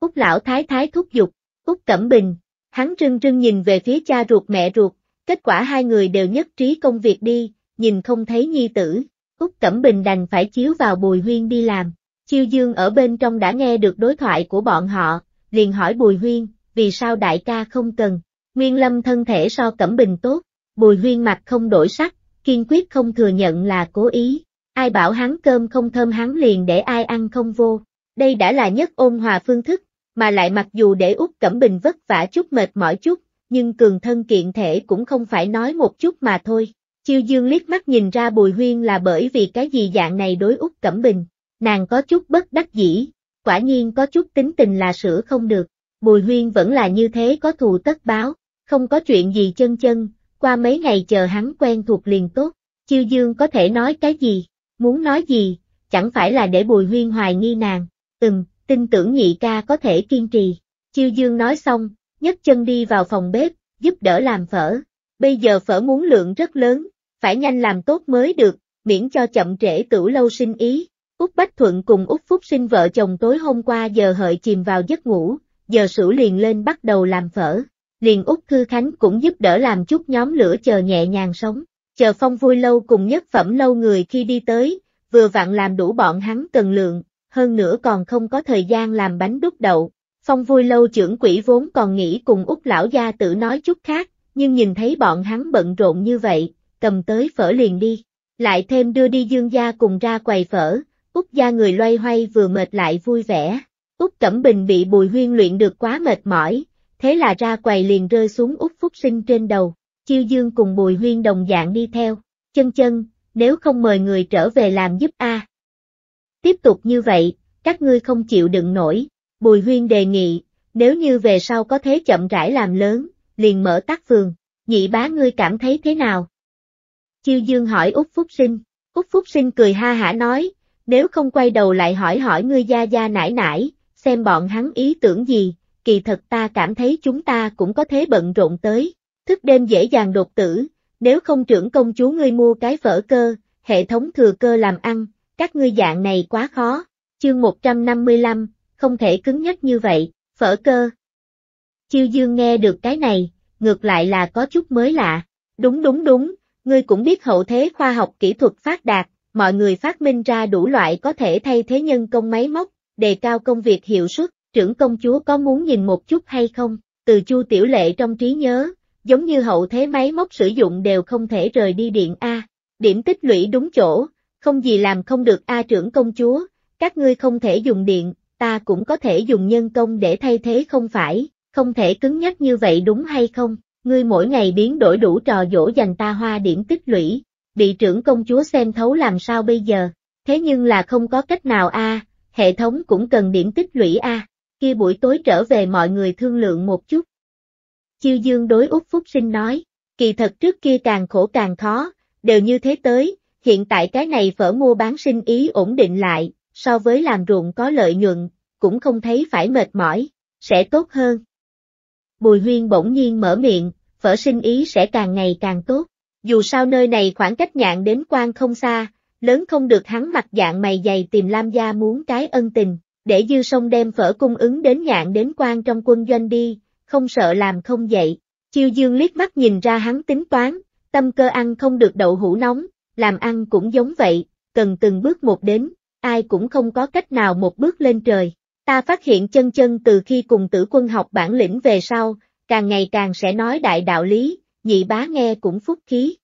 Úc lão thái thái thúc giục, Úc Cẩm Bình, hắn rưng rưng nhìn về phía cha ruột mẹ ruột, Kết quả hai người đều nhất trí công việc đi, nhìn không thấy nhi tử, Úc Cẩm Bình đành phải chiếu vào Bùi Huyên đi làm. Chiêu Dương ở bên trong đã nghe được đối thoại của bọn họ, liền hỏi Bùi Huyên, vì sao đại ca không cần, Nguyên Lâm thân thể so Cẩm Bình tốt, Bùi Huyên mặt không đổi sắc, kiên quyết không thừa nhận là cố ý, ai bảo hắn cơm không thơm hắn liền để ai ăn không vô, đây đã là nhất ôn hòa phương thức, mà lại mặc dù để Úc Cẩm Bình vất vả chút mệt mỏi chút, nhưng cường thân kiện thể cũng không phải nói một chút mà thôi. Chiêu dương liếc mắt nhìn ra Bùi Huyên là bởi vì cái gì dạng này đối Úc Cẩm Bình, nàng có chút bất đắc dĩ, quả nhiên có chút tính tình là sửa không được, Bùi Huyên vẫn là như thế có thù tất báo, không có chuyện gì chân chân, qua mấy ngày chờ hắn quen thuộc liền tốt, chiêu dương có thể nói cái gì, muốn nói gì, chẳng phải là để Bùi Huyên hoài nghi nàng, ừm, tin tưởng nhị ca có thể kiên trì, chiêu dương nói xong, nhấc chân đi vào phòng bếp, giúp đỡ làm phở. Bây giờ phở muốn lượng rất lớn, phải nhanh làm tốt mới được, miễn cho chậm trễ tửu lâu sinh ý. Úc Bách Thuận cùng Úc Phúc sinh vợ chồng tối hôm qua giờ hợi chìm vào giấc ngủ, giờ sửu liền lên bắt đầu làm phở. Liền Úc Thư Khánh cũng giúp đỡ làm chút nhóm lửa chờ nhẹ nhàng sống. Chờ phong vui lâu cùng nhất phẩm lâu người khi đi tới, vừa vặn làm đủ bọn hắn cần lượng, hơn nữa còn không có thời gian làm bánh đúc đậu, Phong vui lâu trưởng quỷ vốn còn nghĩ cùng út lão gia tử nói chút khác, nhưng nhìn thấy bọn hắn bận rộn như vậy, cầm tới phở liền đi. Lại thêm đưa đi dương gia cùng ra quầy phở, út gia người loay hoay vừa mệt lại vui vẻ. Út Cẩm Bình bị Bùi Huyên luyện được quá mệt mỏi, thế là ra quầy liền rơi xuống Út Phúc Sinh trên đầu, Chiêu Dương cùng Bùi Huyên đồng dạng đi theo, chân chân, nếu không mời người trở về làm giúp a. Tiếp tục như vậy, các ngươi không chịu đựng nổi, Bùi Huyên đề nghị, nếu như về sau có thế chậm rãi làm lớn, liền mở tác phường, nhị bá ngươi cảm thấy thế nào? Chiêu Dương hỏi Úc Phúc Sinh, Úc Phúc Sinh cười ha hả nói, nếu không quay đầu lại hỏi hỏi ngươi gia gia nải nải, xem bọn hắn ý tưởng gì, kỳ thật ta cảm thấy chúng ta cũng có thế bận rộn tới, thức đêm dễ dàng đột tử, nếu không trưởng công chúa ngươi mua cái phở cơ, hệ thống thừa cơ làm ăn, các ngươi dạng này quá khó, chương 155, không thể cứng nhắc như vậy, phở cơ. Chiêu dương nghe được cái này, ngược lại là có chút mới lạ, đúng đúng đúng, ngươi cũng biết hậu thế khoa học kỹ thuật phát đạt, mọi người phát minh ra đủ loại có thể thay thế nhân công máy móc, đề cao công việc hiệu suất, trưởng công chúa có muốn nhìn một chút hay không, từ chu tiểu lệ trong trí nhớ, giống như hậu thế máy móc sử dụng đều không thể rời đi điện A, điểm tích lũy đúng chỗ, không gì làm không được A trưởng công chúa, các ngươi không thể dùng điện, ta cũng có thể dùng nhân công để thay thế không phải, không thể cứng nhắc như vậy đúng hay không, ngươi mỗi ngày biến đổi đủ trò dỗ dành ta hoa điểm tích lũy, bị trưởng công chúa xem thấu làm sao bây giờ, thế nhưng là không có cách nào a, hệ thống cũng cần điểm tích lũy a. Kia buổi tối trở về mọi người thương lượng một chút. Chiêu Dương đối Úc Phúc Sinh nói, kỳ thật trước kia càng khổ càng khó, đều như thế tới, hiện tại cái này phở mua bán sinh ý ổn định lại, so với làm ruộng có lợi nhuận, cũng không thấy phải mệt mỏi, sẽ tốt hơn. Bùi huyên bỗng nhiên mở miệng, phở sinh ý sẽ càng ngày càng tốt, dù sao nơi này khoảng cách nhạn đến quan không xa, lớn không được hắn mặt dạng mày dày tìm Lam gia muốn cái ân tình, để dư sông đem phở cung ứng đến nhạn đến quan trong quân doanh đi, không sợ làm không dậy. Chiêu dương liếc mắt nhìn ra hắn tính toán, tâm cơ ăn không được đậu hũ nóng, làm ăn cũng giống vậy, cần từng bước một đến, ai cũng không có cách nào một bước lên trời. Ta phát hiện chân chân từ khi cùng tử quân học bản lĩnh về sau, càng ngày càng sẽ nói đại đạo lý, nhị bá nghe cũng phúc khí.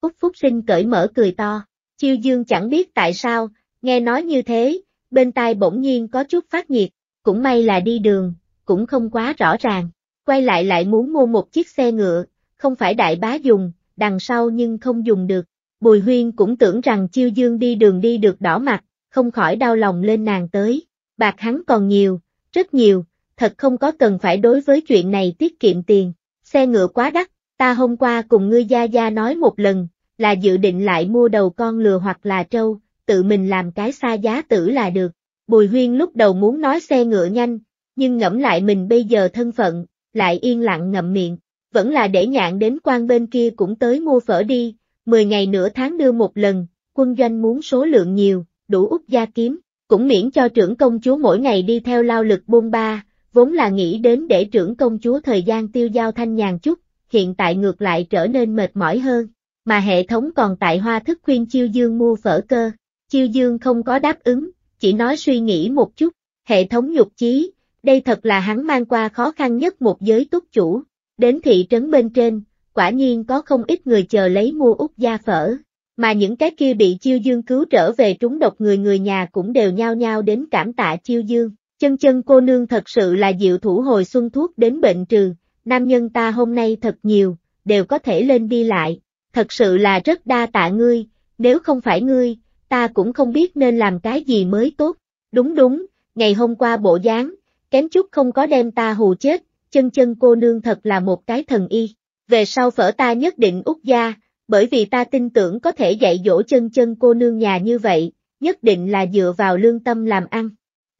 Úc Phúc Sinh cởi mở cười to, chiêu dương chẳng biết tại sao, nghe nói như thế, bên tai bỗng nhiên có chút phát nhiệt, cũng may là đi đường, cũng không quá rõ ràng, quay lại lại muốn mua một chiếc xe ngựa, không phải đại bá dùng, đằng sau nhưng không dùng được. Bùi huyên cũng tưởng rằng chiêu dương đi đường đi được đỏ mặt, không khỏi đau lòng lên nàng tới. Bạc hắn còn nhiều, rất nhiều, thật không có cần phải đối với chuyện này tiết kiệm tiền. Xe ngựa quá đắt, ta hôm qua cùng ngươi gia gia nói một lần, là dự định lại mua đầu con lừa hoặc là trâu, tự mình làm cái xa giá tử là được. Bùi huyên lúc đầu muốn nói xe ngựa nhanh, nhưng ngẫm lại mình bây giờ thân phận, lại yên lặng ngậm miệng, vẫn là để nhạn đến quan bên kia cũng tới mua phở đi, 10 ngày nửa tháng đưa một lần, quân doanh muốn số lượng nhiều, đủ út gia kiếm, cũng miễn cho trưởng công chúa mỗi ngày đi theo lao lực buôn ba, vốn là nghĩ đến để trưởng công chúa thời gian tiêu giao thanh nhàn chút, hiện tại ngược lại trở nên mệt mỏi hơn, mà hệ thống còn tại hoa thức khuyên chiêu dương mua phở cơ, chiêu dương không có đáp ứng, chỉ nói suy nghĩ một chút, hệ thống nhục chí, đây thật là hắn mang qua khó khăn nhất một giới túc chủ, đến thị trấn bên trên, quả nhiên có không ít người chờ lấy mua út gia phở, mà những cái kia bị chiêu dương cứu trở về trúng độc người người nhà cũng đều nhao nhao đến cảm tạ chiêu dương. Chân chân cô nương thật sự là diệu thủ hồi xuân thuốc đến bệnh trừ, nam nhân ta hôm nay thật nhiều, đều có thể lên đi lại, thật sự là rất đa tạ ngươi, nếu không phải ngươi, ta cũng không biết nên làm cái gì mới tốt. Đúng đúng, ngày hôm qua bộ dáng, kém chút không có đem ta hù chết, chân chân cô nương thật là một cái thần y. Về sau phở ta nhất định út gia, bởi vì ta tin tưởng có thể dạy dỗ chân chân cô nương nhà như vậy, nhất định là dựa vào lương tâm làm ăn.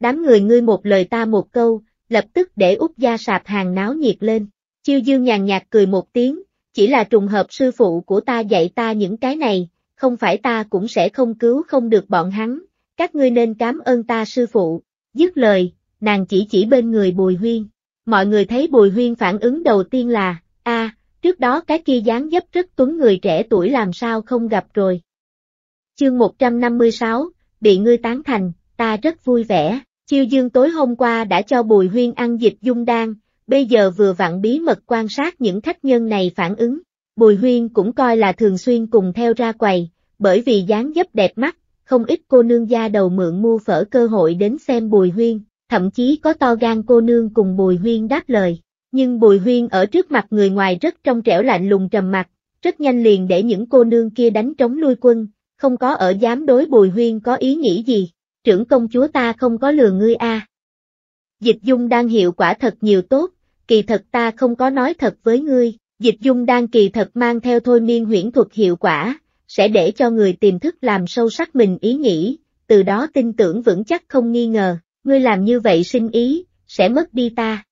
Đám người ngươi một lời ta một câu, lập tức để út gia sạp hàng náo nhiệt lên. Chiêu dương nhàn nhạt cười một tiếng, chỉ là trùng hợp sư phụ của ta dạy ta những cái này, không phải ta cũng sẽ không cứu không được bọn hắn, các ngươi nên cảm ơn ta sư phụ. Dứt lời, nàng chỉ chỉ bên người Bùi Huyên. Mọi người thấy Bùi Huyên phản ứng đầu tiên là, a, trước đó cái kia dáng dấp rất tuấn người trẻ tuổi làm sao không gặp rồi. Chương 156, bị ngươi tán thành, ta rất vui vẻ, Chiêu dương tối hôm qua đã cho Bùi Huyên ăn dịch dung đan, bây giờ vừa vặn bí mật quan sát những khách nhân này phản ứng. Bùi Huyên cũng coi là thường xuyên cùng theo ra quầy, bởi vì dáng dấp đẹp mắt, không ít cô nương gia đầu mượn mua phở cơ hội đến xem Bùi Huyên, thậm chí có to gan cô nương cùng Bùi Huyên đáp lời. Nhưng Bùi Huyên ở trước mặt người ngoài rất trong trẻo lạnh lùng trầm mặt, rất nhanh liền để những cô nương kia đánh trống lui quân, không có ở dám đối Bùi Huyên có ý nghĩ gì, trưởng công chúa ta không có lừa ngươi a. Dịch dung đang hiệu quả thật nhiều tốt, kỳ thật ta không có nói thật với ngươi, dịch dung đang kỳ thật mang theo thôi miên huyễn thuật hiệu quả, sẽ để cho người tiềm thức làm sâu sắc mình ý nghĩ, từ đó tin tưởng vững chắc không nghi ngờ, ngươi làm như vậy sinh ý, sẽ mất đi ta.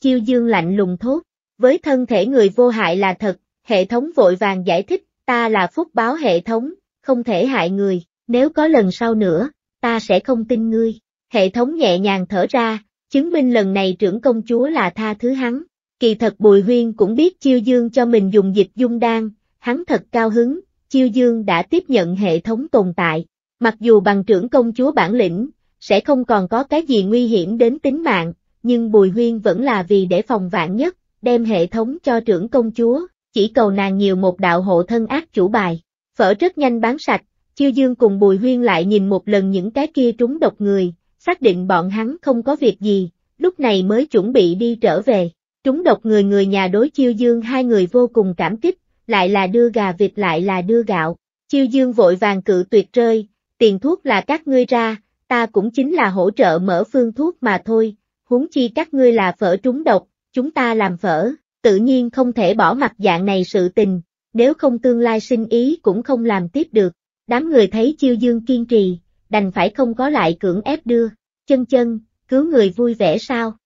Chiêu dương lạnh lùng thốt, với thân thể người vô hại là thật, hệ thống vội vàng giải thích, ta là phúc báo hệ thống, không thể hại người, nếu có lần sau nữa, ta sẽ không tin ngươi. Hệ thống nhẹ nhàng thở ra, chứng minh lần này trưởng công chúa là tha thứ hắn. Kỳ thật Bùi Huyên cũng biết Chiêu Dương cho mình dùng dịch dung đan, hắn thật cao hứng, Chiêu Dương đã tiếp nhận hệ thống tồn tại. Mặc dù bằng trưởng công chúa bản lĩnh, sẽ không còn có cái gì nguy hiểm đến tính mạng, nhưng Bùi Huyên vẫn là vì để phòng vạn nhất, đem hệ thống cho trưởng công chúa, chỉ cầu nàng nhiều một đạo hộ thân ác chủ bài. Phở rất nhanh bán sạch, Chiêu Dương cùng Bùi Huyên lại nhìn một lần những cái kia trúng độc người, xác định bọn hắn không có việc gì, lúc này mới chuẩn bị đi trở về. Trúng độc người người nhà đối Chiêu Dương hai người vô cùng cảm kích, lại là đưa gà vịt lại là đưa gạo. Chiêu Dương vội vàng cự tuyệt rơi, tiền thuốc là các ngươi ra, ta cũng chính là hỗ trợ mở phương thuốc mà thôi, huống chi các ngươi là phở trúng độc, chúng ta làm phở, tự nhiên không thể bỏ mặt dạng này sự tình, nếu không tương lai sinh ý cũng không làm tiếp được. Đám người thấy chiêu dương kiên trì, đành phải không có lại cưỡng ép đưa, chân chân, cứu người vui vẻ sao?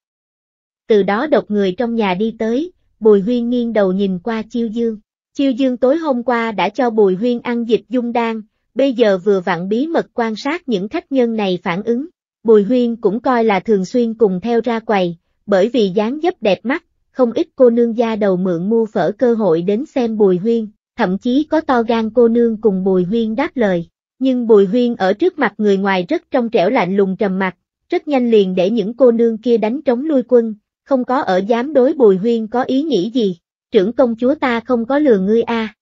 Từ đó độc người trong nhà đi tới, Bùi Huyên nghiêng đầu nhìn qua chiêu dương. Chiêu dương tối hôm qua đã cho Bùi Huyên ăn dịch dung đan, bây giờ vừa vặn bí mật quan sát những khách nhân này phản ứng. Bùi Huyên cũng coi là thường xuyên cùng theo ra quầy, bởi vì dáng dấp đẹp mắt, không ít cô nương gia đầu mượn mua phở cơ hội đến xem Bùi Huyên, thậm chí có to gan cô nương cùng Bùi Huyên đáp lời. Nhưng Bùi Huyên ở trước mặt người ngoài rất trong trẻo lạnh lùng trầm mặt, rất nhanh liền để những cô nương kia đánh trống lui quân, không có ở dám đối Bùi Huyên có ý nghĩ gì, trưởng công chúa ta không có lừa ngươi a.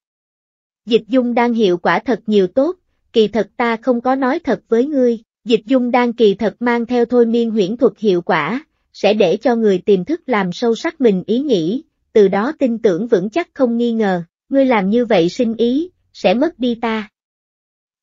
Dịch dung đang hiệu quả thật nhiều tốt, kỳ thật ta không có nói thật với ngươi, dịch dung đang kỳ thật mang theo thôi miên huyễn thuật hiệu quả, sẽ để cho người tiềm thức làm sâu sắc mình ý nghĩ, từ đó tin tưởng vững chắc không nghi ngờ, ngươi làm như vậy sinh ý, sẽ mất đi ta.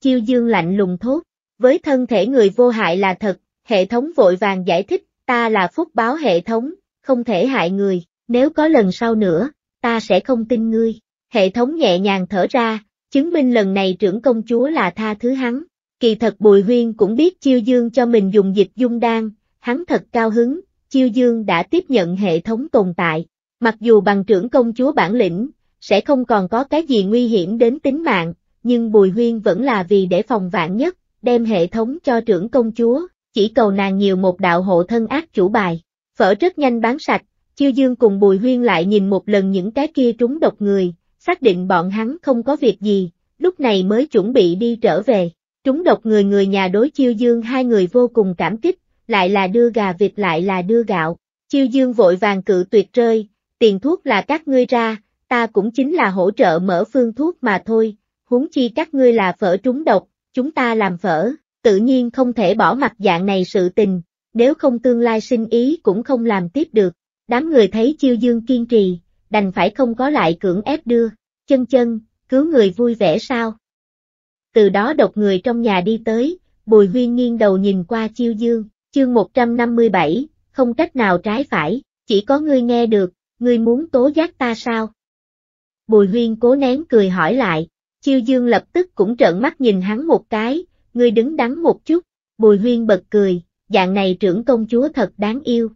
Chiêu dương lạnh lùng thốt, với thân thể người vô hại là thật, hệ thống vội vàng giải thích, ta là phúc báo hệ thống, không thể hại người, nếu có lần sau nữa, ta sẽ không tin ngươi. Hệ thống nhẹ nhàng thở ra, chứng minh lần này trưởng công chúa là tha thứ hắn. Kỳ thật Bùi Huyên cũng biết Chiêu Dương cho mình dùng dịch dung đan, hắn thật cao hứng, Chiêu Dương đã tiếp nhận hệ thống tồn tại. Mặc dù bằng trưởng công chúa bản lĩnh, sẽ không còn có cái gì nguy hiểm đến tính mạng, nhưng Bùi Huyên vẫn là vì để phòng vạn nhất, đem hệ thống cho trưởng công chúa, chỉ cầu nàng nhiều một đạo hộ thân ác chủ bài. Phở rất nhanh bán sạch, Chiêu Dương cùng Bùi Huyên lại nhìn một lần những cái kia trúng độc người, xác định bọn hắn không có việc gì, lúc này mới chuẩn bị đi trở về. Trúng độc người người nhà đối Chiêu Dương hai người vô cùng cảm kích, lại là đưa gà vịt lại là đưa gạo. Chiêu Dương vội vàng cự tuyệt rơi, tiền thuốc là các ngươi ra, ta cũng chính là hỗ trợ mở phương thuốc mà thôi, huống chi các ngươi là phở trúng độc, chúng ta làm phở, tự nhiên không thể bỏ mặt dạng này sự tình, nếu không tương lai sinh ý cũng không làm tiếp được. Đám người thấy chiêu dương kiên trì, đành phải không có lại cưỡng ép đưa, chân chân, cứu người vui vẻ sao? Từ đó độc người trong nhà đi tới, Bùi Huyên nghiêng đầu nhìn qua chiêu dương, chương 157, không cách nào trái phải, chỉ có ngươi nghe được, ngươi muốn tố giác ta sao? Bùi Huyên cố nén cười hỏi lại, chiêu dương lập tức cũng trợn mắt nhìn hắn một cái, ngươi đứng đắn một chút, Bùi Huyên bật cười, dạng này trưởng công chúa thật đáng yêu,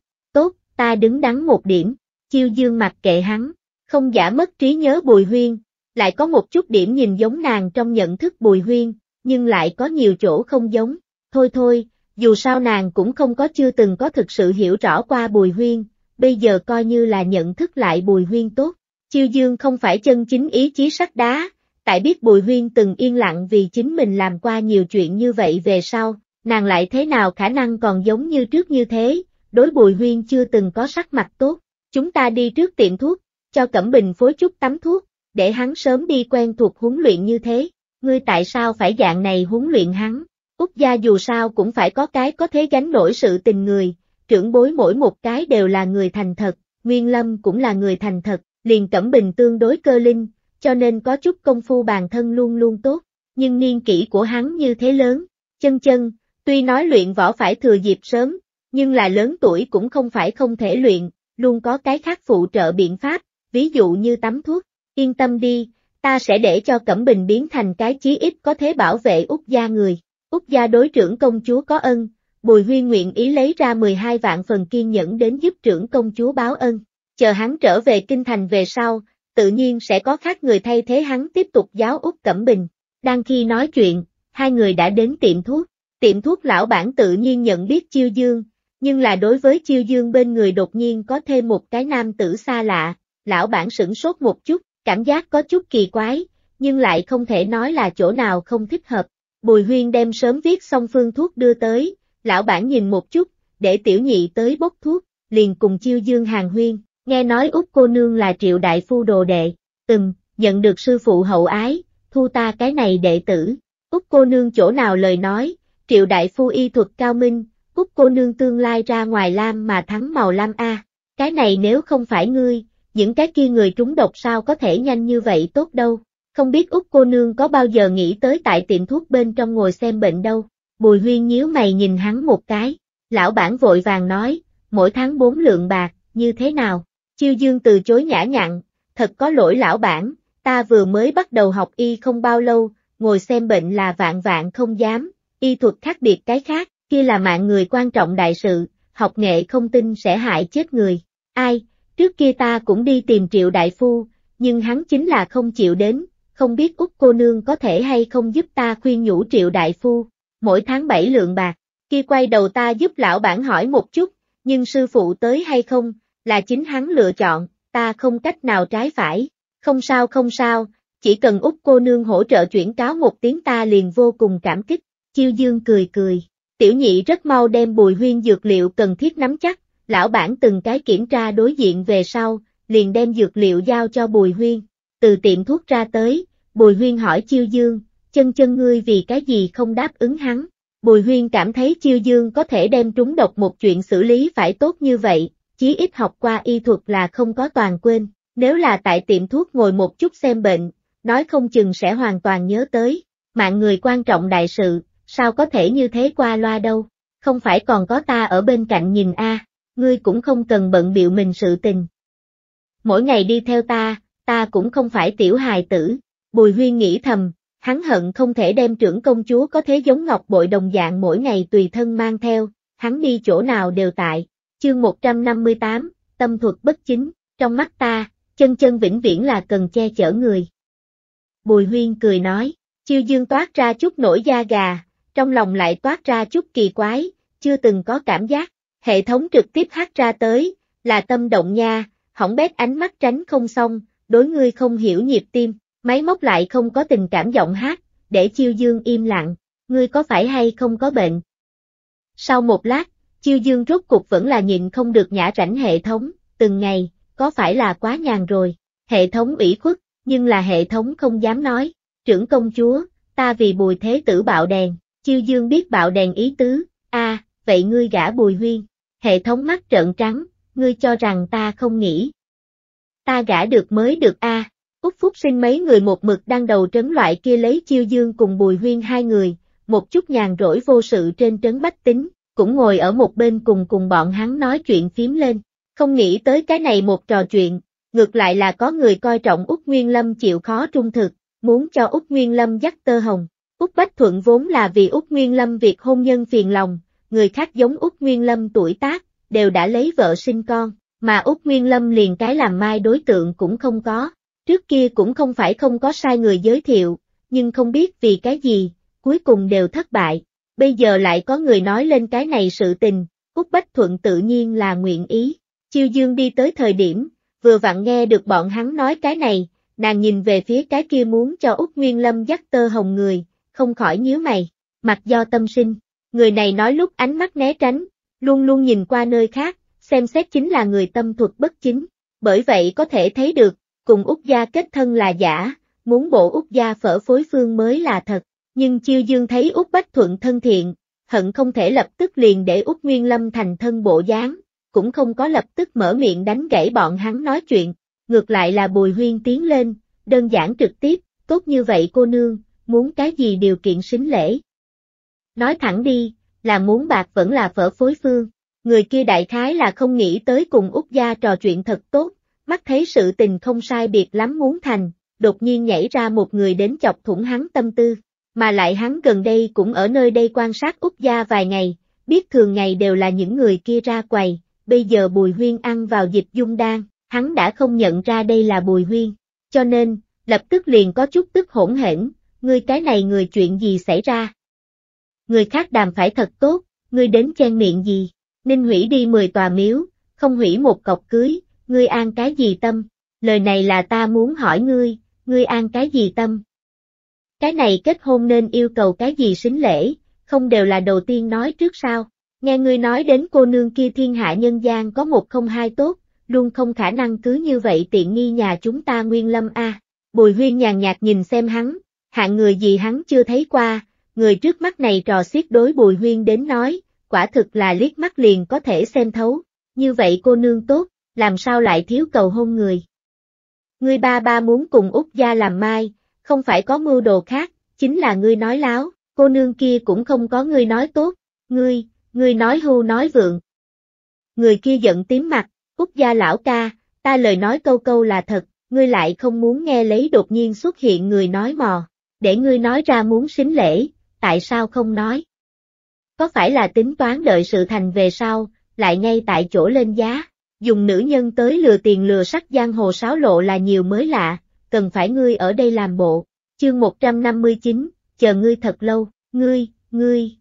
ta đứng đắn một điểm, chiêu dương mặc kệ hắn, không giả mất trí nhớ Bùi Huyên, lại có một chút điểm nhìn giống nàng trong nhận thức Bùi Huyên, nhưng lại có nhiều chỗ không giống, thôi thôi, dù sao nàng cũng không có chưa từng có thực sự hiểu rõ qua Bùi Huyên, bây giờ coi như là nhận thức lại Bùi Huyên tốt. Chiêu Dương không phải chân chính ý chí sắt đá, tại biết Bùi Huyên từng yên lặng vì chính mình làm qua nhiều chuyện như vậy về sau, nàng lại thế nào khả năng còn giống như trước như thế, đối Bùi Huyên chưa từng có sắc mặt tốt. Chúng ta đi trước tiệm thuốc, cho Cẩm Bình phối chút tắm thuốc, để hắn sớm đi quen thuộc huấn luyện như thế. Ngươi tại sao phải dạng này huấn luyện hắn? Úc gia dù sao cũng phải có cái có thế gánh nổi sự tình người, trưởng bối mỗi một cái đều là người thành thật, Nguyên Lâm cũng là người thành thật, liền Cẩm Bình tương đối cơ linh, cho nên có chút công phu bản thân luôn luôn tốt, nhưng niên kỷ của hắn như thế lớn, chân chân, tuy nói luyện võ phải thừa dịp sớm, nhưng là lớn tuổi cũng không phải không thể luyện, luôn có cái khác phụ trợ biện pháp, ví dụ như tắm thuốc, yên tâm đi, ta sẽ để cho Cẩm Bình biến thành cái chí ít có thể bảo vệ Úc gia người. Úc gia đối trưởng công chúa có ân, Bùi Huyên nguyện ý lấy ra 12 vạn phần kiên nhẫn đến giúp trưởng công chúa báo ân. Chờ hắn trở về kinh thành về sau, tự nhiên sẽ có khác người thay thế hắn tiếp tục giáo Úc Cẩm Bình. Đang khi nói chuyện, hai người đã đến tiệm thuốc. Tiệm thuốc lão bản tự nhiên nhận biết Chiêu Dương, nhưng là đối với Chiêu Dương bên người đột nhiên có thêm một cái nam tử xa lạ, lão bản sửng sốt một chút, cảm giác có chút kỳ quái, nhưng lại không thể nói là chỗ nào không thích hợp. Bùi Huyên đem sớm viết xong phương thuốc đưa tới, lão bản nhìn một chút, để tiểu nhị tới bốc thuốc, liền cùng chiêu dương hàng huyên, nghe nói út cô nương là triệu đại phu đồ đệ, từng, nhận được sư phụ hậu ái, thu ta cái này đệ tử, út cô nương chỗ nào lời nói, triệu đại phu y thuật cao minh, cúc cô nương tương lai ra ngoài lam mà thắng màu lam A, cái này nếu không phải ngươi, những cái kia người trúng độc sao có thể nhanh như vậy tốt đâu, không biết út cô nương có bao giờ nghĩ tới tại tiệm thuốc bên trong ngồi xem bệnh đâu, Bùi huyên nhíu mày nhìn hắn một cái, lão bản vội vàng nói, mỗi tháng bốn lượng bạc, như thế nào? Chiêu dương từ chối nhã nhặn, thật có lỗi lão bản, ta vừa mới bắt đầu học y không bao lâu, ngồi xem bệnh là vạn vạn không dám, y thuật khác biệt cái khác, kia là mạng người quan trọng đại sự, học nghệ không tin sẽ hại chết người. Ai, trước kia ta cũng đi tìm triệu đại phu, nhưng hắn chính là không chịu đến, không biết út cô nương có thể hay không giúp ta khuyên nhủ triệu đại phu, mỗi tháng 7 lượng bạc. Kia quay đầu ta giúp lão bản hỏi một chút, nhưng sư phụ tới hay không, là chính hắn lựa chọn, ta không cách nào trái phải. Không sao không sao, chỉ cần út cô nương hỗ trợ chuyển cáo một tiếng ta liền vô cùng cảm kích. Chiêu dương cười cười. Tiểu nhị rất mau đem bùi huyên dược liệu cần thiết nắm chắc, lão bản từng cái kiểm tra đối diện về sau, liền đem dược liệu giao cho bùi huyên. Từ tiệm thuốc ra tới, bùi huyên hỏi chiêu dương, chân chân ngươi vì cái gì không đáp ứng hắn. Bùi huyên cảm thấy chiêu dương có thể đem trúng độc một chuyện xử lý phải tốt như vậy, chí ít học qua y thuật là không có toàn quên, nếu là tại tiệm thuốc ngồi một chút xem bệnh, nói không chừng sẽ hoàn toàn nhớ tới, mạng người quan trọng đại sự, sao có thể như thế qua loa đâu, không phải còn có ta ở bên cạnh nhìn a, ngươi cũng không cần bận biệu mình sự tình. Mỗi ngày đi theo ta, ta cũng không phải tiểu hài tử, bùi huyên nghĩ thầm, Hắn hận không thể đem trưởng công chúa có thế giống ngọc bội đồng dạng mỗi ngày tùy thân mang theo, hắn đi chỗ nào đều tại. Chương 158, tâm thuật bất chính, trong mắt ta, chân chân vĩnh viễn là cần che chở người. Bùi huyên cười nói, chiêu dương toát ra chút nổi da gà, trong lòng lại toát ra chút kỳ quái, chưa từng có cảm giác, hệ thống trực tiếp hát ra tới, là tâm động nha, hỏng bét ánh mắt tránh không xong, đối ngươi không hiểu nhịp tim, Máy móc lại không có tình cảm giọng hát, để chiêu dương im lặng, ngươi có phải hay không có bệnh? Sau một lát, chiêu dương rốt cục vẫn là nhịn không được nhã rảnh hệ thống, từng ngày, có phải là quá nhàn rồi, hệ thống ủy khuất, nhưng là hệ thống không dám nói, trưởng công chúa, ta vì bùi thế tử bạo đèn, chiêu dương biết bạo đèn ý tứ, a vậy ngươi gã bùi huyên, hệ thống mắt trợn trắng, ngươi cho rằng ta không nghĩ. Ta gã được mới được a Úc Phúc sinh mấy người một mực đang đầu trấn loại kia lấy chiêu dương cùng bùi huyên hai người, một chút nhàn rỗi vô sự trên trấn bách tính, cũng ngồi ở một bên cùng cùng bọn hắn nói chuyện phím lên, không nghĩ tới cái này một trò chuyện, ngược lại là có người coi trọng Úc Nguyên Lâm chịu khó trung thực, muốn cho Úc Nguyên Lâm dắt tơ hồng. Úc Bách Thuận vốn là vì Úc Nguyên Lâm việc hôn nhân phiền lòng, người khác giống Úc Nguyên Lâm tuổi tác, đều đã lấy vợ sinh con, mà Úc Nguyên Lâm liền cái làm mai đối tượng cũng không có. Trước kia cũng không phải không có sai người giới thiệu, nhưng không biết vì cái gì, cuối cùng đều thất bại. Bây giờ lại có người nói lên cái này sự tình, Úc Bách Thuận tự nhiên là nguyện ý. Chiêu Dương đi tới thời điểm, vừa vặn nghe được bọn hắn nói cái này, nàng nhìn về phía cái kia muốn cho Úc Nguyên Lâm dắt tơ hồng người, không khỏi nhíu mày, mặt do tâm sinh. Người này nói lúc ánh mắt né tránh, luôn luôn nhìn qua nơi khác, xem xét chính là người tâm thuật bất chính. Bởi vậy có thể thấy được, cùng Úc gia kết thân là giả, muốn bộ Úc gia phở phối phương mới là thật. Nhưng chiêu dương thấy Úc Bách Thuận thân thiện, hận không thể lập tức liền để Úc Nguyên Lâm thành thân bộ dáng, cũng không có lập tức mở miệng đánh gãy bọn hắn nói chuyện, ngược lại là Bùi Huyên tiến lên, đơn giản trực tiếp, tốt như vậy cô nương, muốn cái gì điều kiện xính lễ. Nói thẳng đi, là muốn bạc vẫn là phở phối phương, người kia đại khái là không nghĩ tới cùng Úc gia trò chuyện thật tốt, mắt thấy sự tình không sai biệt lắm muốn thành, đột nhiên nhảy ra một người đến chọc thủng hắn tâm tư, mà lại hắn gần đây cũng ở nơi đây quan sát Úc gia vài ngày, biết thường ngày đều là những người kia ra quầy, bây giờ Bùi Huyên ăn vào dịch dung đan, hắn đã không nhận ra đây là Bùi Huyên, cho nên, lập tức liền có chút tức hỗn hển, ngươi cái này người chuyện gì xảy ra? Người khác đàm phải thật tốt, ngươi đến chen miệng gì? Ninh hủy đi 10 tòa miếu, không hủy một cọc cưới, ngươi an cái gì tâm? Lời này là ta muốn hỏi ngươi, ngươi an cái gì tâm? Cái này kết hôn nên yêu cầu cái gì xính lễ, không đều là đầu tiên nói trước sao? Nghe ngươi nói đến cô nương kia thiên hạ nhân gian có một không hai tốt, luôn không khả năng cứ như vậy tiện nghi nhà chúng ta nguyên lâm a. Bùi huyên nhàn nhạt nhìn xem hắn, hạng người gì hắn chưa thấy qua, người trước mắt này trò xiết đối bùi huyên đến nói, quả thực là liếc mắt liền có thể xem thấu, như vậy cô nương tốt, làm sao lại thiếu cầu hôn người. Ngươi ba ba muốn cùng Úc gia làm mai, không phải có mưu đồ khác, chính là ngươi nói láo, cô nương kia cũng không có ngươi nói tốt, ngươi, ngươi nói hưu nói vượng. Người kia giận tím mặt, Úc gia lão ca, ta lời nói câu câu là thật, ngươi lại không muốn nghe lấy đột nhiên xuất hiện người nói mò, để ngươi nói ra muốn xính lễ, tại sao không nói? Có phải là tính toán đợi sự thành về sau, lại ngay tại chỗ lên giá, dùng nữ nhân tới lừa tiền lừa sắc giang hồ sáo lộ là nhiều mới lạ, cần phải ngươi ở đây làm bộ. Chương 159, chờ ngươi thật lâu, ngươi, ngươi.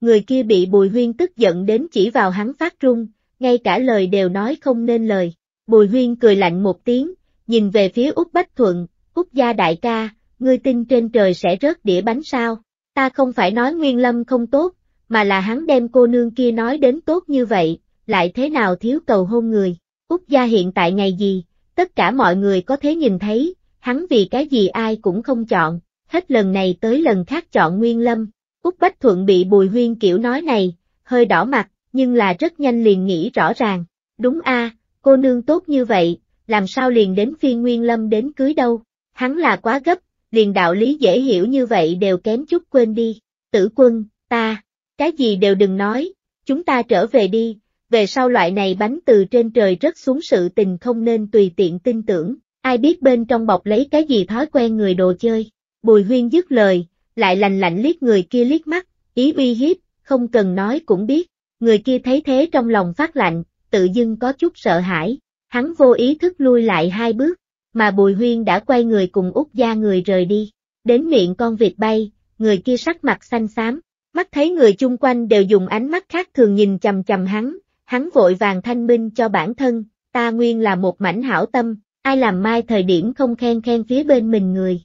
Người kia bị Bùi Huyên tức giận đến chỉ vào hắn phát trung, ngay cả lời đều nói không nên lời. Bùi Huyên cười lạnh một tiếng, nhìn về phía Úc Bách Thuận, Úc gia đại ca, ngươi tin trên trời sẽ rớt đĩa bánh sao? Ta không phải nói Nguyên Lâm không tốt, mà là hắn đem cô nương kia nói đến tốt như vậy, lại thế nào thiếu cầu hôn người. Úc gia hiện tại ngày gì, tất cả mọi người có thể nhìn thấy, hắn vì cái gì ai cũng không chọn, hết lần này tới lần khác chọn Nguyên Lâm. Úc Bách Thuận bị Bùi Huyên kiểu nói này, hơi đỏ mặt, nhưng là rất nhanh liền nghĩ rõ ràng. Đúng a, cô nương tốt như vậy, làm sao liền đến phiên Nguyên Lâm đến cưới đâu. Hắn là quá gấp, liền đạo lý dễ hiểu như vậy đều kém chút quên đi. Tử quân, ta, cái gì đều đừng nói, chúng ta trở về đi, về sau loại này bánh từ trên trời rớt xuống sự tình không nên tùy tiện tin tưởng, ai biết bên trong bọc lấy cái gì thói quen người đồ chơi. Bùi huyên dứt lời, lại lành lạnh liếc người kia liếc mắt, ý uy hiếp, không cần nói cũng biết, người kia thấy thế trong lòng phát lạnh, tự dưng có chút sợ hãi, hắn vô ý thức lui lại hai bước, mà Bùi Huyên đã quay người cùng út gia người rời đi, đến miệng con vịt bay, người kia sắc mặt xanh xám, mắt thấy người chung quanh đều dùng ánh mắt khác thường nhìn chầm chầm hắn, hắn vội vàng thanh minh cho bản thân, ta nguyên là một mảnh hảo tâm, ai làm mai thời điểm không khen khen phía bên mình người.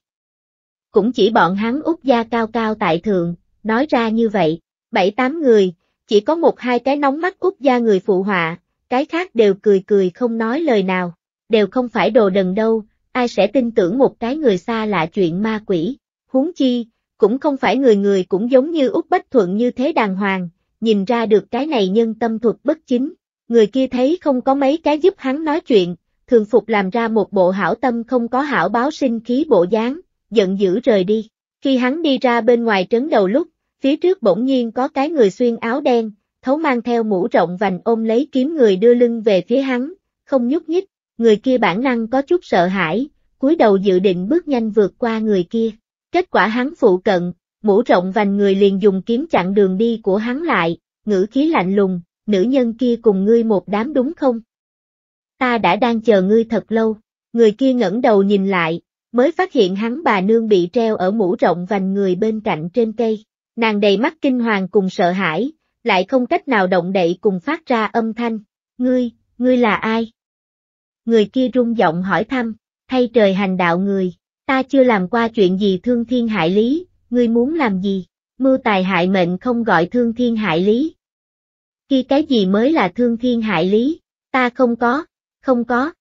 Cũng chỉ bọn hắn út gia cao cao tại thượng, nói ra như vậy, bảy tám người, chỉ có một hai cái nóng mắt út gia người phụ họa, cái khác đều cười cười không nói lời nào, đều không phải đồ đần đâu, ai sẽ tin tưởng một cái người xa lạ chuyện ma quỷ, huống chi, cũng không phải người người cũng giống như Úc Bách Thuận như thế đàng hoàng, nhìn ra được cái này nhân tâm thuật bất chính, người kia thấy không có mấy cái giúp hắn nói chuyện, thường phục làm ra một bộ hảo tâm không có hảo báo sinh khí bộ dáng, giận dữ rời đi. Khi hắn đi ra bên ngoài trấn đầu lúc, phía trước bỗng nhiên có cái người xuyên áo đen, thấu mang theo mũ rộng vành ôm lấy kiếm người đưa lưng về phía hắn, không nhúc nhích, người kia bản năng có chút sợ hãi, cúi đầu dự định bước nhanh vượt qua người kia. Kết quả hắn phụ cận, mũ rộng vành người liền dùng kiếm chặn đường đi của hắn lại, ngữ khí lạnh lùng, nữ nhân kia cùng ngươi một đám đúng không? Ta đã đang chờ ngươi thật lâu, người kia ngẩng đầu nhìn lại, mới phát hiện hắn bà nương bị treo ở mũ rộng vành người bên cạnh trên cây. Nàng đầy mắt kinh hoàng cùng sợ hãi, lại không cách nào động đậy cùng phát ra âm thanh. Ngươi, ngươi là ai? Người kia rung giọng hỏi thăm, thay trời hành đạo người, ta chưa làm qua chuyện gì thương thiên hại lý, ngươi muốn làm gì? mưu tài hại mệnh không gọi thương thiên hại lý. Khi cái gì mới là thương thiên hại lý, ta không có, không có.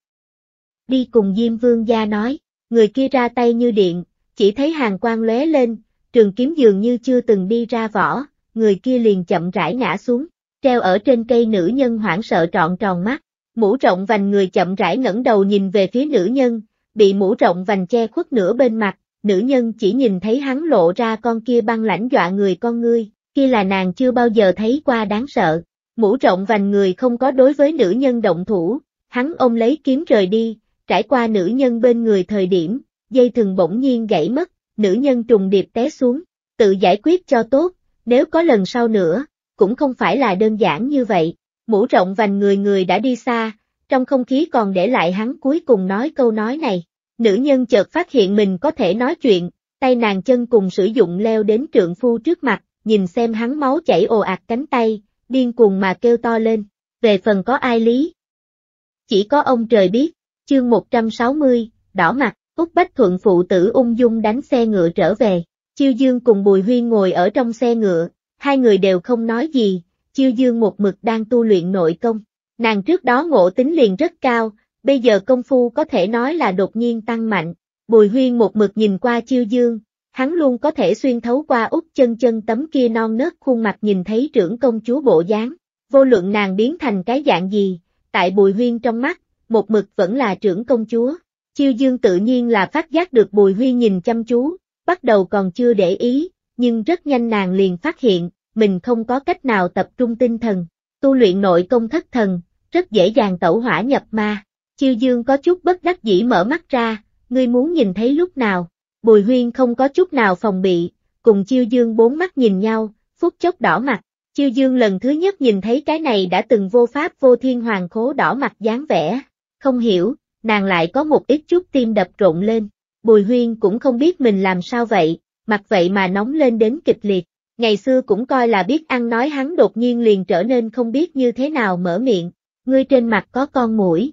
Đi cùng Diêm Vương gia nói, người kia ra tay như điện, chỉ thấy hàng quang lóe lên, trường kiếm dường như chưa từng đi ra vỏ, người kia liền chậm rãi ngã xuống, treo ở trên cây nữ nhân hoảng sợ trọn tròn mắt, mũ rộng vành người chậm rãi ngẩng đầu nhìn về phía nữ nhân, bị mũ rộng vành che khuất nửa bên mặt, nữ nhân chỉ nhìn thấy hắn lộ ra con kia băng lãnh dọa người con ngươi, kia là nàng chưa bao giờ thấy qua đáng sợ. Mũ rộng vành người không có đối với nữ nhân động thủ, hắn ôm lấy kiếm rời đi, trải qua nữ nhân bên người thời điểm, dây thừng bỗng nhiên gãy mất, nữ nhân trùng điệp té xuống, tự giải quyết cho tốt, nếu có lần sau nữa, cũng không phải là đơn giản như vậy. Mũ rộng vành người người đã đi xa, trong không khí còn để lại hắn cuối cùng nói câu nói này. Nữ nhân chợt phát hiện mình có thể nói chuyện, tay nàng chân cùng sử dụng leo đến trượng phu trước mặt, nhìn xem hắn máu chảy ồ ạt cánh tay, điên cuồng mà kêu to lên, về phần có ai lý. Chỉ có ông trời biết, chương 160, đỏ mặt, Úc Bách Thuận phụ tử ung dung đánh xe ngựa trở về, Chiêu Dương cùng Bùi Huyên ngồi ở trong xe ngựa, hai người đều không nói gì, Chiêu Dương một mực đang tu luyện nội công, nàng trước đó ngộ tính liền rất cao, bây giờ công phu có thể nói là đột nhiên tăng mạnh, Bùi Huyên một mực nhìn qua Chiêu Dương, hắn luôn có thể xuyên thấu qua út chân chân tấm kia non nớt khuôn mặt nhìn thấy trưởng công chúa bộ dáng, vô luận nàng biến thành cái dạng gì, tại Bùi Huyên trong mắt, một mực vẫn là trưởng công chúa. Chiêu Dương tự nhiên là phát giác được Bùi Huyên nhìn chăm chú, bắt đầu còn chưa để ý, nhưng rất nhanh nàng liền phát hiện, mình không có cách nào tập trung tinh thần, tu luyện nội công thất thần, rất dễ dàng tẩu hỏa nhập ma. Chiêu Dương có chút bất đắc dĩ mở mắt ra, ngươi muốn nhìn thấy lúc nào, Bùi Huyên không có chút nào phòng bị, cùng Chiêu Dương bốn mắt nhìn nhau, phút chốc đỏ mặt. Chiêu Dương lần thứ nhất nhìn thấy cái này đã từng vô pháp vô thiên hoàng khố đỏ mặt dáng vẻ, không hiểu, nàng lại có một ít chút tim đập rộn lên. Bùi Huyên cũng không biết mình làm sao vậy, mặt vậy mà nóng lên đến kịch liệt. Ngày xưa cũng coi là biết ăn nói hắn đột nhiên liền trở nên không biết như thế nào mở miệng, ngươi trên mặt có con mũi.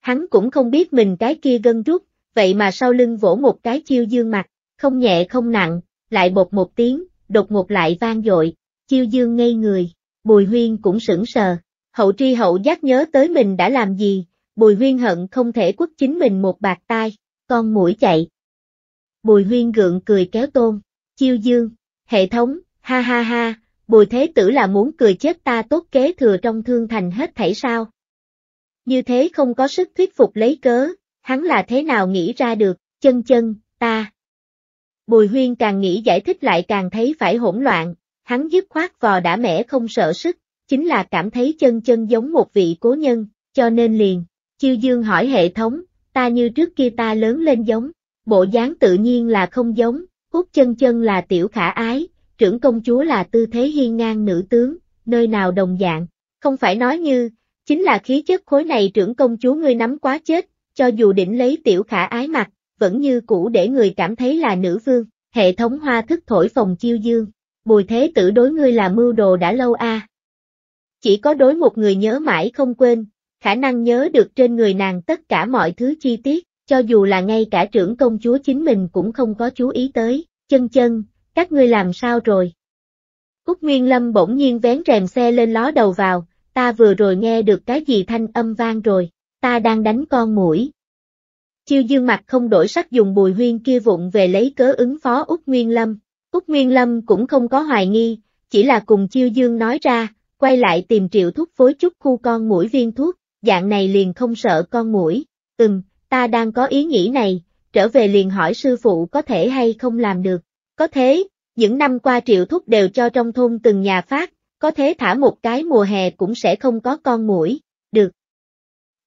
Hắn cũng không biết mình cái kia gân rút, vậy mà sau lưng vỗ một cái chiêu dương mặt, không nhẹ không nặng, lại bột một tiếng, đột ngột lại vang dội, chiêu dương ngây người, bùi huyên cũng sững sờ, hậu tri hậu giác nhớ tới mình đã làm gì, bùi huyên hận không thể quất chính mình một bạc tai, con mũi chạy. Bùi huyên gượng cười kéo tôn, chiêu dương, hệ thống, ha ha ha, bùi thế tử là muốn cười chết ta tốt kế thừa trong thương thành hết thảy sao. Như thế không có sức thuyết phục lấy cớ, hắn là thế nào nghĩ ra được, chân chân, ta. Bùi huyên càng nghĩ giải thích lại càng thấy phải hỗn loạn, hắn dứt khoát vò đã mẻ không sợ sức, chính là cảm thấy chân chân giống một vị cố nhân, cho nên liền, chiêu dương hỏi hệ thống, ta như trước kia ta lớn lên giống, bộ dáng tự nhiên là không giống, Úc chân chân là tiểu khả ái, trưởng công chúa là tư thế hiên ngang nữ tướng, nơi nào đồng dạng, không phải nói như, chính là khí chất khối này trưởng công chúa ngươi nắm quá chết, cho dù đỉnh lấy tiểu khả ái mặt, vẫn như cũ để người cảm thấy là nữ vương, hệ thống hoa thức thổi phòng chiêu dương, bùi thế tử đối ngươi là mưu đồ đã lâu a. Chỉ có đối một người nhớ mãi không quên, khả năng nhớ được trên người nàng tất cả mọi thứ chi tiết, cho dù là ngay cả trưởng công chúa chính mình cũng không có chú ý tới, chân chân, các ngươi làm sao rồi? Úc Nguyên Lâm bỗng nhiên vén rèm xe lên ló đầu vào, ta vừa rồi nghe được cái gì thanh âm vang rồi ta đang đánh con mũi. Chiêu dương mặt không đổi sắc dùng bùi huyên kia vụng về lấy cớ ứng phó Úc Nguyên Lâm. Úc Nguyên Lâm cũng không có hoài nghi, chỉ là cùng chiêu dương nói ra, quay lại tìm triệu thuốc phối chút khu con mũi viên thuốc, dạng này liền không sợ con mũi. Ừm, ta đang có ý nghĩ này, trở về liền hỏi sư phụ có thể hay không làm được. Có thế, những năm qua triệu thuốc đều cho trong thôn từng nhà phát, có thế thả một cái mùa hè cũng sẽ không có con mũi. Được,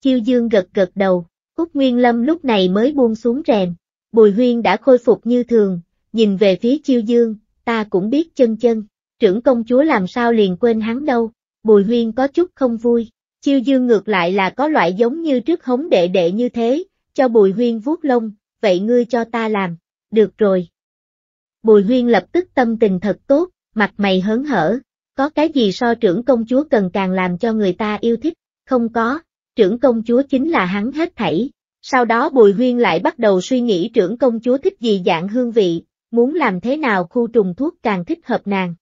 Chiêu dương gật gật đầu, Úc Nguyên Lâm lúc này mới buông xuống rèm. Bùi huyên đã khôi phục như thường, nhìn về phía chiêu dương, ta cũng biết chân chân, trưởng công chúa làm sao liền quên hắn đâu, bùi huyên có chút không vui. Chiêu dương ngược lại là có loại giống như trước hống đệ đệ như thế, cho bùi huyên vuốt lông, vậy ngươi cho ta làm, được rồi. Bùi huyên lập tức tâm tình thật tốt, mặt mày hớn hở, có cái gì so trưởng công chúa cần càng làm cho người ta yêu thích, không có, trưởng công chúa chính là hắn hết thảy. Sau đó Bùi Huyên lại bắt đầu suy nghĩ trưởng công chúa thích gì dạng hương vị, Muốn làm thế nào khu trùng thuốc càng thích hợp nàng?